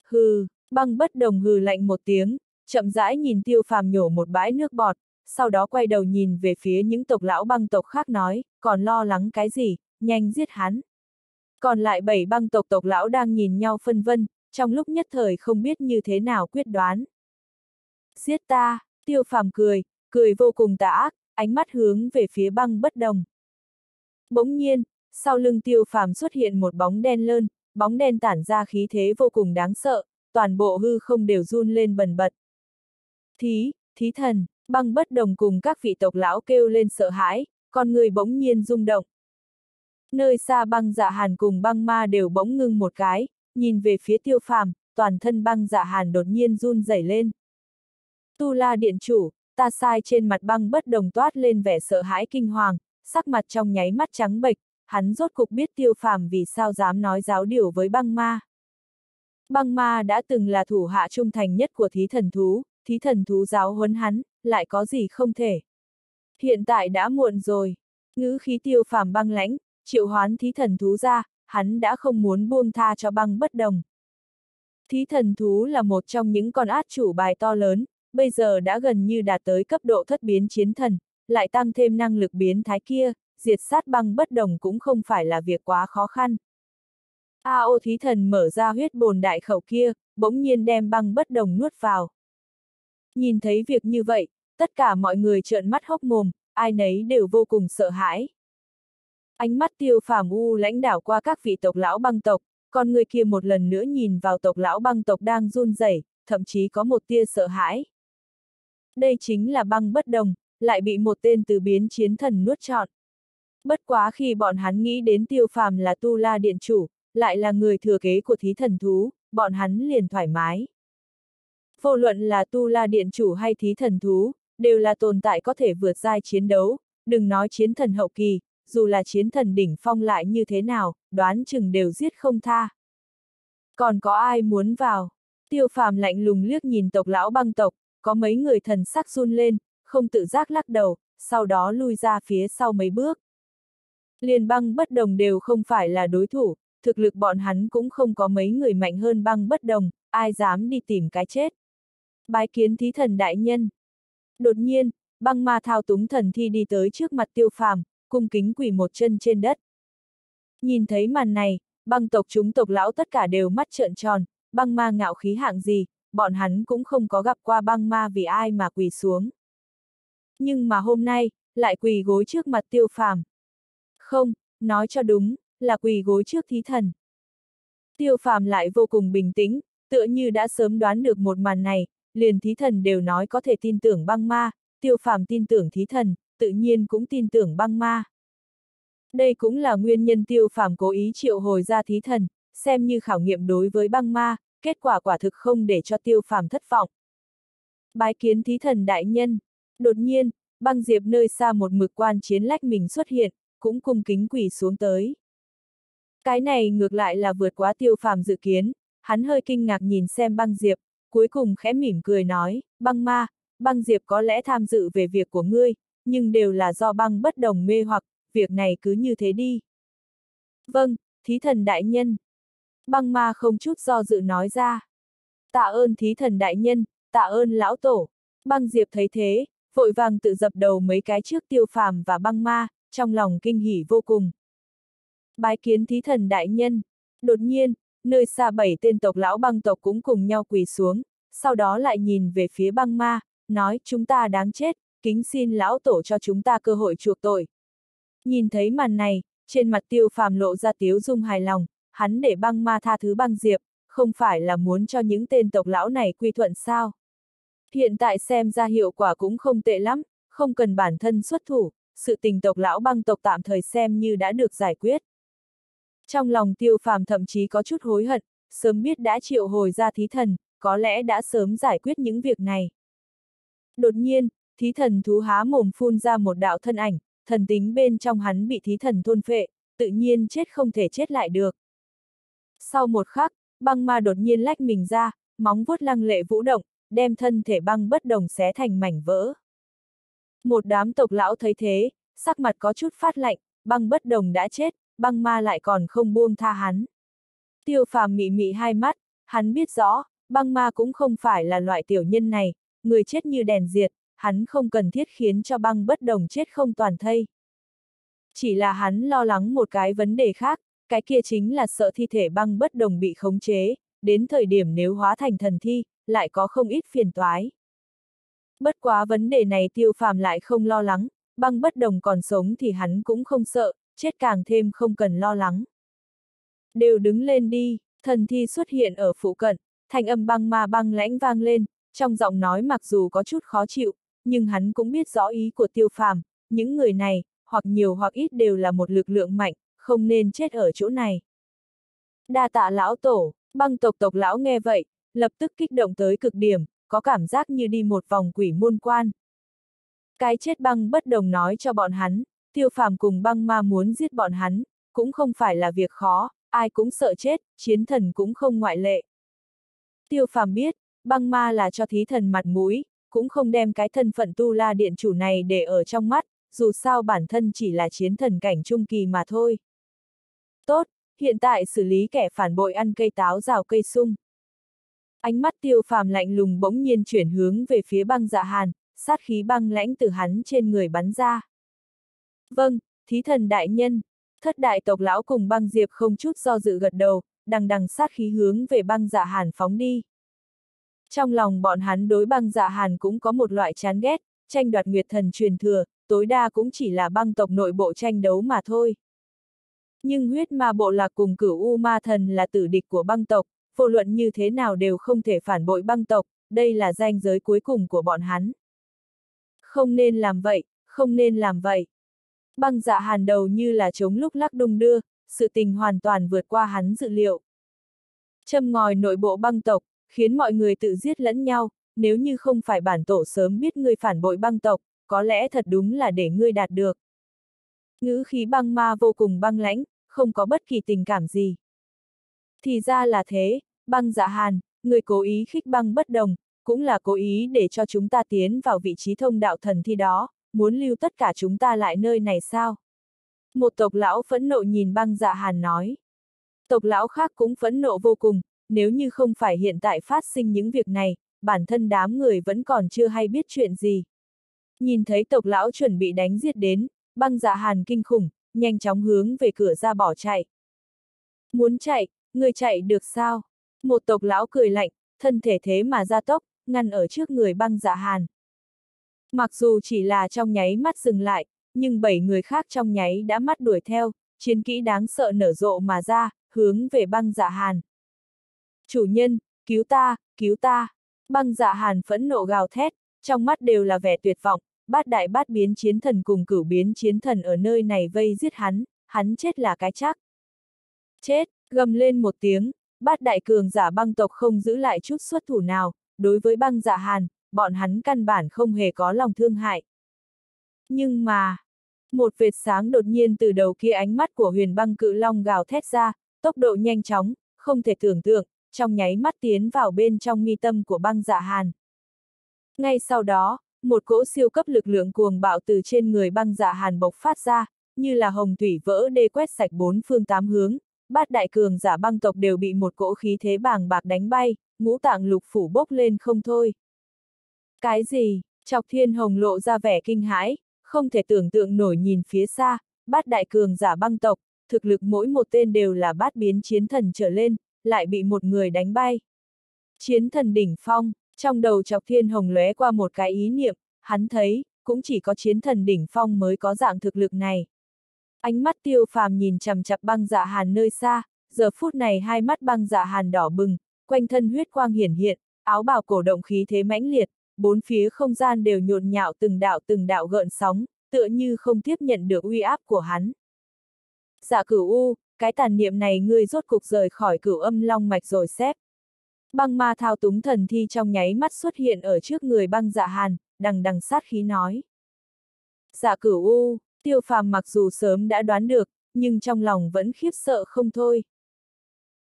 Hừ, băng bất đồng hừ lạnh một tiếng, chậm rãi nhìn tiêu phàm nhổ một bãi nước bọt, sau đó quay đầu nhìn về phía những tộc lão băng tộc khác nói, còn lo lắng cái gì, nhanh giết hắn. Còn lại bảy băng tộc tộc lão đang nhìn nhau phân vân, trong lúc nhất thời không biết như thế nào quyết đoán. Giết ta, tiêu phàm cười, cười vô cùng tà ác, ánh mắt hướng về phía băng bất đồng. Bỗng nhiên, sau lưng tiêu phàm xuất hiện một bóng đen lơn, bóng đen tản ra khí thế vô cùng đáng sợ, toàn bộ hư không đều run lên bần bật. Thí, thí thần, băng bất đồng cùng các vị tộc lão kêu lên sợ hãi, con người bỗng nhiên rung động. Nơi xa băng dạ hàn cùng băng ma đều bỗng ngưng một cái, nhìn về phía tiêu phàm, toàn thân băng dạ hàn đột nhiên run rẩy lên. Tu la điện chủ, ta sai trên mặt băng bất đồng toát lên vẻ sợ hãi kinh hoàng, sắc mặt trong nháy mắt trắng bệch, hắn rốt cục biết tiêu phàm vì sao dám nói giáo điều với băng ma. Băng ma đã từng là thủ hạ trung thành nhất của thí thần thú, thí thần thú giáo huấn hắn, lại có gì không thể. Hiện tại đã muộn rồi, ngữ khí tiêu phàm băng lãnh, triệu hoán thí thần thú ra, hắn đã không muốn buông tha cho băng bất đồng. Thí thần thú là một trong những con át chủ bài to lớn, bây giờ đã gần như đạt tới cấp độ thất biến chiến thần, lại tăng thêm năng lực biến thái kia, diệt sát băng bất đồng cũng không phải là việc quá khó khăn. A ô thí thần mở ra huyết bồn đại khẩu kia, bỗng nhiên đem băng bất đồng nuốt vào. Nhìn thấy việc như vậy, tất cả mọi người trợn mắt hốc mồm, ai nấy đều vô cùng sợ hãi. Ánh mắt tiêu phàm u lãnh đảo qua các vị tộc lão băng tộc, con người kia một lần nữa nhìn vào tộc lão băng tộc đang run rẩy, thậm chí có một tia sợ hãi. Đây chính là băng bất đồng, lại bị một tên từ biến chiến thần nuốt trọn. Bất quá khi bọn hắn nghĩ đến tiêu phàm là tu la điện chủ, lại là người thừa kế của thí thần thú, bọn hắn liền thoải mái. Vô luận là tu la điện chủ hay thí thần thú, đều là tồn tại có thể vượt giai chiến đấu, đừng nói chiến thần hậu kỳ, dù là chiến thần đỉnh phong lại như thế nào, đoán chừng đều giết không tha. Còn có ai muốn vào? Tiêu phàm lạnh lùng liếc nhìn tộc lão băng tộc, có mấy người thần sắc run lên, không tự giác lắc đầu, sau đó lui ra phía sau mấy bước. Liên băng bất đồng đều không phải là đối thủ, thực lực bọn hắn cũng không có mấy người mạnh hơn băng bất đồng, ai dám đi tìm cái chết. Bái kiến thí thần đại nhân. Đột nhiên, băng ma thao túng thần thi đi tới trước mặt tiêu phàm, cung kính quỳ một chân trên đất. Nhìn thấy màn này, băng tộc chúng tộc lão tất cả đều mắt trợn tròn, băng ma ngạo khí hạng gì, bọn hắn cũng không có gặp qua băng ma vì ai mà quỳ xuống. Nhưng mà hôm nay, lại quỳ gối trước mặt tiêu phàm. Không, nói cho đúng, là quỳ gối trước thí thần. Tiêu phàm lại vô cùng bình tĩnh, tựa như đã sớm đoán được một màn này, liền thí thần đều nói có thể tin tưởng băng ma, tiêu phàm tin tưởng thí thần, tự nhiên cũng tin tưởng băng ma. Đây cũng là nguyên nhân tiêu phàm cố ý triệu hồi ra thí thần, xem như khảo nghiệm đối với băng ma, kết quả quả thực không để cho tiêu phàm thất vọng. Bái kiến thí thần đại nhân, đột nhiên, băng diệp nơi xa một mực quan chiến lách mình xuất hiện, cũng cung kính quỳ xuống tới. Cái này ngược lại là vượt quá tiêu phàm dự kiến, hắn hơi kinh ngạc nhìn xem băng diệp, cuối cùng khẽ mỉm cười nói, băng ma, băng diệp có lẽ tham dự về việc của ngươi, nhưng đều là do băng bất đồng mê hoặc, việc này cứ như thế đi. Vâng, thí thần đại nhân. Băng ma không chút do dự nói ra. Tạ ơn thí thần đại nhân, tạ ơn lão tổ. Băng diệp thấy thế, vội vàng tự dập đầu mấy cái trước tiêu phàm và băng ma, trong lòng kinh hỉ vô cùng. Bái kiến thí thần đại nhân. Đột nhiên, nơi xa bảy tên tộc lão băng tộc cũng cùng nhau quỳ xuống, sau đó lại nhìn về phía băng ma, nói chúng ta đáng chết, kính xin lão tổ cho chúng ta cơ hội chuộc tội. Nhìn thấy màn này, trên mặt tiêu phàm lộ ra tiếu dung hài lòng, hắn để băng ma tha thứ băng diệp, không phải là muốn cho những tên tộc lão này quy thuận sao. Hiện tại xem ra hiệu quả cũng không tệ lắm, không cần bản thân xuất thủ, sự tình tộc lão băng tộc tạm thời xem như đã được giải quyết. Trong lòng tiêu phàm thậm chí có chút hối hận, sớm biết đã triệu hồi ra thí thần, có lẽ đã sớm giải quyết những việc này. Đột nhiên, thí thần thú há mồm phun ra một đạo thân ảnh, thần tính bên trong hắn bị thí thần thôn phệ, tự nhiên chết không thể chết lại được. Sau một khắc, băng ma đột nhiên lách mình ra, móng vuốt lăng lệ vũ động, đem thân thể băng bất đồng xé thành mảnh vỡ. Một đám tộc lão thấy thế, sắc mặt có chút phát lạnh, băng bất đồng đã chết, băng ma lại còn không buông tha hắn. Tiêu phàm mị mị hai mắt, hắn biết rõ, băng ma cũng không phải là loại tiểu nhân này, người chết như đèn diệt, hắn không cần thiết khiến cho băng bất đồng chết không toàn thây. Chỉ là hắn lo lắng một cái vấn đề khác, cái kia chính là sợ thi thể băng bất đồng bị khống chế, đến thời điểm nếu hóa thành thần thi, lại có không ít phiền toái. Bất quá vấn đề này tiêu phàm lại không lo lắng, băng bất đồng còn sống thì hắn cũng không sợ, chết càng thêm không cần lo lắng. Đều đứng lên đi, thần thi xuất hiện ở phụ cận, thanh âm băng ma băng lãnh vang lên, trong giọng nói mặc dù có chút khó chịu, nhưng hắn cũng biết rõ ý của tiêu phàm, những người này, hoặc nhiều hoặc ít đều là một lực lượng mạnh, không nên chết ở chỗ này. Đa tạ lão tổ, băng tộc tộc lão nghe vậy, lập tức kích động tới cực điểm, có cảm giác như đi một vòng quỷ môn quan. Cái chết băng bất đồng nói cho bọn hắn, tiêu phàm cùng băng ma muốn giết bọn hắn, cũng không phải là việc khó, ai cũng sợ chết, chiến thần cũng không ngoại lệ. Tiêu phàm biết, băng ma là cho thí thần mặt mũi, cũng không đem cái thân phận tu la điện chủ này để ở trong mắt, dù sao bản thân chỉ là chiến thần cảnh trung kỳ mà thôi. Tốt, hiện tại xử lý kẻ phản bội ăn cây táo rào cây sung. Ánh mắt tiêu phàm lạnh lùng bỗng nhiên chuyển hướng về phía băng dạ hàn, sát khí băng lãnh từ hắn trên người bắn ra. Vâng, thí thần đại nhân, thất đại tộc lão cùng băng diệp không chút do dự gật đầu, đằng đằng sát khí hướng về băng dạ hàn phóng đi. Trong lòng bọn hắn đối băng dạ hàn cũng có một loại chán ghét, tranh đoạt nguyệt thần truyền thừa, tối đa cũng chỉ là băng tộc nội bộ tranh đấu mà thôi. Nhưng huyết ma bộ lạc cùng cửu U ma thần là tử địch của băng tộc, vô luận như thế nào đều không thể phản bội băng tộc, đây là danh giới cuối cùng của bọn hắn. Không nên làm vậy, không nên làm vậy. Băng dạ hàn đầu như là chống lúc lắc đung đưa, sự tình hoàn toàn vượt qua hắn dự liệu. Châm ngòi nội bộ băng tộc, khiến mọi người tự giết lẫn nhau, nếu như không phải bản tổ sớm biết ngươi phản bội băng tộc, có lẽ thật đúng là để ngươi đạt được. Ngữ khí băng ma vô cùng băng lãnh, không có bất kỳ tình cảm gì. Thì ra là thế, băng dạ hàn, người cố ý khích băng bất đồng, cũng là cố ý để cho chúng ta tiến vào vị trí thông đạo thần thi đó, muốn lưu tất cả chúng ta lại nơi này sao? Một tộc lão phẫn nộ nhìn băng dạ hàn nói. Tộc lão khác cũng phẫn nộ vô cùng, nếu như không phải hiện tại phát sinh những việc này, bản thân đám người vẫn còn chưa hay biết chuyện gì. Nhìn thấy tộc lão chuẩn bị đánh giết đến, băng dạ hàn kinh khủng, nhanh chóng hướng về cửa ra bỏ chạy. Muốn chạy, người chạy được sao? Một tộc lão cười lạnh, thân thể thế mà ra tốc, ngăn ở trước người băng dạ hàn. Mặc dù chỉ là trong nháy mắt dừng lại, nhưng bảy người khác trong nháy đã mắt đuổi theo, chiến kỹ đáng sợ nở rộ mà ra, hướng về băng dạ hàn. Chủ nhân, cứu ta, cứu ta. Băng dạ hàn phẫn nộ gào thét, trong mắt đều là vẻ tuyệt vọng, bát đại bát biến chiến thần cùng cửu biến chiến thần ở nơi này vây giết hắn, hắn chết là cái chắc. Chết, gầm lên một tiếng, bát đại cường giả băng tộc không giữ lại chút xuất thủ nào, đối với băng dạ hàn, bọn hắn căn bản không hề có lòng thương hại. Nhưng mà, một vệt sáng đột nhiên từ đầu kia ánh mắt của huyền băng cự long gào thét ra, tốc độ nhanh chóng, không thể tưởng tượng, trong nháy mắt tiến vào bên trong mi tâm của băng dạ hàn. Ngay sau đó, một cỗ siêu cấp lực lượng cuồng bạo từ trên người băng dạ hàn bộc phát ra, như là hồng thủy vỡ đê quét sạch bốn phương tám hướng, bát đại cường giả băng tộc đều bị một cỗ khí thế bàng bạc đánh bay, ngũ tạng lục phủ bốc lên không thôi. Cái gì? Chọc thiên hồng lộ ra vẻ kinh hãi, không thể tưởng tượng nổi nhìn phía xa, bát đại cường giả băng tộc, thực lực mỗi một tên đều là bát biến chiến thần trở lên, lại bị một người đánh bay. Chiến thần đỉnh phong, trong đầu chọc thiên hồng lóe qua một cái ý niệm, hắn thấy, cũng chỉ có chiến thần đỉnh phong mới có dạng thực lực này. Ánh mắt tiêu phàm nhìn chằm chặp băng dạ hàn nơi xa, giờ phút này hai mắt băng dạ hàn đỏ bừng, quanh thân huyết quang hiển hiện, áo bào cổ động khí thế mãnh liệt, bốn phía không gian đều nhộn nhạo từng đạo từng đạo gợn sóng, tựa như không tiếp nhận được uy áp của hắn. Dạ cửu u, cái tàn niệm này ngươi rốt cục rời khỏi cửu âm long mạch rồi xếp. Băng ma thao túng thần thi trong nháy mắt xuất hiện ở trước người băng dạ hàn, đằng đằng sát khí nói. Dạ cửu u, tiêu phàm mặc dù sớm đã đoán được, nhưng trong lòng vẫn khiếp sợ không thôi.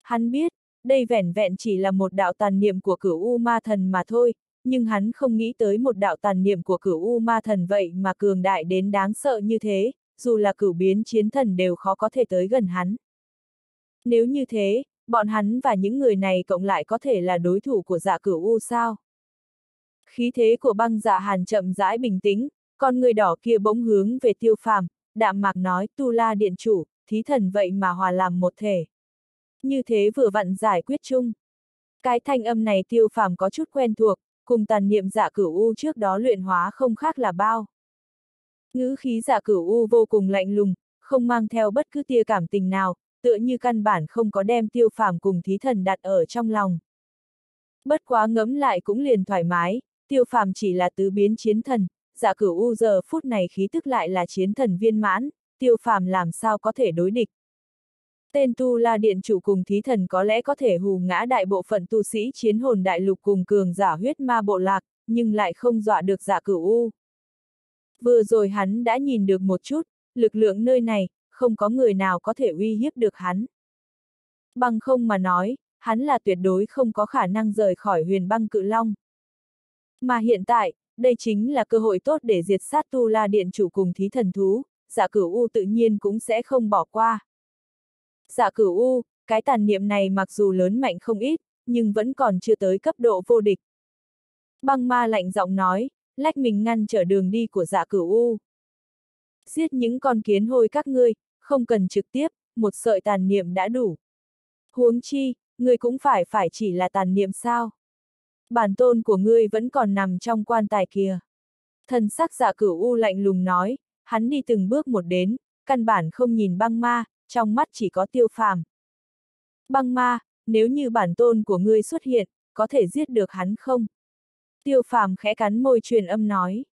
Hắn biết, đây vẻn vẹn chỉ là một đạo tàn niệm của cửu u ma thần mà thôi, nhưng hắn không nghĩ tới một đạo tàn niệm của cửu u ma thần vậy mà cường đại đến đáng sợ như thế, dù là cửu biến chiến thần đều khó có thể tới gần hắn. Nếu như thế, bọn hắn và những người này cộng lại có thể là đối thủ của dạ cửu u sao? Khí thế của băng dạ hàn chậm rãi bình tĩnh, con người đỏ kia bỗng hướng về tiêu phàm, đạm mạc nói tu la điện chủ, thí thần vậy mà hòa làm một thể. Như thế vừa vặn giải quyết chung. Cái thanh âm này tiêu phàm có chút quen thuộc, cùng tàn niệm dạ cửu u trước đó luyện hóa không khác là bao. Ngữ khí dạ cửu u vô cùng lạnh lùng, không mang theo bất cứ tia cảm tình nào, tựa như căn bản không có đem tiêu phàm cùng thí thần đặt ở trong lòng. Bất quá ngấm lại cũng liền thoải mái, tiêu phàm chỉ là tứ biến chiến thần, giả cửu u giờ phút này khí tức lại là chiến thần viên mãn, tiêu phàm làm sao có thể đối địch. Tên tu la điện chủ cùng thí thần có lẽ có thể hù ngã đại bộ phận tu sĩ chiến hồn đại lục cùng cường giả huyết ma bộ lạc, nhưng lại không dọa được giả cửu u. Vừa rồi hắn đã nhìn được một chút, lực lượng nơi này, không có người nào có thể uy hiếp được hắn. Bằng không mà nói, hắn là tuyệt đối không có khả năng rời khỏi huyền băng cự long. Mà hiện tại, đây chính là cơ hội tốt để diệt sát Tu La Điện chủ cùng thí thần thú, giả cửu U tự nhiên cũng sẽ không bỏ qua. Giả cửu U, cái tàn niệm này mặc dù lớn mạnh không ít, nhưng vẫn còn chưa tới cấp độ vô địch. Băng ma lạnh giọng nói, lách mình ngăn trở đường đi của dạ cửu U. Giết những con kiến hôi các ngươi, không cần trực tiếp, một sợi tàn niệm đã đủ. Huống chi, ngươi cũng phải phải chỉ là tàn niệm sao? Bản tôn của ngươi vẫn còn nằm trong quan tài kia. Thần sắc dạ cửu U lạnh lùng nói, hắn đi từng bước một đến, căn bản không nhìn băng ma, trong mắt chỉ có tiêu phàm. Băng ma, nếu như bản tôn của ngươi xuất hiện, có thể giết được hắn không? Tiêu phàm khẽ cắn môi truyền âm nói.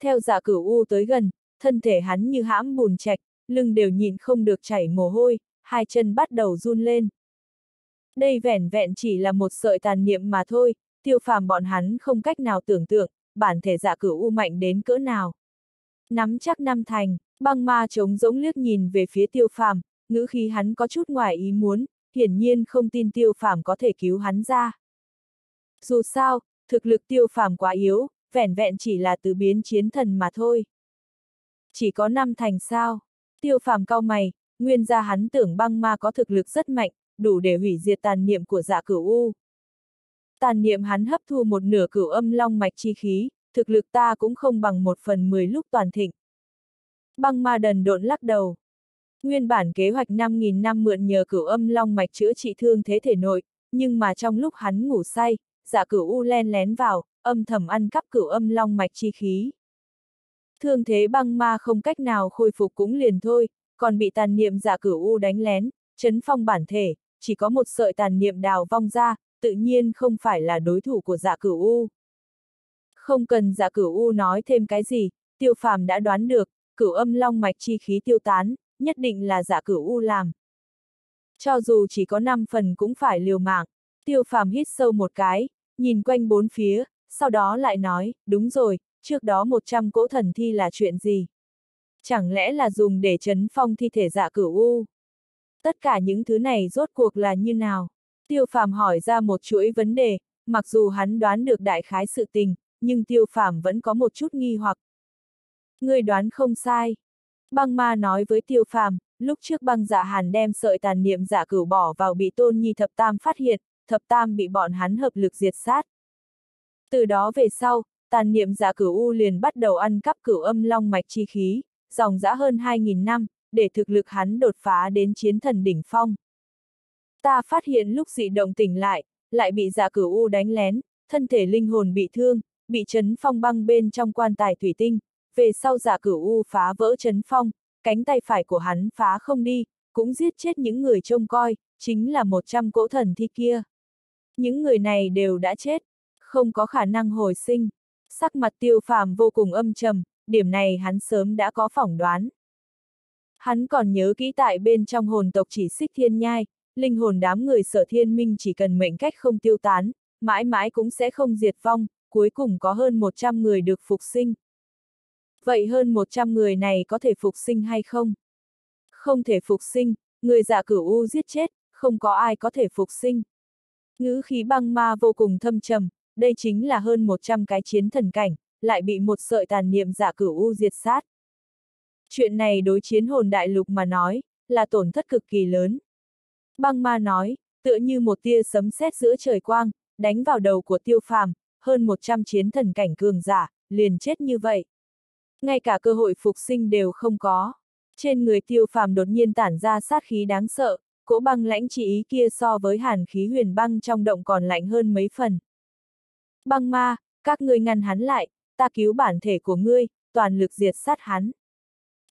Theo giả cửu u tới gần, thân thể hắn như hãm bùn chạch, lưng đều nhịn không được chảy mồ hôi, hai chân bắt đầu run lên. Đây vẻn vẹn chỉ là một sợi tàn niệm mà thôi, tiêu phàm bọn hắn không cách nào tưởng tượng, bản thể giả cửu u mạnh đến cỡ nào. Nắm chắc năm thành, băng ma trống rỗng liếc nhìn về phía tiêu phàm, ngữ khí hắn có chút ngoài ý muốn, hiển nhiên không tin tiêu phàm có thể cứu hắn ra. Dù sao, thực lực tiêu phàm quá yếu, vẻn vẹn chỉ là từ biến chiến thần mà thôi. Chỉ có năm thành sao, tiêu phàm cao mày, nguyên ra hắn tưởng băng ma có thực lực rất mạnh, đủ để hủy diệt tàn niệm của dạ cửu U. Tàn niệm hắn hấp thu một nửa cửu âm long mạch chi khí, thực lực ta cũng không bằng một phần mười lúc toàn thịnh. Băng ma đần độn lắc đầu. Nguyên bản kế hoạch 5.000 năm mượn nhờ cửu âm long mạch chữa trị thương thế thể nội, nhưng mà trong lúc hắn ngủ say, dạ cửu u len lén vào, âm thầm ăn cắp cửu âm long mạch chi khí. Thương thế băng ma không cách nào khôi phục cũng liền thôi, còn bị tàn niệm giả cửu u đánh lén, chấn phong bản thể, chỉ có một sợi tàn niệm đào vong ra, tự nhiên không phải là đối thủ của dạ cửu u. Không cần dạ cửu u nói thêm cái gì, tiêu phàm đã đoán được, cửu âm long mạch chi khí tiêu tán, nhất định là dạ cửu u làm. Cho dù chỉ có 5 phần cũng phải liều mạng, tiêu phàm hít sâu một cái, nhìn quanh bốn phía, sau đó lại nói, đúng rồi, trước đó 100 cỗ thần thi là chuyện gì? Chẳng lẽ là dùng để chấn phong thi thể dạ cửu u? Tất cả những thứ này rốt cuộc là như nào? Tiêu phàm hỏi ra một chuỗi vấn đề, mặc dù hắn đoán được đại khái sự tình, nhưng tiêu phàm vẫn có một chút nghi hoặc. Người đoán không sai. Băng ma nói với tiêu phàm, lúc trước băng dạ hàn đem sợi tàn niệm giả dạ cửu bỏ vào bị tôn nhi thập tam phát hiện, thập tam bị bọn hắn hợp lực diệt sát. Từ đó về sau, tàn niệm giả cửu u liền bắt đầu ăn cắp cửu âm long mạch chi khí, dòng dã hơn 2.000 năm, để thực lực hắn đột phá đến chiến thần đỉnh phong. Ta phát hiện lúc dị động tỉnh lại, lại bị giả cửu u đánh lén, thân thể linh hồn bị thương, bị chấn phong băng bên trong quan tài thủy tinh, về sau giả cửu u phá vỡ chấn phong, cánh tay phải của hắn phá không đi, cũng giết chết những người trông coi, chính là 100 cỗ thần thi kia. Những người này đều đã chết, không có khả năng hồi sinh. Sắc mặt tiêu phàm vô cùng âm trầm, điểm này hắn sớm đã có phỏng đoán. Hắn còn nhớ kỹ tại bên trong hồn tộc chỉ xích thiên nhai, linh hồn đám người sở thiên minh chỉ cần mệnh cách không tiêu tán, mãi mãi cũng sẽ không diệt vong, cuối cùng có hơn 100 người được phục sinh. Vậy hơn 100 người này có thể phục sinh hay không? Không thể phục sinh, người giả cửu u giết chết, không có ai có thể phục sinh. Ngữ khí băng ma vô cùng thâm trầm, đây chính là hơn 100 cái chiến thần cảnh, lại bị một sợi tàn niệm giả cửu u diệt sát. Chuyện này đối chiến hồn đại lục mà nói, là tổn thất cực kỳ lớn. Băng ma nói, tựa như một tia sấm sét giữa trời quang, đánh vào đầu của tiêu phàm, hơn 100 chiến thần cảnh cường giả, liền chết như vậy. Ngay cả cơ hội phục sinh đều không có. Trên người tiêu phàm đột nhiên tản ra sát khí đáng sợ, cỗ băng lãnh chỉ ý kia so với hàn khí huyền băng trong động còn lạnh hơn mấy phần. Băng ma, các ngươi ngăn hắn lại, ta cứu bản thể của ngươi, toàn lực diệt sát hắn.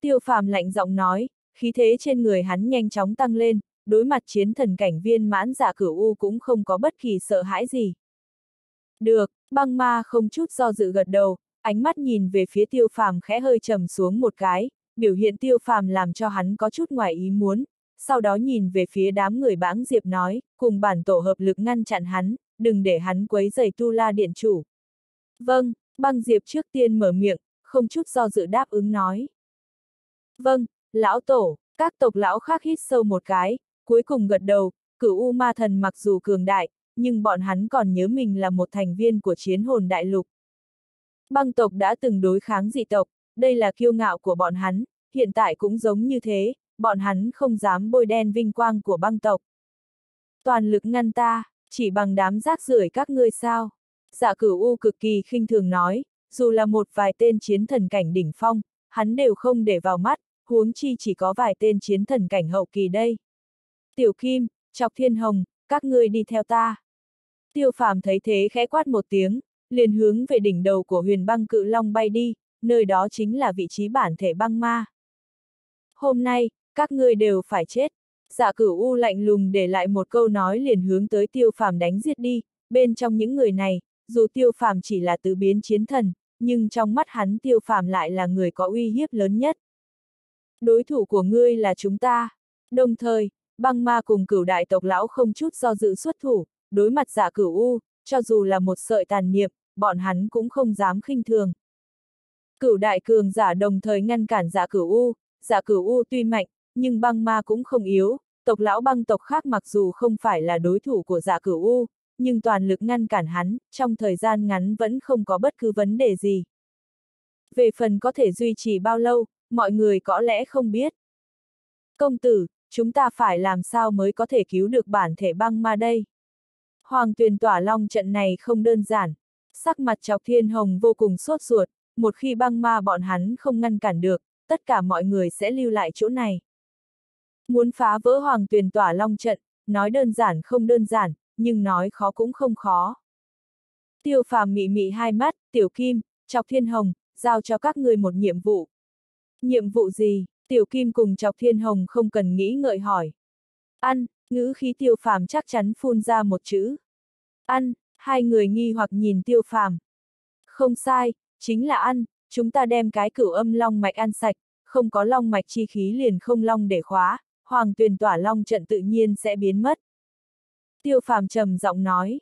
Tiêu phàm lạnh giọng nói, khí thế trên người hắn nhanh chóng tăng lên, đối mặt chiến thần cảnh viên mãn giả cửu u cũng không có bất kỳ sợ hãi gì. Được, băng ma không chút do dự gật đầu, ánh mắt nhìn về phía tiêu phàm khẽ hơi trầm xuống một cái, biểu hiện tiêu phàm làm cho hắn có chút ngoài ý muốn, sau đó nhìn về phía đám người bãng diệp nói, cùng bản tổ hợp lực ngăn chặn hắn, đừng để hắn quấy giày tu la điện chủ. Vâng, băng diệp trước tiên mở miệng, không chút do dự đáp ứng nói. Vâng, lão tổ, các tộc lão khác hít sâu một cái, cuối cùng gật đầu, cửu U ma thần mặc dù cường đại, nhưng bọn hắn còn nhớ mình là một thành viên của chiến hồn đại lục. Băng tộc đã từng đối kháng dị tộc, đây là kiêu ngạo của bọn hắn, hiện tại cũng giống như thế, bọn hắn không dám bôi đen vinh quang của băng tộc. Toàn lực ngăn ta, chỉ bằng đám rác rưởi các ngươi sao? Dạ cửu U cực kỳ khinh thường nói, dù là một vài tên chiến thần cảnh đỉnh phong, hắn đều không để vào mắt, huống chi chỉ có vài tên chiến thần cảnh hậu kỳ đây. Tiểu Kim, Chọc Thiên Hồng, các ngươi đi theo ta. Tiêu phàm thấy thế khẽ quát một tiếng, liền hướng về đỉnh đầu của huyền băng cự long bay đi, nơi đó chính là vị trí bản thể băng ma. Hôm nay, các ngươi đều phải chết. Dạ cửu u lạnh lùng để lại một câu nói liền hướng tới tiêu phàm đánh giết đi, bên trong những người này, dù tiêu phàm chỉ là tứ biến chiến thần, nhưng trong mắt hắn tiêu phàm lại là người có uy hiếp lớn nhất. Đối thủ của ngươi là chúng ta. Đồng thời, băng ma cùng cửu đại tộc lão không chút do dự xuất thủ, đối mặt giả cửu u, cho dù là một sợi tàn niệm, bọn hắn cũng không dám khinh thường. Cửu đại cường giả đồng thời ngăn cản giả cửu u, giả cửu u tuy mạnh, nhưng băng ma cũng không yếu, tộc lão băng tộc khác mặc dù không phải là đối thủ của giả cửu u, nhưng toàn lực ngăn cản hắn, trong thời gian ngắn vẫn không có bất cứ vấn đề gì. Về phần có thể duy trì bao lâu, mọi người có lẽ không biết. Công tử, chúng ta phải làm sao mới có thể cứu được bản thể băng ma đây? Hoàng tuyền tỏa long trận này không đơn giản. Sắc mặt chọc thiên hồng vô cùng sốt ruột, một khi băng ma bọn hắn không ngăn cản được, tất cả mọi người sẽ lưu lại chỗ này. Muốn phá vỡ hoàng tuyền tỏa long trận, nói đơn giản không đơn giản, nhưng nói khó cũng không khó. Tiêu phàm mị mị hai mắt, tiểu kim, chọc thiên hồng, giao cho các người một nhiệm vụ. Nhiệm vụ gì? Tiểu kim cùng chọc thiên hồng không cần nghĩ ngợi hỏi. Ăn, ngữ khí tiêu phàm chắc chắn phun ra một chữ. Ăn, hai người nghi hoặc nhìn tiêu phàm. Không sai, chính là ăn, chúng ta đem cái cửu âm long mạch ăn sạch, không có long mạch chi khí liền không long để khóa, hoàng tuyền tỏa long trận tự nhiên sẽ biến mất. Tiêu phàm trầm giọng nói.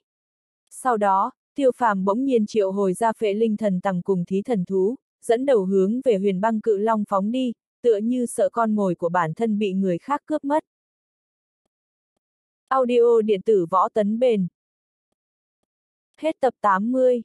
Sau đó, tiêu phàm bỗng nhiên triệu hồi ra phệ linh thần tầm cùng thí thần thú, dẫn đầu hướng về huyền băng cự long phóng đi, tựa như sợ con mồi của bản thân bị người khác cướp mất. Audio điện tử võ tấn bền. Hết tập 80